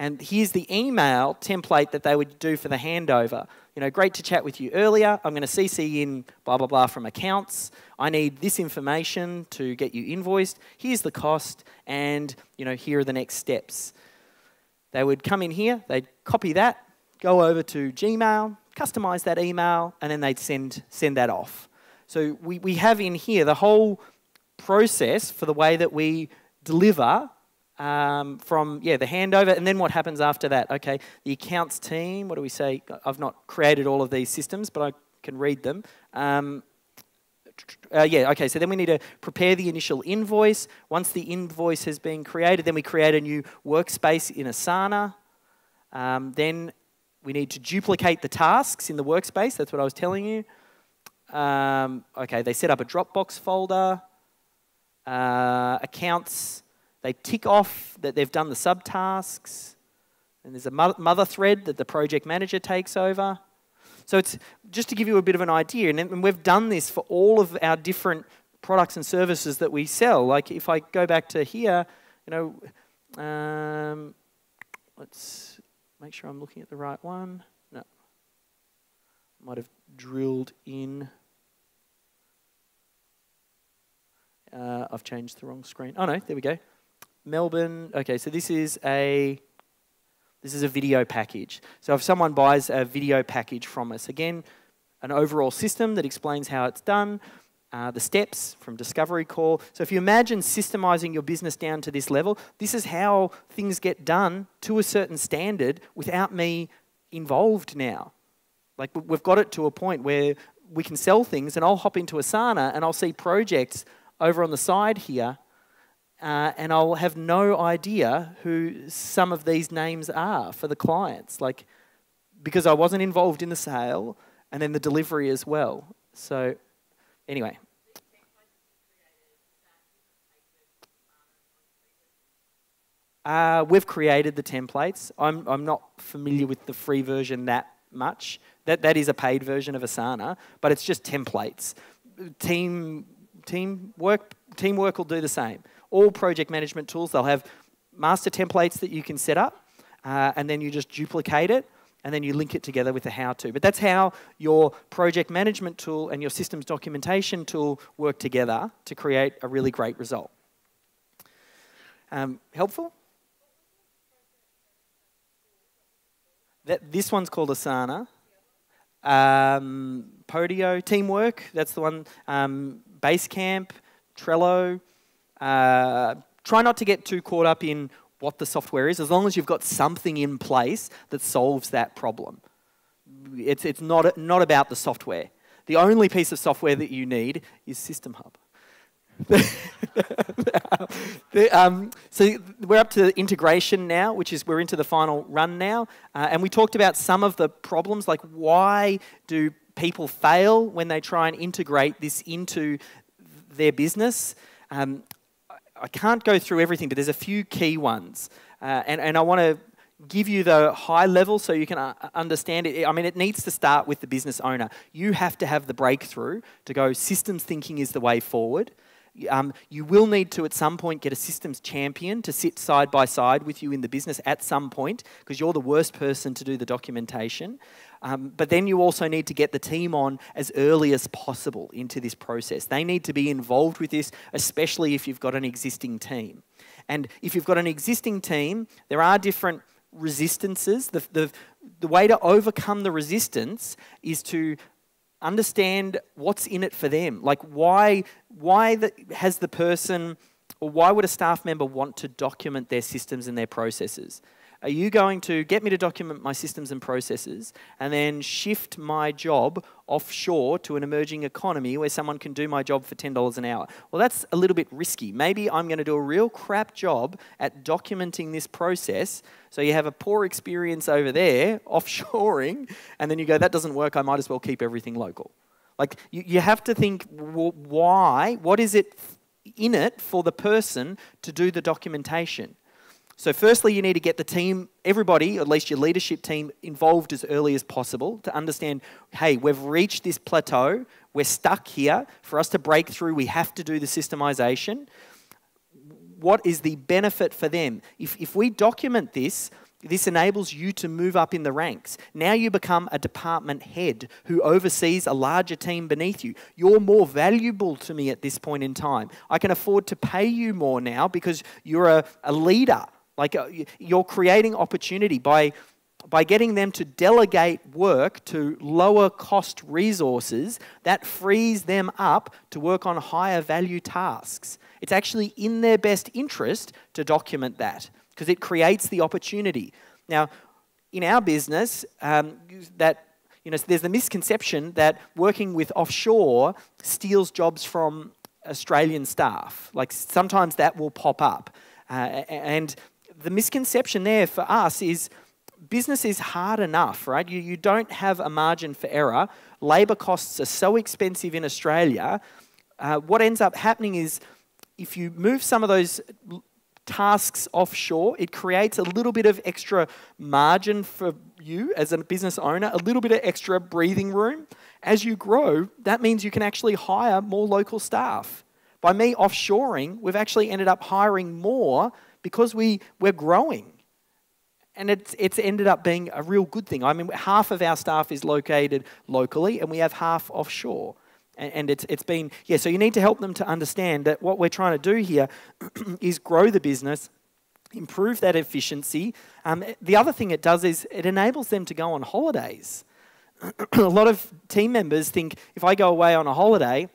And here's the email template that they would do for the handover you know, great to chat with you earlier. I'm going to CC in blah, blah, blah from accounts. I need this information to get you invoiced. Here's the cost, and, you know, here are the next steps. They would come in here, they'd copy that, go over to Gmail, customize that email, and then they'd send, send that off. So we, we have in here the whole process for the way that we deliver um, from yeah the handover, and then what happens after that? Okay, the accounts team. What do we say? I've not created all of these systems, but I can read them. Um, uh, yeah, okay, so then we need to prepare the initial invoice. Once the invoice has been created, then we create a new workspace in Asana. Um, then we need to duplicate the tasks in the workspace. That's what I was telling you. Um, okay, they set up a Dropbox folder. Uh, accounts they tick off that they've done the subtasks. And there's a mother thread that the project manager takes over. So it's just to give you a bit of an idea. And we've done this for all of our different products and services that we sell. Like if I go back to here, you know, um, let's make sure I'm looking at the right one. No. Might have drilled in. Uh, I've changed the wrong screen. Oh no, there we go. Melbourne. Okay, so this is a This is a video package. So if someone buys a video package from us, again, an overall system that explains how it's done, uh, the steps from discovery call. So if you imagine systemizing your business down to this level, this is how things get done to a certain standard without me involved now. Like we've got it to a point where we can sell things and I'll hop into Asana and I'll see projects over on the side here uh, and I'll have no idea who some of these names are for the clients. Like, because I wasn't involved in the sale and then the delivery as well. So, anyway. Uh, we've created the templates. I'm, I'm not familiar with the free version that much. That, that is a paid version of Asana, but it's just templates. Team, teamwork, teamwork will do the same all project management tools, they'll have master templates that you can set up, uh, and then you just duplicate it, and then you link it together with the how-to. But that's how your project management tool and your systems documentation tool work together to create a really great result. Um, helpful? That, this one's called Asana. Um, Podio, Teamwork, that's the one. Um, Basecamp, Trello, uh, try not to get too caught up in what the software is, as long as you've got something in place that solves that problem. It's, it's not, not about the software. The only piece of software that you need is System Hub. <laughs> the, um, so we're up to integration now, which is we're into the final run now, uh, and we talked about some of the problems, like why do people fail when they try and integrate this into their business? Um, I can't go through everything, but there's a few key ones. Uh, and, and I want to give you the high level so you can uh, understand it. I mean, it needs to start with the business owner. You have to have the breakthrough to go, systems thinking is the way forward. Um, you will need to, at some point, get a systems champion to sit side by side with you in the business at some point because you're the worst person to do the documentation. Um, but then you also need to get the team on as early as possible into this process. They need to be involved with this, especially if you've got an existing team. And if you've got an existing team, there are different resistances. The, the, the way to overcome the resistance is to understand what's in it for them. Like, why, why the, has the person, or why would a staff member want to document their systems and their processes? Are you going to get me to document my systems and processes and then shift my job offshore to an emerging economy where someone can do my job for $10 an hour? Well, that's a little bit risky. Maybe I'm going to do a real crap job at documenting this process. So you have a poor experience over there, <laughs> offshoring, and then you go, that doesn't work. I might as well keep everything local. Like, you, you have to think why? What is it in it for the person to do the documentation? So, firstly, you need to get the team, everybody, at least your leadership team, involved as early as possible to understand hey, we've reached this plateau, we're stuck here. For us to break through, we have to do the systemization. What is the benefit for them? If, if we document this, this enables you to move up in the ranks. Now you become a department head who oversees a larger team beneath you. You're more valuable to me at this point in time. I can afford to pay you more now because you're a, a leader like uh, you're creating opportunity by, by getting them to delegate work to lower cost resources, that frees them up to work on higher value tasks. It's actually in their best interest to document that because it creates the opportunity. Now, in our business, um, that you know, there's the misconception that working with offshore steals jobs from Australian staff. Like sometimes that will pop up. Uh, and the misconception there for us is business is hard enough, right? You, you don't have a margin for error. Labor costs are so expensive in Australia. Uh, what ends up happening is if you move some of those tasks offshore, it creates a little bit of extra margin for you as a business owner, a little bit of extra breathing room. As you grow, that means you can actually hire more local staff. By me offshoring, we've actually ended up hiring more because we, we're growing. And it's, it's ended up being a real good thing. I mean, half of our staff is located locally, and we have half offshore. And, and it's, it's been, yeah, so you need to help them to understand that what we're trying to do here <clears throat> is grow the business improve that efficiency. Um, the other thing it does is it enables them to go on holidays. <clears throat> a lot of team members think if I go away on a holiday,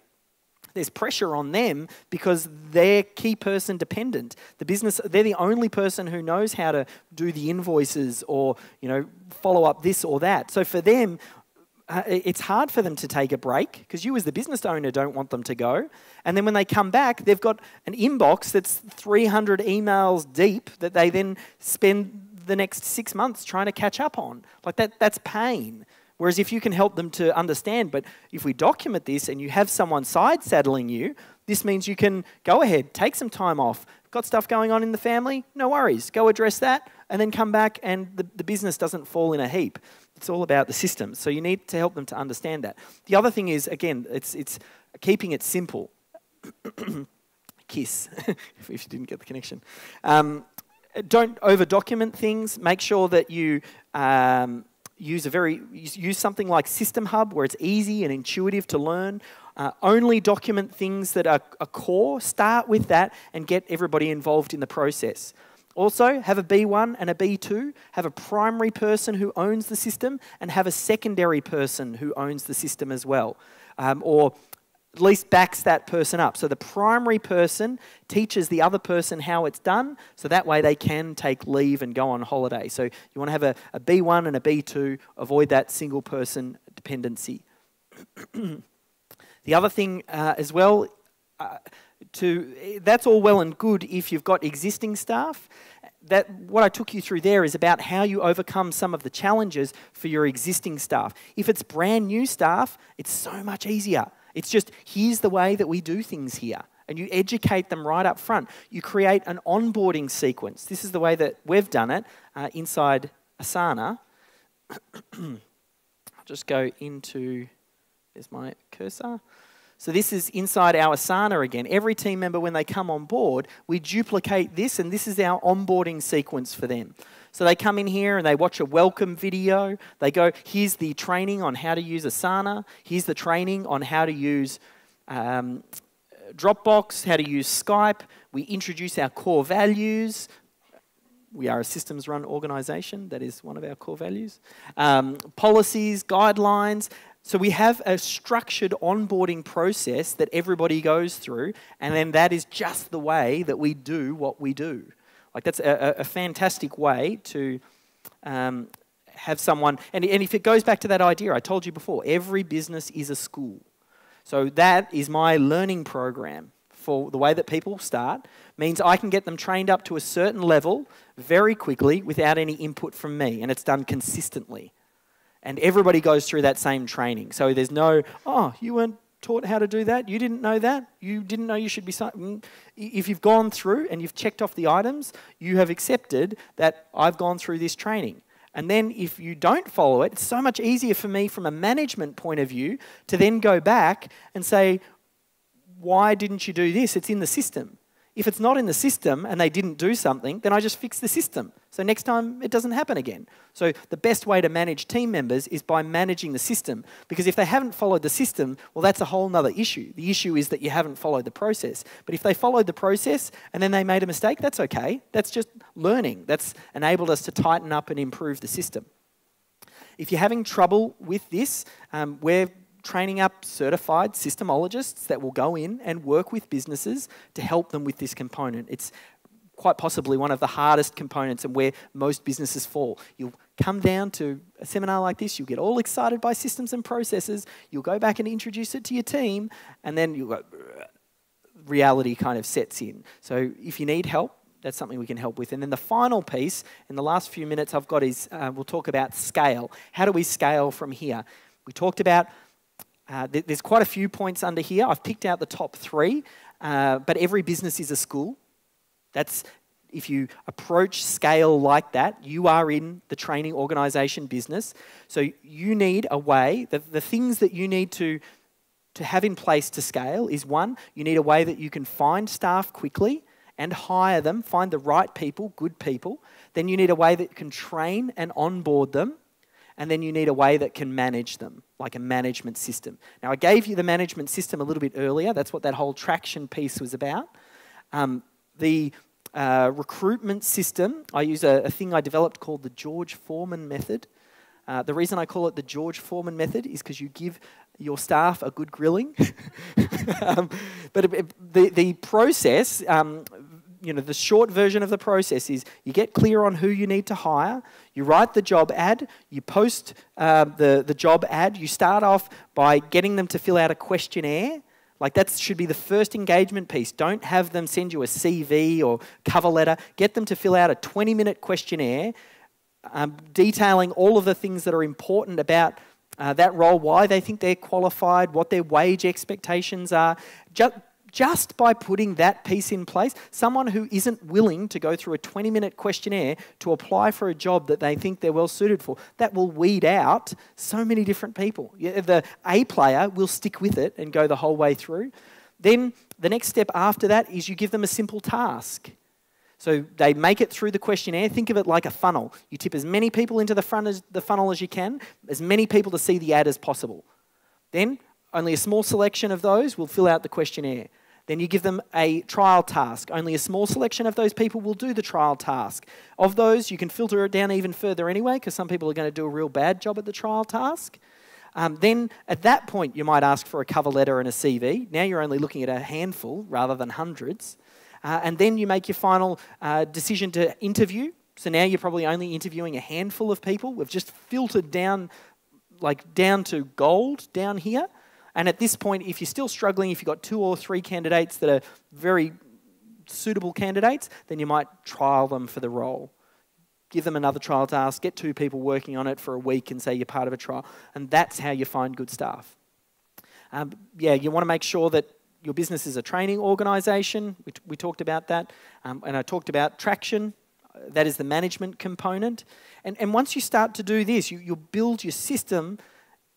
there's pressure on them because they're key person dependent. The business, they're the only person who knows how to do the invoices or, you know, follow up this or that. So for them, uh, it's hard for them to take a break because you, as the business owner, don't want them to go. And then when they come back, they've got an inbox that's 300 emails deep that they then spend the next six months trying to catch up on. Like that, that's pain. Whereas if you can help them to understand, but if we document this and you have someone side saddling you, this means you can go ahead, take some time off. Got stuff going on in the family? No worries. Go address that and then come back and the, the business doesn't fall in a heap. It's all about the system. So you need to help them to understand that. The other thing is, again, it's, it's keeping it simple. <coughs> Kiss, <laughs> if you didn't get the connection. Um, don't over document things. Make sure that you um, use a very use something like System Hub where it's easy and intuitive to learn. Uh, only document things that are, are core. Start with that and get everybody involved in the process. Also, have a B1 and a B2. Have a primary person who owns the system and have a secondary person who owns the system as well. Um, or at least backs that person up. So the primary person teaches the other person how it's done, so that way they can take leave and go on holiday. So you want to have a a B1 and a B2, avoid that single person dependency. <clears throat> the other thing uh, as well, uh, to that's all well and good if you've got existing staff. That what I took you through there is about how you overcome some of the challenges for your existing staff. If it's brand new staff, it's so much easier it's just, here's the way that we do things here. And you educate them right up front. You create an onboarding sequence. This is the way that we've done it uh, inside Asana. <clears throat> I'll just go into, there's my cursor. So this is inside our Asana again. Every team member, when they come on board, we duplicate this, and this is our onboarding sequence for them. So they come in here and they watch a welcome video. They go, here's the training on how to use Asana. Here's the training on how to use um, Dropbox, how to use Skype. We introduce our core values. We are a systems run organization. That is one of our core values. Um, policies, guidelines. So we have a structured onboarding process that everybody goes through, and then that is just the way that we do what we do. Like that's a, a fantastic way to um, have someone, and, and if it goes back to that idea I told you before, every business is a school. So that is my learning program for the way that people start means I can get them trained up to a certain level very quickly without any input from me, and it's done consistently. And everybody goes through that same training. So there's no, oh, you weren't taught how to do that? You didn't know that? You didn't know you should be. Mm, if you've gone through and you've checked off the items, you have accepted that I've gone through this training. And then if you don't follow it, it's so much easier for me from a management point of view to then go back and say, why didn't you do this? It's in the system. If it's not in the system and they didn't do something, then I just fix the system. So next time it doesn't happen again. So the best way to manage team members is by managing the system. Because if they haven't followed the system, well, that's a whole other issue. The issue is that you haven't followed the process. But if they followed the process and then they made a mistake, that's okay. That's just learning. That's enabled us to tighten up and improve the system. If you're having trouble with this, um, we're training up certified systemologists that will go in and work with businesses to help them with this component. It's quite possibly one of the hardest components and where most businesses fall. You'll come down to a seminar like this, you'll get all excited by systems and processes, you'll go back and introduce it to your team, and then you'll go, reality kind of sets in. So if you need help, that's something we can help with. And then the final piece, in the last few minutes I've got is uh, we'll talk about scale. How do we scale from here? We talked about uh, th there's quite a few points under here. I've picked out the top three, uh, but every business is a school. That's if you approach scale like that, you are in the training organization business. So you need a way, the, the things that you need to, to have in place to scale is one, you need a way that you can find staff quickly and hire them, find the right people, good people. Then you need a way that can train and onboard them and then you need a way that can manage them, like a management system. Now, I gave you the management system a little bit earlier. That's what that whole traction piece was about. Um, the uh, recruitment system, I use a, a, thing I developed called the George Foreman method. Uh, the reason I call it the George Foreman method is because you give your staff a good grilling. <laughs> um, but it, it, the, the process, um, you know, the short version of the process is you get clear on who you need to hire, you write the job ad, you post uh, the, the job ad, you start off by getting them to fill out a questionnaire. Like that should be the first engagement piece. Don't have them send you a CV or cover letter. Get them to fill out a 20 minute questionnaire um, detailing all of the things that are important about uh, that role, why they think they're qualified, what their wage expectations are. Just, just by putting that piece in place, someone who isn't willing to go through a 20 minute questionnaire to apply for a job that they think they're well suited for, that will weed out so many different people. The A player will stick with it and go the whole way through. Then the next step after that is you give them a simple task. So they make it through the questionnaire. Think of it like a funnel. You tip as many people into the front of the funnel as you can, as many people to see the ad as possible. Then only a small selection of those will fill out the questionnaire. Then you give them a trial task. Only a small selection of those people will do the trial task. Of those, you can filter it down even further anyway, because some people are going to do a real bad job at the trial task. Um, then at that point, you might ask for a cover letter and a CV. Now you're only looking at a handful rather than hundreds. Uh, and then you make your final uh, decision to interview. So now you're probably only interviewing a handful of people. We've just filtered down, like down to gold down here. And at this point, if you're still struggling, if you've got two or three candidates that are very suitable candidates, then you might trial them for the role. Give them another trial task, get two people working on it for a week and say you're part of a trial. And that's how you find good staff. Um, yeah, you want to make sure that your business is a training organization. We, we talked about that. Um, and I talked about traction. That is the management component. And, and once you start to do this, you, you'll build your system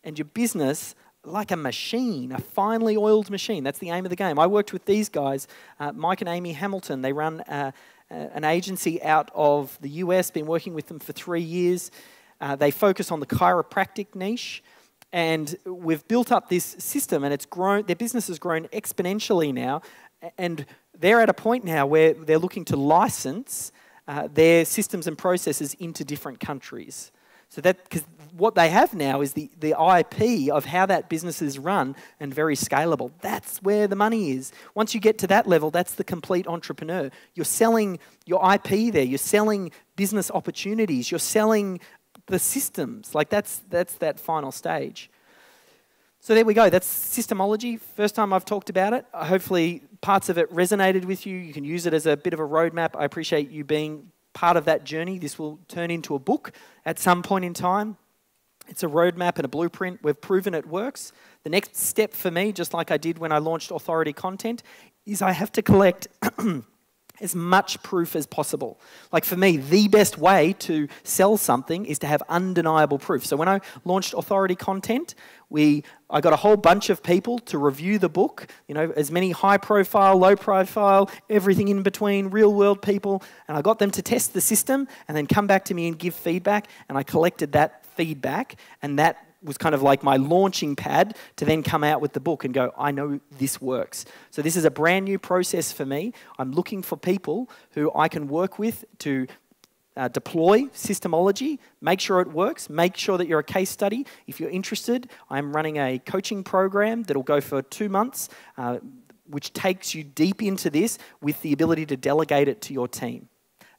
and your business like a machine, a finely oiled machine. That's the aim of the game. I worked with these guys, uh, Mike and Amy Hamilton. They run uh, uh an agency out of the US, been working with them for three years. Uh, they focus on the chiropractic niche. And we've built up this system, and it's grown. Their business has grown exponentially now, and they're at a point now where they're looking to license uh, their systems and processes into different countries. So that because what they have now is the, the IP of how that business is run and very scalable. That's where the money is. Once you get to that level, that's the complete entrepreneur. You're selling your IP there, you're selling business opportunities, you're selling the systems. Like that's that's that final stage. So there we go. That's systemology. First time I've talked about it. Uh, hopefully parts of it resonated with you. You can use it as a bit of a roadmap. I appreciate you being part of that journey. This will turn into a book at some point in time. It's a roadmap and a blueprint. We've proven it works. The next step for me, just like I did when I launched Authority Content, is I have to collect <clears throat> as much proof as possible. Like for me, the best way to sell something is to have undeniable proof. So when I launched Authority Content, we I got a whole bunch of people to review the book, you know, as many high profile, low profile, everything in between, real world people, and I got them to test the system and then come back to me and give feedback, and I collected that feedback and that was kind of like my launching pad to then come out with the book and go, I know this works. So this is a brand new process for me. I'm looking for people who I can work with to uh, deploy systemology, make sure it works, make sure that you're a case study. If you're interested, I'm running a coaching program that'll go for two months, uh, which takes you deep into this with the ability to delegate it to your team.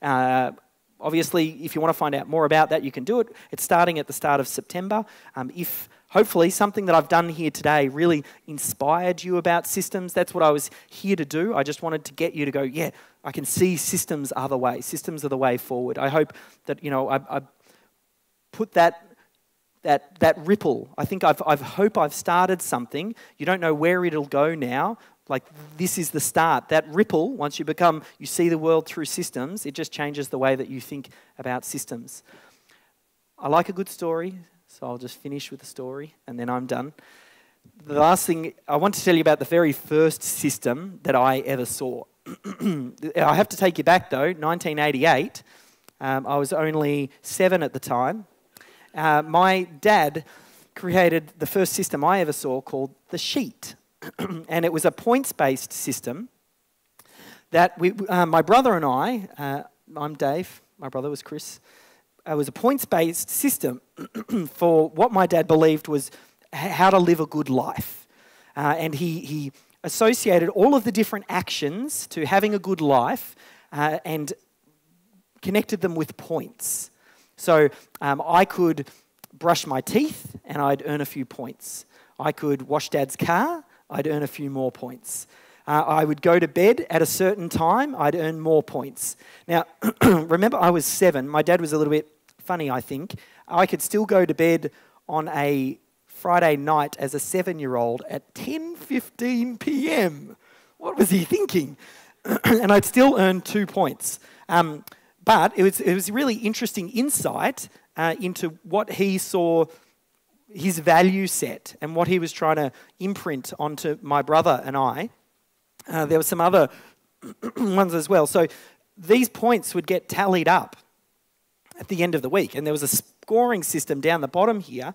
Uh, obviously, if you want to find out more about that, you can do it. It's starting at the start of September. Um, if hopefully something that I've done here today really inspired you about systems, that's what I was here to do. I just wanted to get you to go, yeah, I can see systems are the way. Systems are the way forward. I hope that, you know, I, I put that that, that ripple. I think I've, I hope I've started something. You don't know where it'll go now, like this is the start. That ripple, once you become, you see the world through systems, it just changes the way that you think about systems. I like a good story, so I'll just finish with the story and then I'm done. The last thing I want to tell you about the very first system that I ever saw. <clears throat> I have to take you back though, 1988. Um, I was only seven at the time. Uh, my dad created the first system I ever saw called the sheet. <clears throat> and it was a points based system that we, uh, my brother and I, uh, I'm Dave, my brother was Chris, it was a points based system <clears throat> for what my dad believed was how to live a good life. Uh, and he, he associated all of the different actions to having a good life uh, and connected them with points. So um, I could brush my teeth and I'd earn a few points. I could wash dad's car, I'd earn a few more points. Uh, I would go to bed at a certain time, I'd earn more points. Now, <clears throat> remember, I was seven. My dad was a little bit funny, I think. I could still go to bed on a Friday night as a seven-year-old at 10:15 p.m. What was he thinking? <clears throat> and I'd still earn two points. Um, but it was, it was really interesting insight uh, into what he saw his value set and what he was trying to imprint onto my brother and I. Uh, there were some other <clears throat> ones as well. So these points would get tallied up at the end of the week. And there was a scoring system down the bottom here.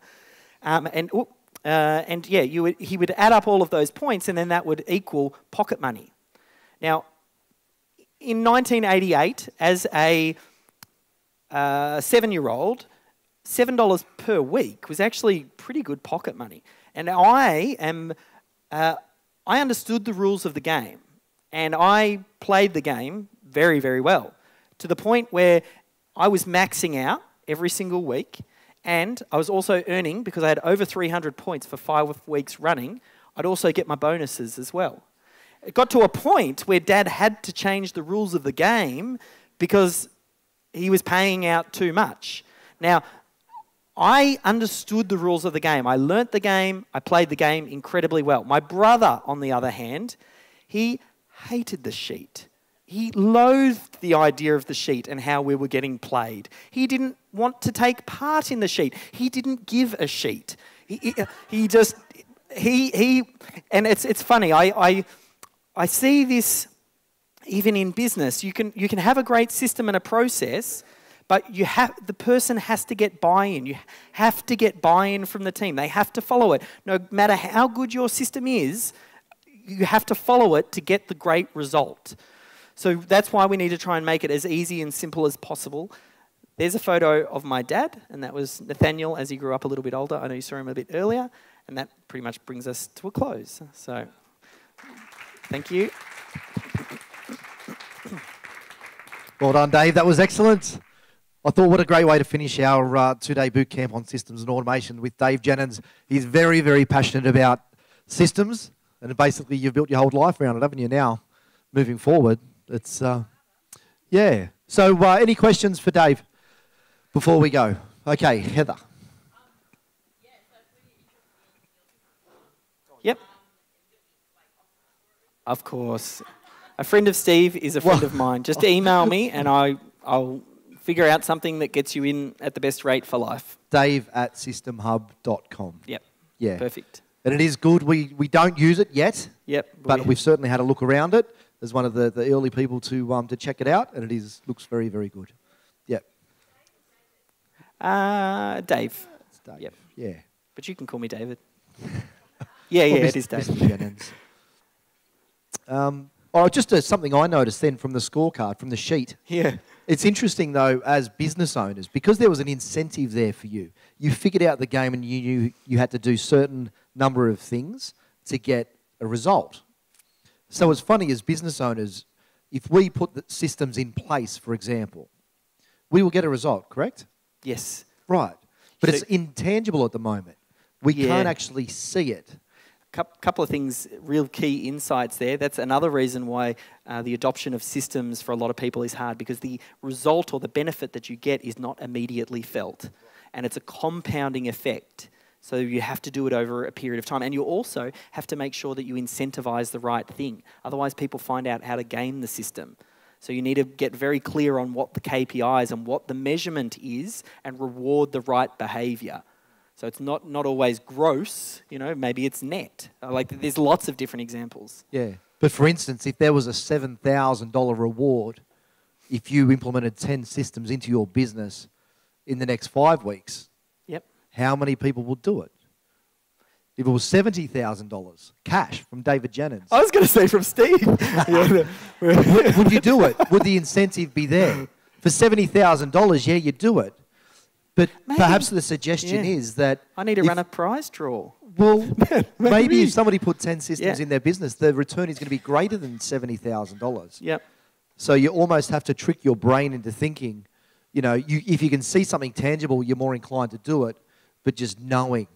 Um, and, uh, and yeah, you would, he would add up all of those points, and then that would equal pocket money. Now, in 1988, as a uh, seven year old, $7 per week was actually pretty good pocket money. And I am, uh, I understood the rules of the game and I played the game very, very well to the point where I was maxing out every single week and I was also earning, because I had over 300 points for five weeks running, I'd also get my bonuses as well. It got to a point where dad had to change the rules of the game because he was paying out too much. Now, I understood the rules of the game. I learnt the game. I played the game incredibly well. My brother, on the other hand, he hated the sheet. He loathed the idea of the sheet and how we were getting played. He didn't want to take part in the sheet. He didn't give a sheet. He, he, he just, he, he, and it's, it's funny. I, I, I see this even in business. You can, you can have a great system and a process, but you have, the person has to get buy in. You have to get buy in from the team. They have to follow it. No matter how good your system is, you have to follow it to get the great result. So that's why we need to try and make it as easy and simple as possible. There's a photo of my dad, and that was Nathaniel as he grew up a little bit older. I know you saw him a bit earlier, and that pretty much brings us to a close. So, thank you. Well done, Dave. That was excellent. I thought what a great way to finish our uh, two-day boot camp on systems and automation with Dave Jennings. He's very, very passionate about systems, and basically you've built your whole life around it, haven't you? Now, moving forward, it's uh, yeah. So, uh, any questions for Dave before we go? Okay, Heather. Yep. Of course. A friend of Steve is a friend of mine. Just email me and I, I'll figure out something that gets you in at the best rate for life. Dave at systemhub.com. Yep. Yeah. Perfect. And it is good. We, we don't use it yet. Yep. But we, have certainly had a look around it as one of the, the early people to, um, to check it out, and it is looks very, very good. Yep. Uh, Dave. It's Dave. Yep. Yeah. But you can call me David. <laughs> yeah, yeah, well, it is Dave. Mr. Jennings. Um, oh, just uh, something I noticed then from the scorecard, from the sheet. Yeah. It's interesting though, as business owners, because there was an incentive there for you. You figured out the game, and you knew you had to do certain number of things to get a result. So it's funny as business owners, if we put the systems in place, for example, we will get a result. Correct? Yes. Right. But so, it's intangible at the moment. We yeah. can't actually see it couple of things, real key insights there. That's another reason why uh, the adoption of systems for a lot of people is hard because the result or the benefit that you get is not immediately felt. And it's a compounding effect. So you have to do it over a period of time. And you also have to make sure that you incentivize the right thing. Otherwise, people find out how to game the system. So you need to get very clear on what the KPIs and what the measurement is and reward the right behavior. So it's not, not always gross, you know, maybe it's net. Uh, like there's lots of different examples. Yeah. But for instance, if there was a $7,000 reward if you implemented 10 systems into your business in the next five weeks, yep. how many people would do it? If it was $70,000 cash from David Jennings. I was going to say from Steve. <laughs> would, would you do it? Would the incentive be there? For $70,000, yeah, you'd do it. But Maybe. perhaps the suggestion Yeah. is that I need to if- run a prize draw. well, <laughs> maybe if somebody put 10 systems Yeah. in their business, the return is going to be greater than $70,000. Yep. So you almost have to trick your brain into thinking, you know, you, if you can see something tangible, you're more inclined to do it. But just knowing,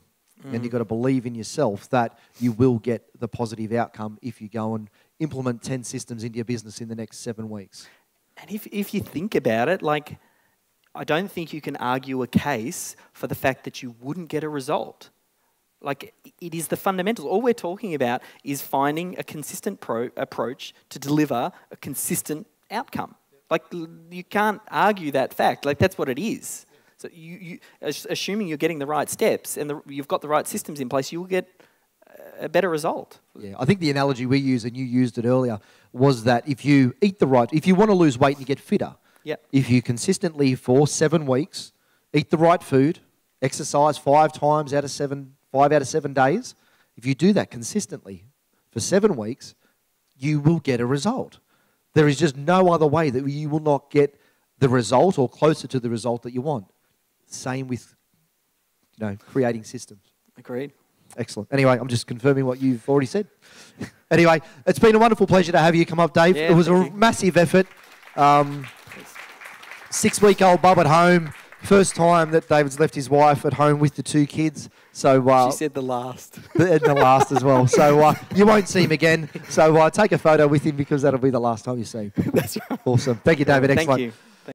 and mm. you've got to believe in yourself that you will get the positive outcome if you go and implement 10 systems into your business in the next seven weeks. And if, if you think about it, like, I don't think you can argue a case for the fact that you wouldn't get a result. Like, it is the fundamentals. All we're talking about is finding a consistent pro- approach to deliver a consistent outcome. Like, you can't argue that fact. Like, that's what it is. So, you, you assuming you're getting the right steps and the, you've got the right systems in place, you will get a better result. Yeah, I think the analogy we use, and you used it earlier, was that if you eat the right, if you want to lose weight and you get fitter, Yep. if you consistently for seven weeks eat the right food, exercise five times out of seven, five out of seven days, if you do that consistently for seven weeks, you will get a result. There is just no other way that you will not get the result or closer to the result that you want. Same with, you know, creating systems. Agreed. Excellent. Anyway, I'm just confirming what you've already said. anyway, it's been a wonderful pleasure to have you come up, Dave. Yeah, it was a you. massive effort. Um, six week old bub at home. First time that David's left his wife at home with the two kids. So, uh, she said the last. <laughs> and the last as well. So, uh, you won't see him again. So, uh, take a photo with him because that'll be the last time you see him. <laughs> That's right. Awesome. Thank you, David. Thank you.